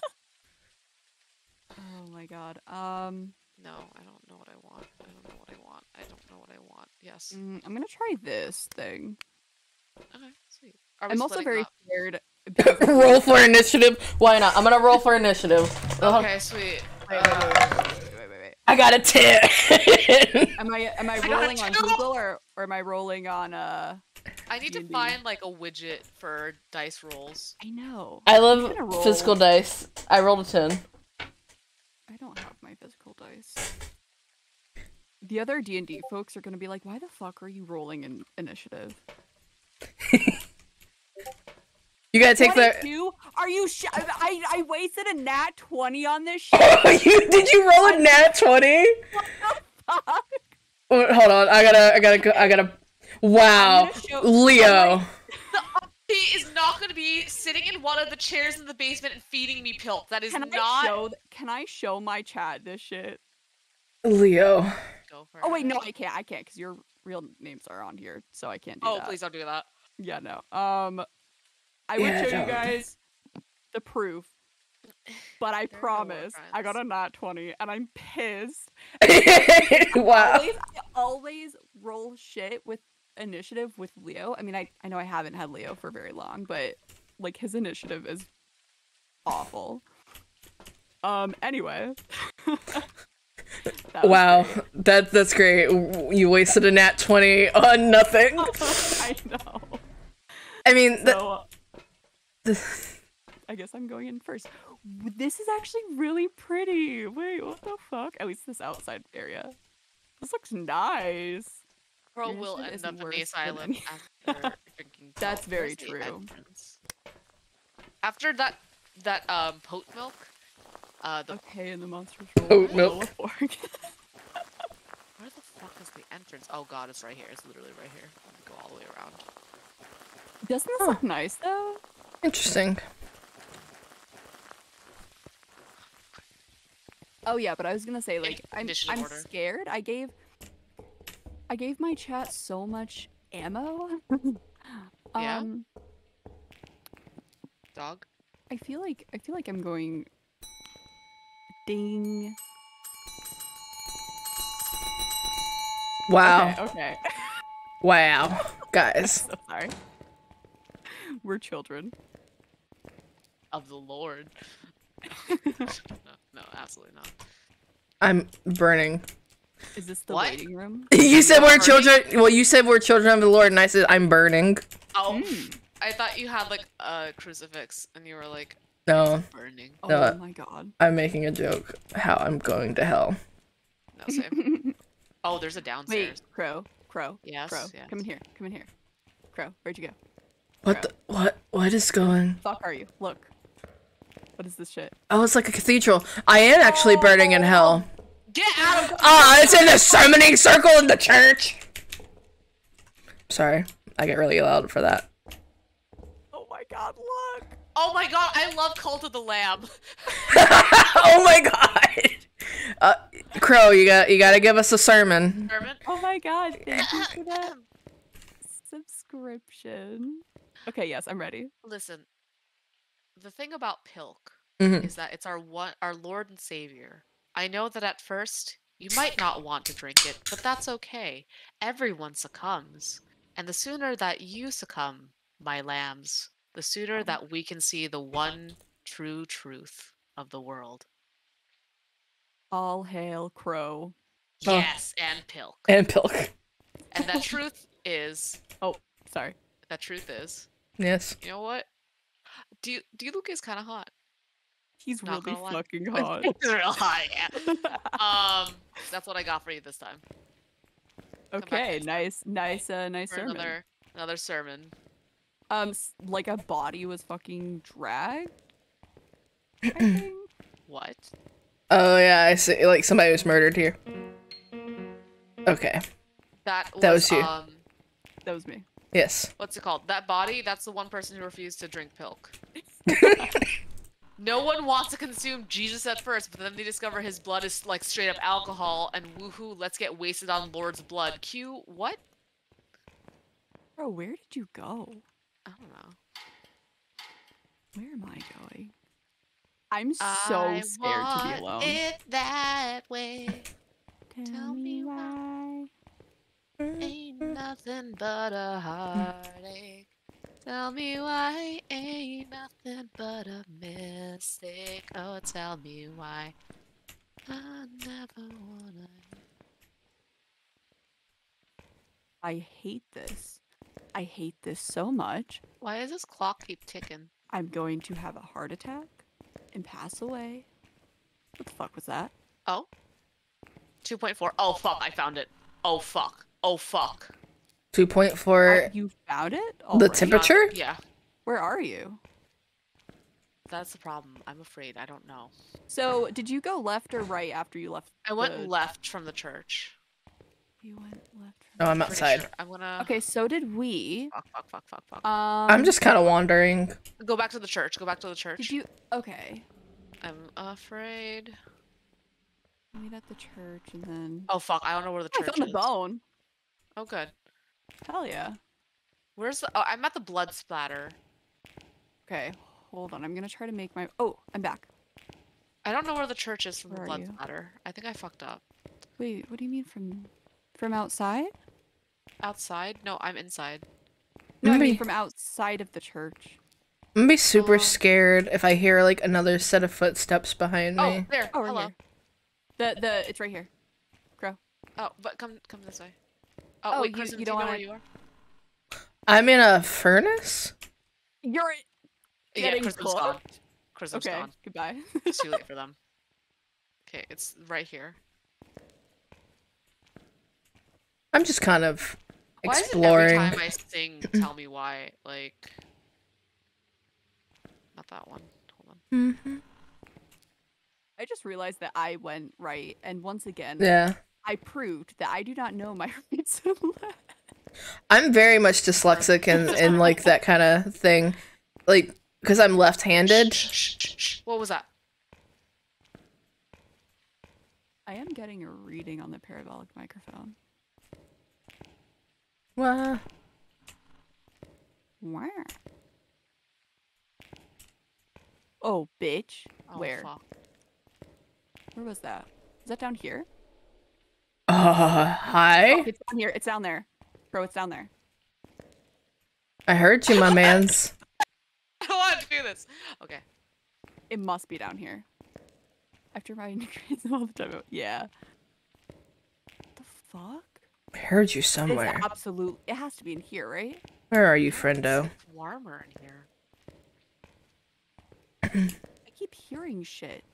Oh my god. Um, No, I don't know what I want. I don't know what I want. I don't know what I want. Yes. mm, I'm gonna try this thing. Okay, sweet. I'm also very up? scared. [LAUGHS] roll for initiative. Why not? I'm gonna roll for initiative. Uh, Okay, sweet. Wait, wait, wait, wait, wait, wait, wait, wait. I got a ten. [LAUGHS] Am I am I got a rolling on two! Google or or am I rolling on uh? I need to find like a widget for dice rolls. I know. I love physical dice. I rolled a ten. I don't have my physical dice. The other D and D folks are gonna be like, "Why the fuck are you rolling in initiative?" [LAUGHS] You gotta take the. Are you? Sh- I I wasted a nat twenty on this [LAUGHS] shit. Oh, you did you roll a nat twenty? Fuck. Hold on, I gotta, I gotta, I gotta. Wow, Leo. He is not going to be sitting in one of the chairs in the basement and feeding me pilt. That is Can I not. show? th- Can I show my chat this shit? Leo. Go for Oh wait, it. no, I can't. I can't because your real names are on here, so I can't do that. Oh, that. please don't do that. Yeah, no. Um, I would show don't. you guys the proof, but I [LAUGHS] There are no promise I got a crimes. nat twenty, and I'm pissed. [LAUGHS] wow. Always, I always roll shit with initiative with Leo. I mean, I I know I haven't had Leo for very long, but like his initiative is awful. Um. Anyway. [LAUGHS] That Wow, great. that that's great. You wasted a nat twenty on nothing. [LAUGHS] I know. I mean, that, So, [SIGHS] I guess I'm going in first. This is actually really pretty. Wait, what the fuck? At least this outside area. This looks nice. Bro Your will end isn't up in the worse than asylum after [LAUGHS] drinking. That's very true. entrance? After that, that um pote milk. Uh, the Okay, and the monsters [LAUGHS] Oat roll. milk. Where [LAUGHS] where the fuck is the entrance? Oh god, it's right here. It's literally right here. Go all the way around. Doesn't this look nice though? interesting. Oh yeah, but I was gonna say like I'm I'm order. scared. I gave I gave my chat so much ammo. [LAUGHS] Yeah? Um Dog. I feel like I feel like I'm going ding. Wow, Okay, okay. wow, [LAUGHS] guys. so sorry. We're children. Of the Lord. [LAUGHS] no, no, absolutely not. I'm burning. Is this the What? waiting room? [LAUGHS] You said we're burning? children. Well, you said we're children of the Lord, and I said I'm burning. Oh, Mm. I thought you had like a crucifix and you were like No, burning. Oh No. my god. I'm making a joke. How I'm going to hell. No, same. [LAUGHS] oh, there's a downstairs. Wait, Crow, Crow, Yes, Crow, yes. come in here, come in here. Crow, where'd you go? What the? What? What is going? Fuck are you? Look. What is this shit? Oh, it's like a cathedral. I am actually burning in hell. Get out of Ah, it's in the summoning circle in the church. Sorry, I get really loud for that. Oh my god, look! Oh my god, I love Cult of the Lamb. [LAUGHS] oh my god. Uh, Crow, you got you got to give us a sermon. Herman? Oh my my god, thank you for that [LAUGHS] subscription. Okay, yes, I'm ready. Listen, the thing about Pilk Mhm. is that it's our one, our Lord and Savior. I know that at first you might not want to drink it, but that's okay. Everyone succumbs, and the sooner that you succumb, my lambs, the sooner that we can see the one true truth of the world. All hail Crow. Oh. Yes, and Pilk. And Pilk. And that [LAUGHS] truth is Oh, sorry. that truth is. Yes. You know what? D Diluc is kind of hot. He's Not really gonna lie. fucking [LAUGHS] hot. He's real hot, yeah. [LAUGHS] Um, that's what I got for you this time. okay, nice, nice, uh, nice sermon. another another sermon. Um, like a body was fucking dragged. [CLEARS THROAT] What? Oh yeah, I see. Like somebody was murdered here. Okay. That was, That was you. um That was me. Yes. what's it called? That body, that's the one person who refused to drink pilk. [LAUGHS] no one wants to consume Jesus at first, but then they discover his blood is like straight up alcohol and woohoo, let's get wasted on Lord's blood. Q what? Bro, where did you go? I don't know. Where am I going? I'm so I scared to be alone. It that way. Tell, tell me why. Ain't nothing but a heartache. Tell me why ain't nothing but a mistake. Oh, tell me why. I never wanna. I hate this. I hate this so much. Why does this clock keep ticking? I'm going to have a heart attack and pass away. What the fuck was that? Oh? 2.4. Oh, fuck, I found it. Oh, fuck. Oh, fuck. Two point Uh, you found it? The Alright. temperature? Temperature? Yeah, Where are you? that's the problem. I'm afraid. I don't know. So, did you go left or right after you left? I went the- left from the church. You went left. Oh, I'm outside. sure. I'm gonna. Okay, so did we. Fuck, fuck, fuck, fuck, fuck. Um, I'm just kind of wandering. Go back to the church. Go back to the church. Did you? Okay. I'm afraid. Meet at the church and then. Oh fuck! I don't know where the I church found is. the bone. Oh good. Hell yeah. Where's the? Oh, I'm at the blood splatter. Okay, hold on. I'm gonna try to make my. Oh, I'm back. I don't know where the church is from Where the blood splatter. I think I fucked up. Wait, what do you mean from from outside? Outside? No, I'm inside. No, I mean Maybe- from outside of the church. I'm gonna be super Oh. scared if I hear like another set of footsteps behind Oh, me. there. Oh, right Hello. here. The the it's right here. Crow. Oh, but come come this way. Oh, Oh, wait, you- Chrism, you do you don't know where wanna- you are? I'm in a furnace. You're Yeah, Getting Chrism's gone. cooked? Chrism's okay. gone. Goodbye. It's too late [LAUGHS] for them. Okay, it's right here. I'm just kind of exploring. Why is it exploring. every time I sing, tell me why? Like, not that one. Hold on. Mhm. I just realized that I went right, and once again, Yeah. I proved that I do not know my [LAUGHS] rights and left. I'm very much dyslexic and, and like that kind of thing. Like, because I'm left handed. Shh, shh, shh, shh. What was that? I am getting a reading on the parabolic microphone. Well, Where? Oh, bitch. Oh, Where? fuck. Where was that? Is that down here? uh, hi. It's down here. It's down there. Bro, it's down there. I heard you, my man's. [LAUGHS] I don't want to do this. Okay. It must be down here. After riding [LAUGHS] crazy all the time. Yeah. What the fuck? I heard you It's somewhere. absolute. It has to be in here, right? Where are you, friendo? It's warmer in here. I keep hearing shit.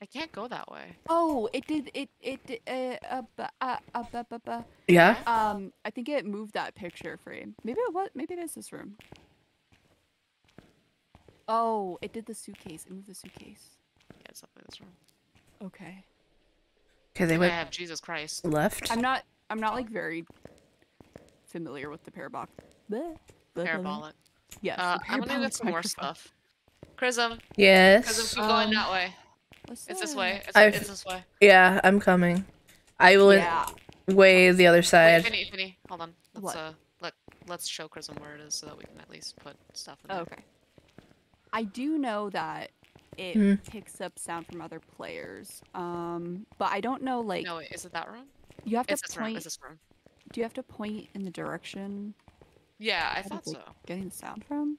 I can't go that way. Oh, it did. It it did- uh, uh, bu- uh, uh, bu- bu- bu- Yeah. um. I think it moved that picture frame. Maybe it was. Maybe it is this room. Oh, it did the suitcase. It moved the suitcase. Yeah, it's definitely this room. Okay. Okay, they I have Jesus Christ. left. I'm not. I'm not like very familiar with the parabolic. Parabolic. Yes. Uh, I'm gonna get some more stuff. Chrism, Chrism, Yes. keep going Um, that way. What's It's this way. It's, it's this way. Yeah, I'm coming. I will Yeah. way the other Wait, side. Finny, Finny, hold on. Let's What? uh let let's show Chrism where it is so that we can at least put stuff in Oh, there. okay. I do know that it Hmm. picks up sound from other players. Um, but I don't know like No, wait, is it that room? you have to It's this room. point. This room. Do you have to point in the direction Yeah, I that thought so. getting the sound from?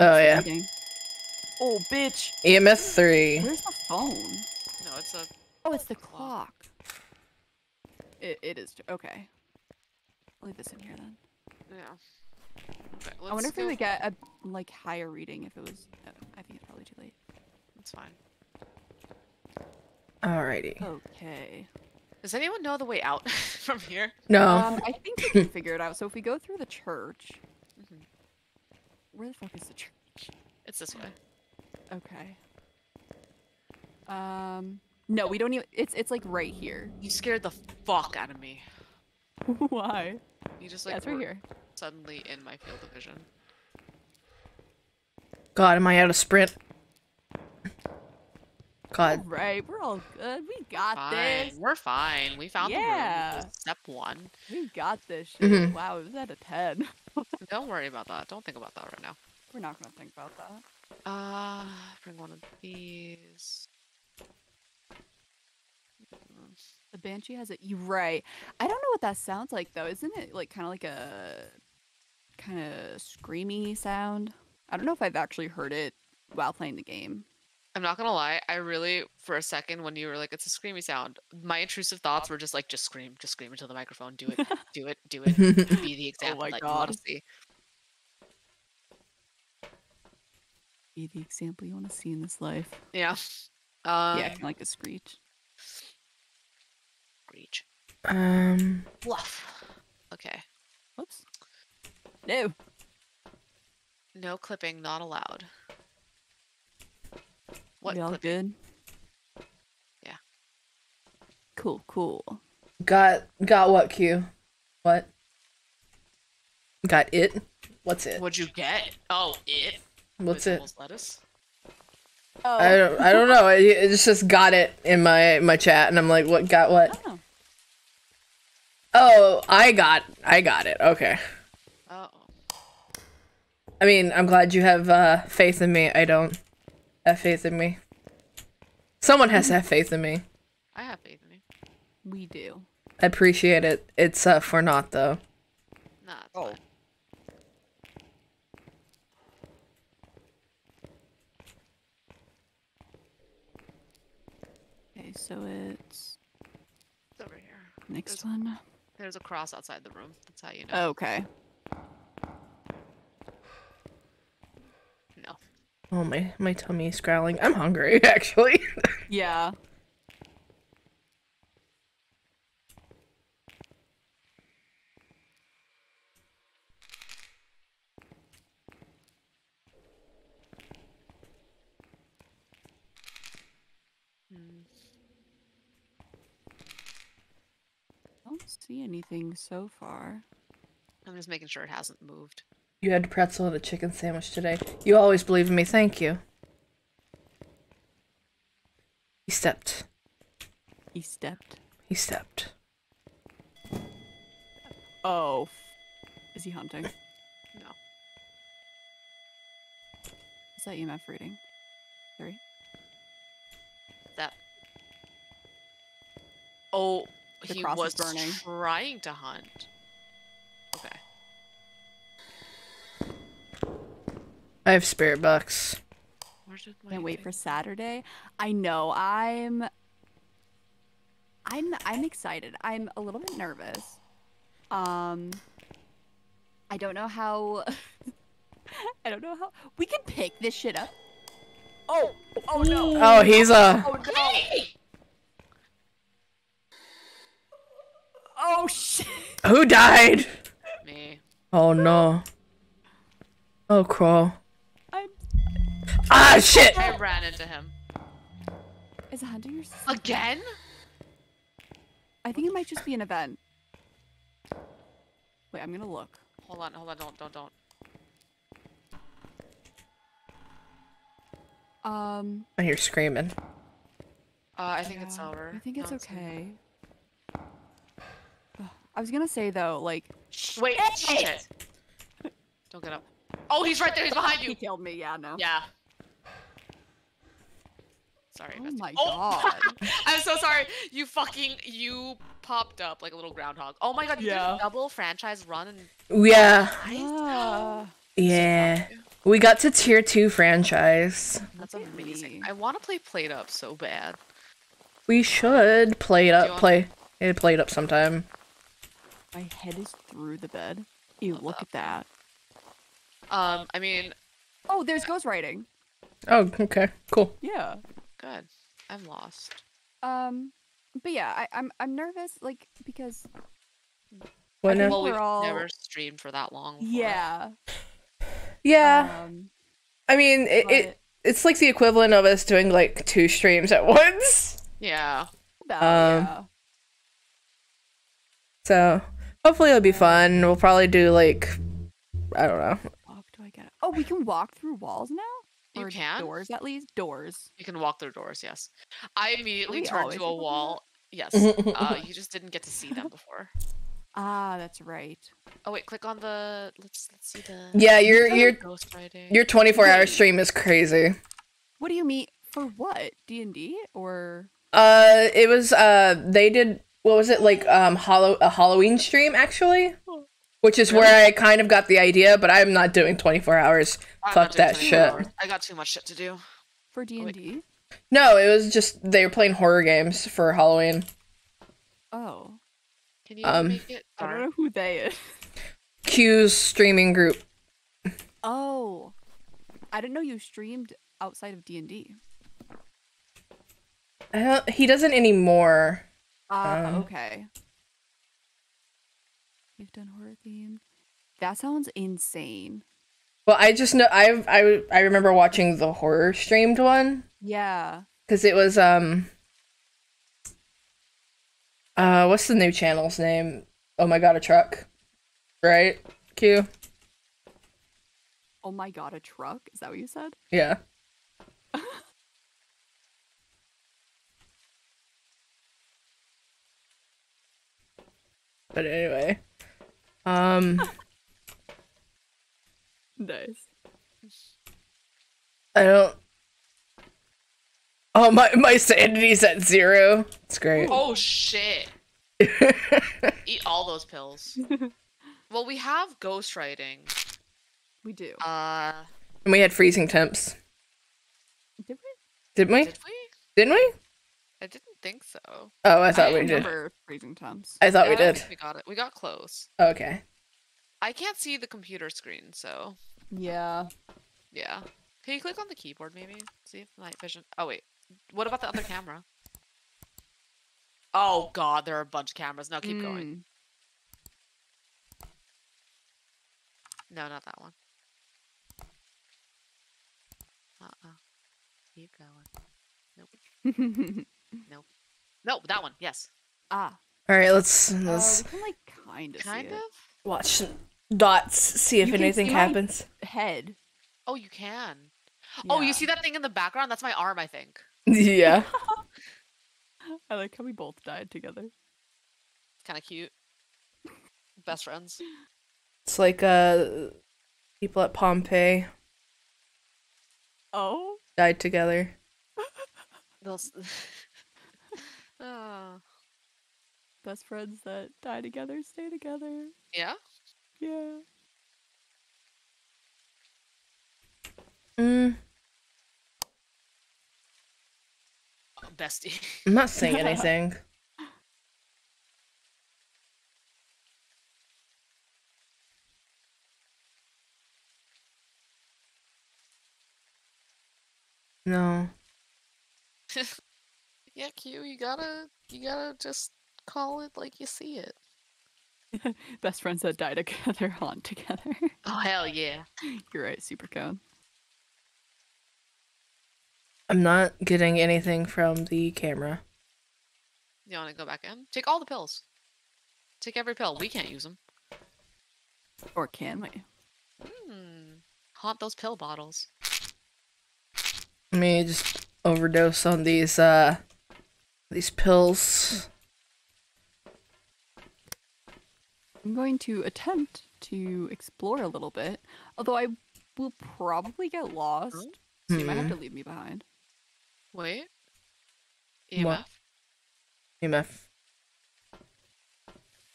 Oh yeah. Reading. Oh, bitch! EMF three. Where's the phone? No, it's a Oh, it's the Clock. clock. It, it is. Okay. I'll leave this in here then. yeah. Okay, let's I wonder if we would get a like higher reading if it was. Oh, I think it's probably too late. It's fine. Alrighty. Okay. Does anyone know the way out [LAUGHS] from here? No. Um, I think we can figure it out. So if we go through the church, Mhm. where the fuck is the church? It's this way. Okay. Um, no, we don't even. It's it's like right here. You scared the fuck out of me. [LAUGHS] Why? You just like yeah, right here. Suddenly in my field of vision. God, am I out of sprint? God. right, we're all good. We got Fine. this. We're fine. We found the room. Yeah. Step one. We got this [LAUGHS] shit. Mhm. Wow, it was at a ten. [LAUGHS] Don't worry about that. Don't think about that right now. we're not gonna think about that. Uh, bring one of these. The banshee has it. You right. I don't know what that sounds like though. Isn't it like kind of like a kind of screamy sound? I don't know if I've actually heard it while playing the game. I'm not gonna lie. I really, for a second, when you were like, "It's a screamy sound," my intrusive thoughts were just like, "Just scream, just scream into the microphone. Do it, [LAUGHS] do it, do it. Be the [LAUGHS] example my that you want to see." Be the example you want to see in this life. Yeah. Um, yeah, kind of like a screech. Reach. Um. Bluff. Okay. Whoops. No. No clipping, not allowed. What We all clipping? good? Yeah. Cool, cool. Got got what Q? What? Got it? What's it? What'd you get? Oh, it. What's With it? Lettuce. Oh. I don't I don't know. It, it's just got it in my my chat, and I'm like, what got what? Oh. Oh, I got I got it. Okay. Oh. I mean, I'm glad you have uh, faith in me. I don't have faith in me. Someone has to have faith in me. I have faith in you. We do. I appreciate it. It's uh, for naught though. Nah, it's Oh. fine. Okay, so it's It's over here. next There's- one. There's a cross outside the room. That's how you know. Okay. No. Oh my my tummy is growling. I'm hungry [LAUGHS] actually. Yeah. Hmm. I don't see anything so far. I'm just making sure it hasn't moved. You had pretzel and a chicken sandwich today. You always believe in me. Thank you. He stepped. He stepped. He stepped. Oh. Is he hunting? [LAUGHS] No. Is that EMF reading? Three. That. Oh, The he cross is was burning. trying to hunt. Okay. I have spirit bucks. Can't wait for Saturday. I know. I'm. I'm. I'm excited. I'm a little bit nervous. Um. I don't know how. [LAUGHS] I don't know how we can pick this shit up. Oh. Oh no. Oh, he's a. Oh no. Oh shit. Who died? Me. Oh no. Oh Crow. I'm. Ah shit. I ran into him. Is it hunting or? s- Again? I think it might just be an event. Wait, I'm gonna look. Hold on, hold on, don't, don't, don't. Um, I hear screaming. Uh, I think it's over. I think it's No, over. okay. Ugh, I was gonna say though, like Wait, shit. Don't get up. Oh, he's right there. He's behind you. [LAUGHS] he you. killed me. Yeah, no. Yeah. Sorry. Oh bestie. my Oh, [LAUGHS] god. I'm so sorry. You fucking you popped up like a little groundhog. Oh my god, you did a double franchise run and Yeah, Ah, yeah. We got to tier two franchise. That's amazing. I want to play PlateUp so bad. We should play it up. want- Play it. Play it up sometime. my head is through the bed. You Love look that. at that. Um, I mean, Oh, there's ghostwriting. Oh, okay, cool. Yeah. Good. I'm lost. Um, but yeah, I, I'm I'm nervous, like because What think? Well, we've Overall- never streamed for that long. before. yeah. Yeah, Um, I mean, it, but it it's like the equivalent of us doing like two streams at [LAUGHS] once. Yeah. about, um, yeah. So hopefully it'll be fun. We'll probably do like I don't know. Walk do I get? Oh, we can walk through walls now. You Or can? doors at least doors. You can walk through doors. Yes. I immediately we turned to a able that? wall. Yes. uh, [LAUGHS] you just didn't get to see them before. Ah, that's right. Oh wait, click on the. Let's let's see the. Yeah, your Oh, your your 24 hour stream is crazy. What do you mean for what? D and D or Uh, it was uh they did what was it like um hollow a Halloween stream actually, which is where I kind of got the idea, but I'm not doing 24 hours. I'm fuck that shit. hours. I got too much shit to do. for D and D? No, it was just they were playing horror games for Halloween. Oh, Can you Um, make it I don't know who they is. Q's streaming group. Oh, I didn't know you streamed outside of D&D. don't, he doesn't anymore. Ah, Um, okay. You've done horror themed. That sounds insane. Well, I just know I I I remember watching the horror streamed one Yeah. because it was um uh what's the new channel's name? Oh my god, a truck, right? Q. Oh my god, a truck? Is that what you said? Yeah. [LAUGHS] but anyway, um, [LAUGHS] Nice. I don't. Oh my my sanity's at zero. It's great. Oh shit! [LAUGHS] Eat all those pills. [LAUGHS] well, we have ghostwriting. We do. Uh, And we had freezing temps, Did we? didn't we? did we? Didn't we? I didn't think so. Oh, I thought I we did. remember freezing temps. I thought we Yeah, I did. think We got it. We got close. Okay. I can't see the computer screen, so Yeah. yeah. Can you click on the keyboard maybe? See if night vision. Oh wait, what about the other camera? Oh god, there are a bunch of cameras. No, keep going. Mm. No, not that one. Uh-uh. Keep going. [LAUGHS] Mm. No, that one. Yes. ah. All right. Let's Uh, let's we can like kind of Kind of. watch dots. See if You can anything see happens. it. Head. Oh, you can. Oh, you see that thing in the background? That's my arm, I think. [LAUGHS] yeah. [LAUGHS] I like how we both died together. Kind of cute. Best friends. It's like uh, people at Pompeii Oh. died together. Those. [LAUGHS] oh. Best friends that die together stay together. Yeah. Yeah. Mm, Bestie. I'm not saying [LAUGHS] anything. No. [LAUGHS] yeah, Q. You gotta. You gotta just call it like you see it. [LAUGHS] Best friends that die together [LAUGHS] haunt together. Oh hell yeah. [LAUGHS] You're right, super cone. I'm not getting anything from the camera. You want to go back in? Take all the pills. Take every pill. We can't use them. Or can we? Hmm. Haunt those pill bottles. Let me just overdose on these uh these pills. I'm going to attempt to explore a little bit, although I will probably get lost, so you might have Hmm. to leave me behind. Wait. EMF, What? EMF.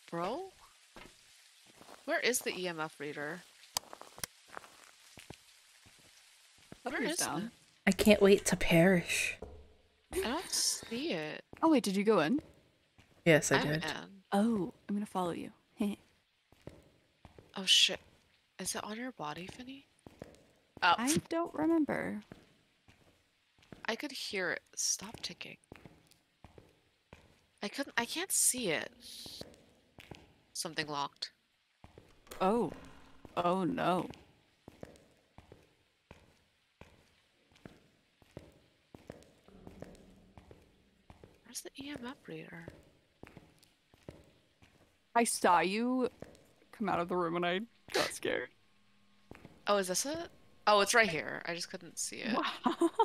bro. Where is the EMF reader? Where Butter's down. it? I can't wait to perish. I don't see it. Oh wait, did you go in? Yes, I I'm did. in. Oh, I'm gonna follow you. [LAUGHS] Oh shit. Is it on your body, Finny? Oh, I don't remember. I could hear it. Stop ticking. I couldn't. I can't see it. Something locked. Oh. Oh no. Where's the EMF reader? I saw you come out of the room and I got scared. Oh, is this it? Oh, it's right here. I just couldn't see it. Wow. [LAUGHS]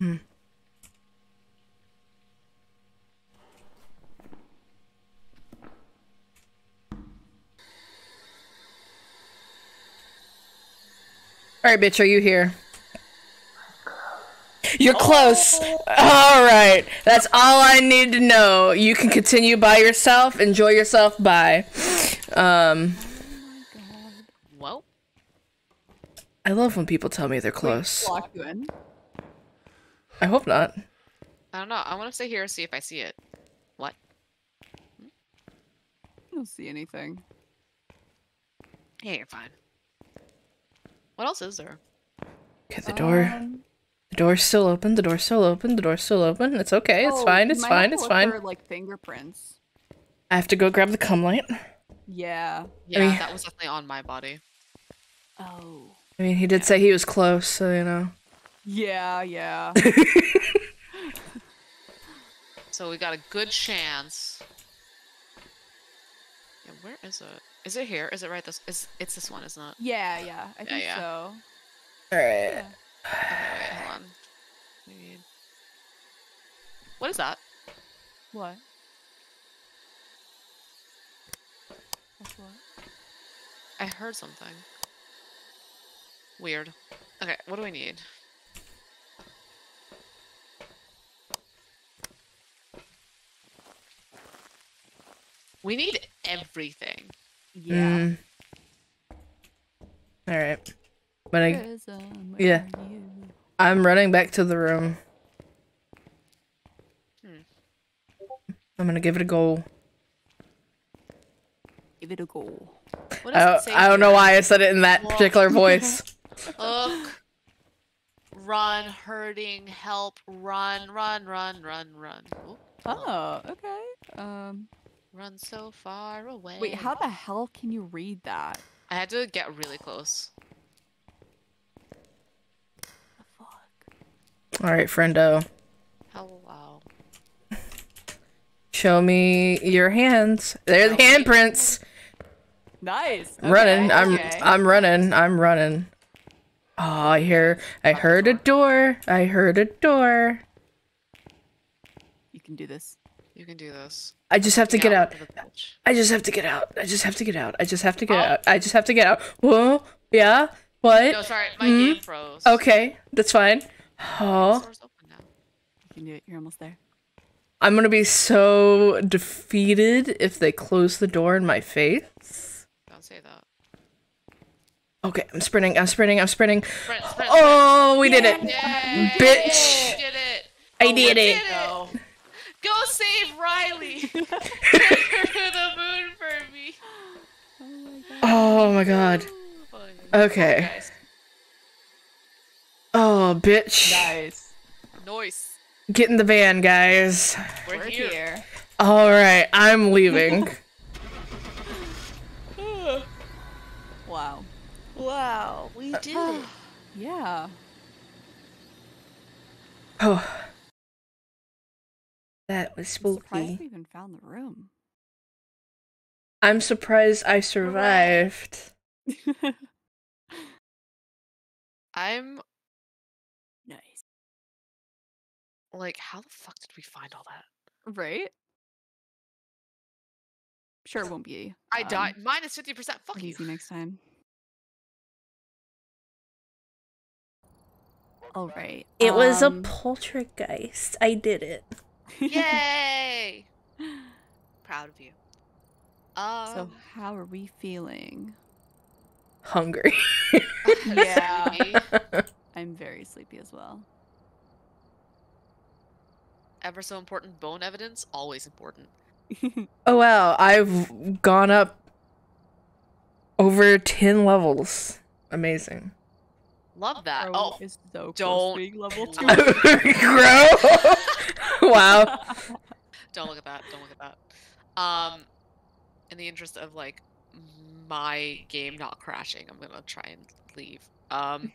Hmm. All right, bitch, are you here? You're close. All right. That's all I need to know. You can continue by yourself. Enjoy yourself. Bye. Um, Well, I love when people tell me they're close. Lock you in. I hope not. I don't know. I want to stay here and see if I see it. What? I don't see anything. Yeah, you're fine. What else is there? Okay, the door. Um, The door's still open. The door's still open. The door's still open. It's okay. It's oh, fine. you It's might have fine. to It's look fine. For, like fingerprints. I have to go grab the cum light. Yeah. Yeah, mean- that was definitely on my body. Oh. I mean, he did say he was close, so you know. Yeah, yeah. [LAUGHS] So we got a good chance. Yeah, where is it? Is it here? Is it right this? Is it's this one, isn't it? yeah, yeah. I think yeah. so. All right. Yeah. Okay, wait, hold on. We need- What is that? What? That's what? I heard something. Weird. Okay, what do we need? We need everything. Yeah. Mm. All right. But I yeah you. I'm running back to the room. Hmm. I'm gonna give it a go. Give it a go. What I don't, say I don't know why I said it in that Whoa. particular voice. [LAUGHS] Look. Run, hurting, help, run, run, run, run, run. Oh, Oh, okay. Um, run so far away. wait, how the hell can you read that? I had to get really close. The fuck? All right, friendo. Hello. Show me your hands. There's Show me. handprints. Nice. running. okay, I'm okay. I'm running. I'm running. Oh, I hear I heard a door. I heard a door. You can do this. You can do this. I just have to get out. of. I just have to get out. I just have to get out. I just have to get Oh. out. I just have to get out. Whoa. Yeah. What? No, sorry, my Hmm? game froze. Okay, that's fine. The Oh, door's open now. You can do it. You're almost there. I'm gonna be so defeated if they close the door in my face. Don't say that. Okay, I'm sprinting. I'm sprinting. I'm sprinting. Sprint, sprint, Oh, we did it. Yay! Bitch. You did it. I Oh, did it. Go. Go save Riley. Take her to the moon for me. Oh my god. Okay. Guys, Oh, bitch. Nice. Noise. Get in the van, guys. We're, We're here. here. All right, I'm leaving. [LAUGHS] Wow. Wow, we uh, did it. [SIGHS] Yeah. [SIGHS] oh. That was I'm surprised spooky. we even found the room. I'm surprised I survived. [LAUGHS] I'm like, how the fuck did we find all that? Right? Sure, it won't be. I um, died minus fifty percent. Fuck you. Easy next time. All right. It was a um, poltergeist. I did it. Yay! [LAUGHS] Proud of you. Um, so how are we feeling? Hungry. [LAUGHS] [LAUGHS] Yeah. I'm very sleepy as well. Ever so important bone evidence, always important. [LAUGHS] oh wow, I've gone up over 10 levels. Amazing. Love that. Bro Oh, is so close to don't being level two. [LAUGHS] Grow. [LAUGHS] wow. don't look at that. Don't look at that. Um, in the interest of like my game not crashing, I'm gonna try and leave. Um,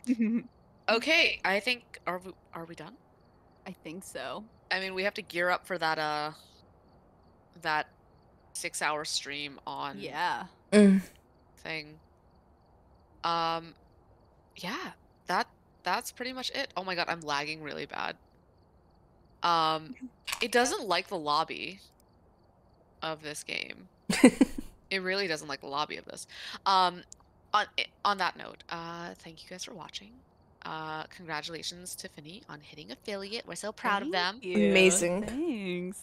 okay. I think are we are we done? I think so. I mean, we have to gear up for that uh that six hour stream on Yeah. Mm. thing. Um, yeah, that that's pretty much it. Oh my god, I'm lagging really bad. Um, [LAUGHS] it doesn't like the lobby of this game. [LAUGHS] It really doesn't like the lobby of this. Um, on on that note, uh, thank you guys for watching. Uh, congratulations, Tiffany, on hitting affiliate. We're so proud of them. You. Amazing. Thanks.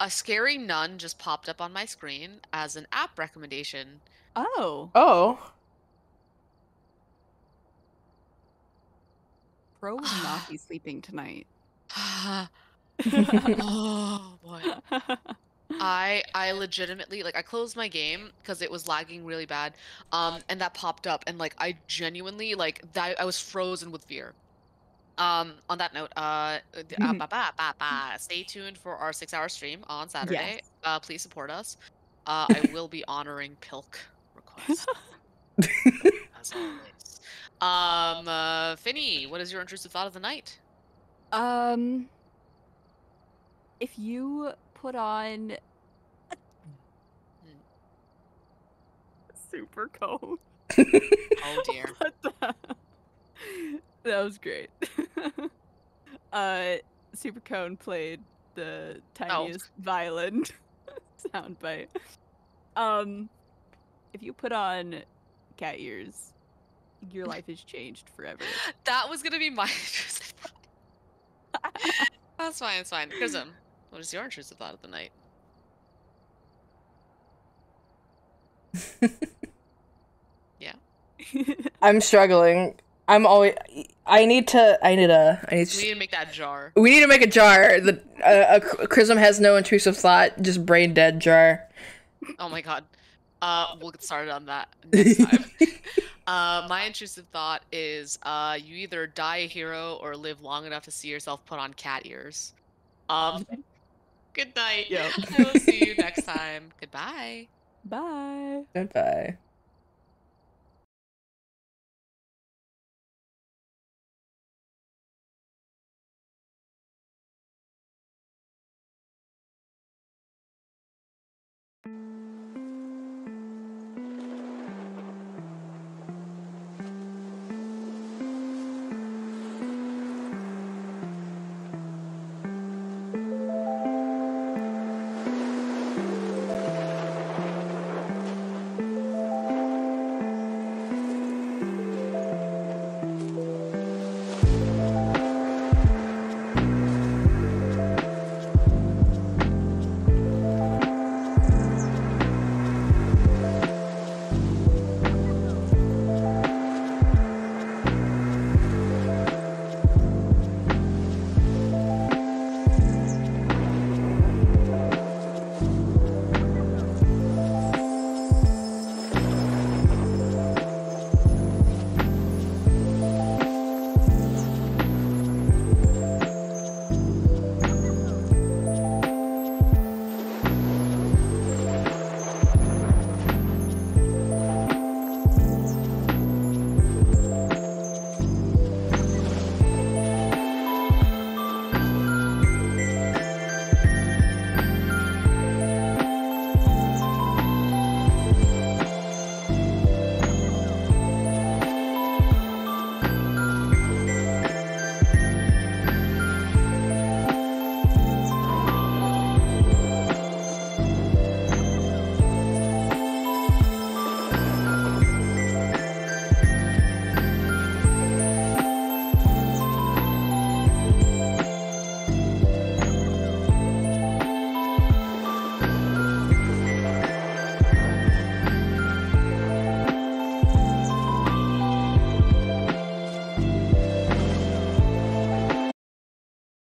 A scary nun just popped up on my screen as an app recommendation. Oh, oh. Pro will not [SIGHS] be sleeping tonight. [SIGHS] [LAUGHS] oh boy. [LAUGHS] I I legitimately like I closed my game because it was lagging really bad, um, and that popped up, and like I genuinely like that I was frozen with fear. Um, on that note, uh, uh, ba, ba, ba, ba, stay tuned for our six-hour stream on Saturday. Uh, please support us. Uh, I [LAUGHS] will be honoring Pilk requests [LAUGHS] as always. Um, uh, Finny, what is your intrusive thought of the night? Um, if you put on super cold, Oh [LAUGHS] dear. what the? [LAUGHS] That was great. [LAUGHS] uh, Super Cone played the tiniest violin soundbite. Um, if you put on cat ears, your life is changed forever. That was gonna be my intrusive. That's fine, it's fine. Prism, what is your intrusive thought of the night? [LAUGHS] Yeah. [LAUGHS] I'm struggling. I'm always. I need to. I need a. I need. We To, need to make that jar. we need to make a jar. The uh, a, a Chrism has no intrusive thought. Just brain dead jar. Oh my god. Uh, we'll get started on that next time. [LAUGHS] uh, my intrusive thought is uh, you either die a hero or live long enough to see yourself put on cat ears. Um, Good night. Yep. [LAUGHS] I will see you [LAUGHS] next time. Goodbye. Bye. Goodbye.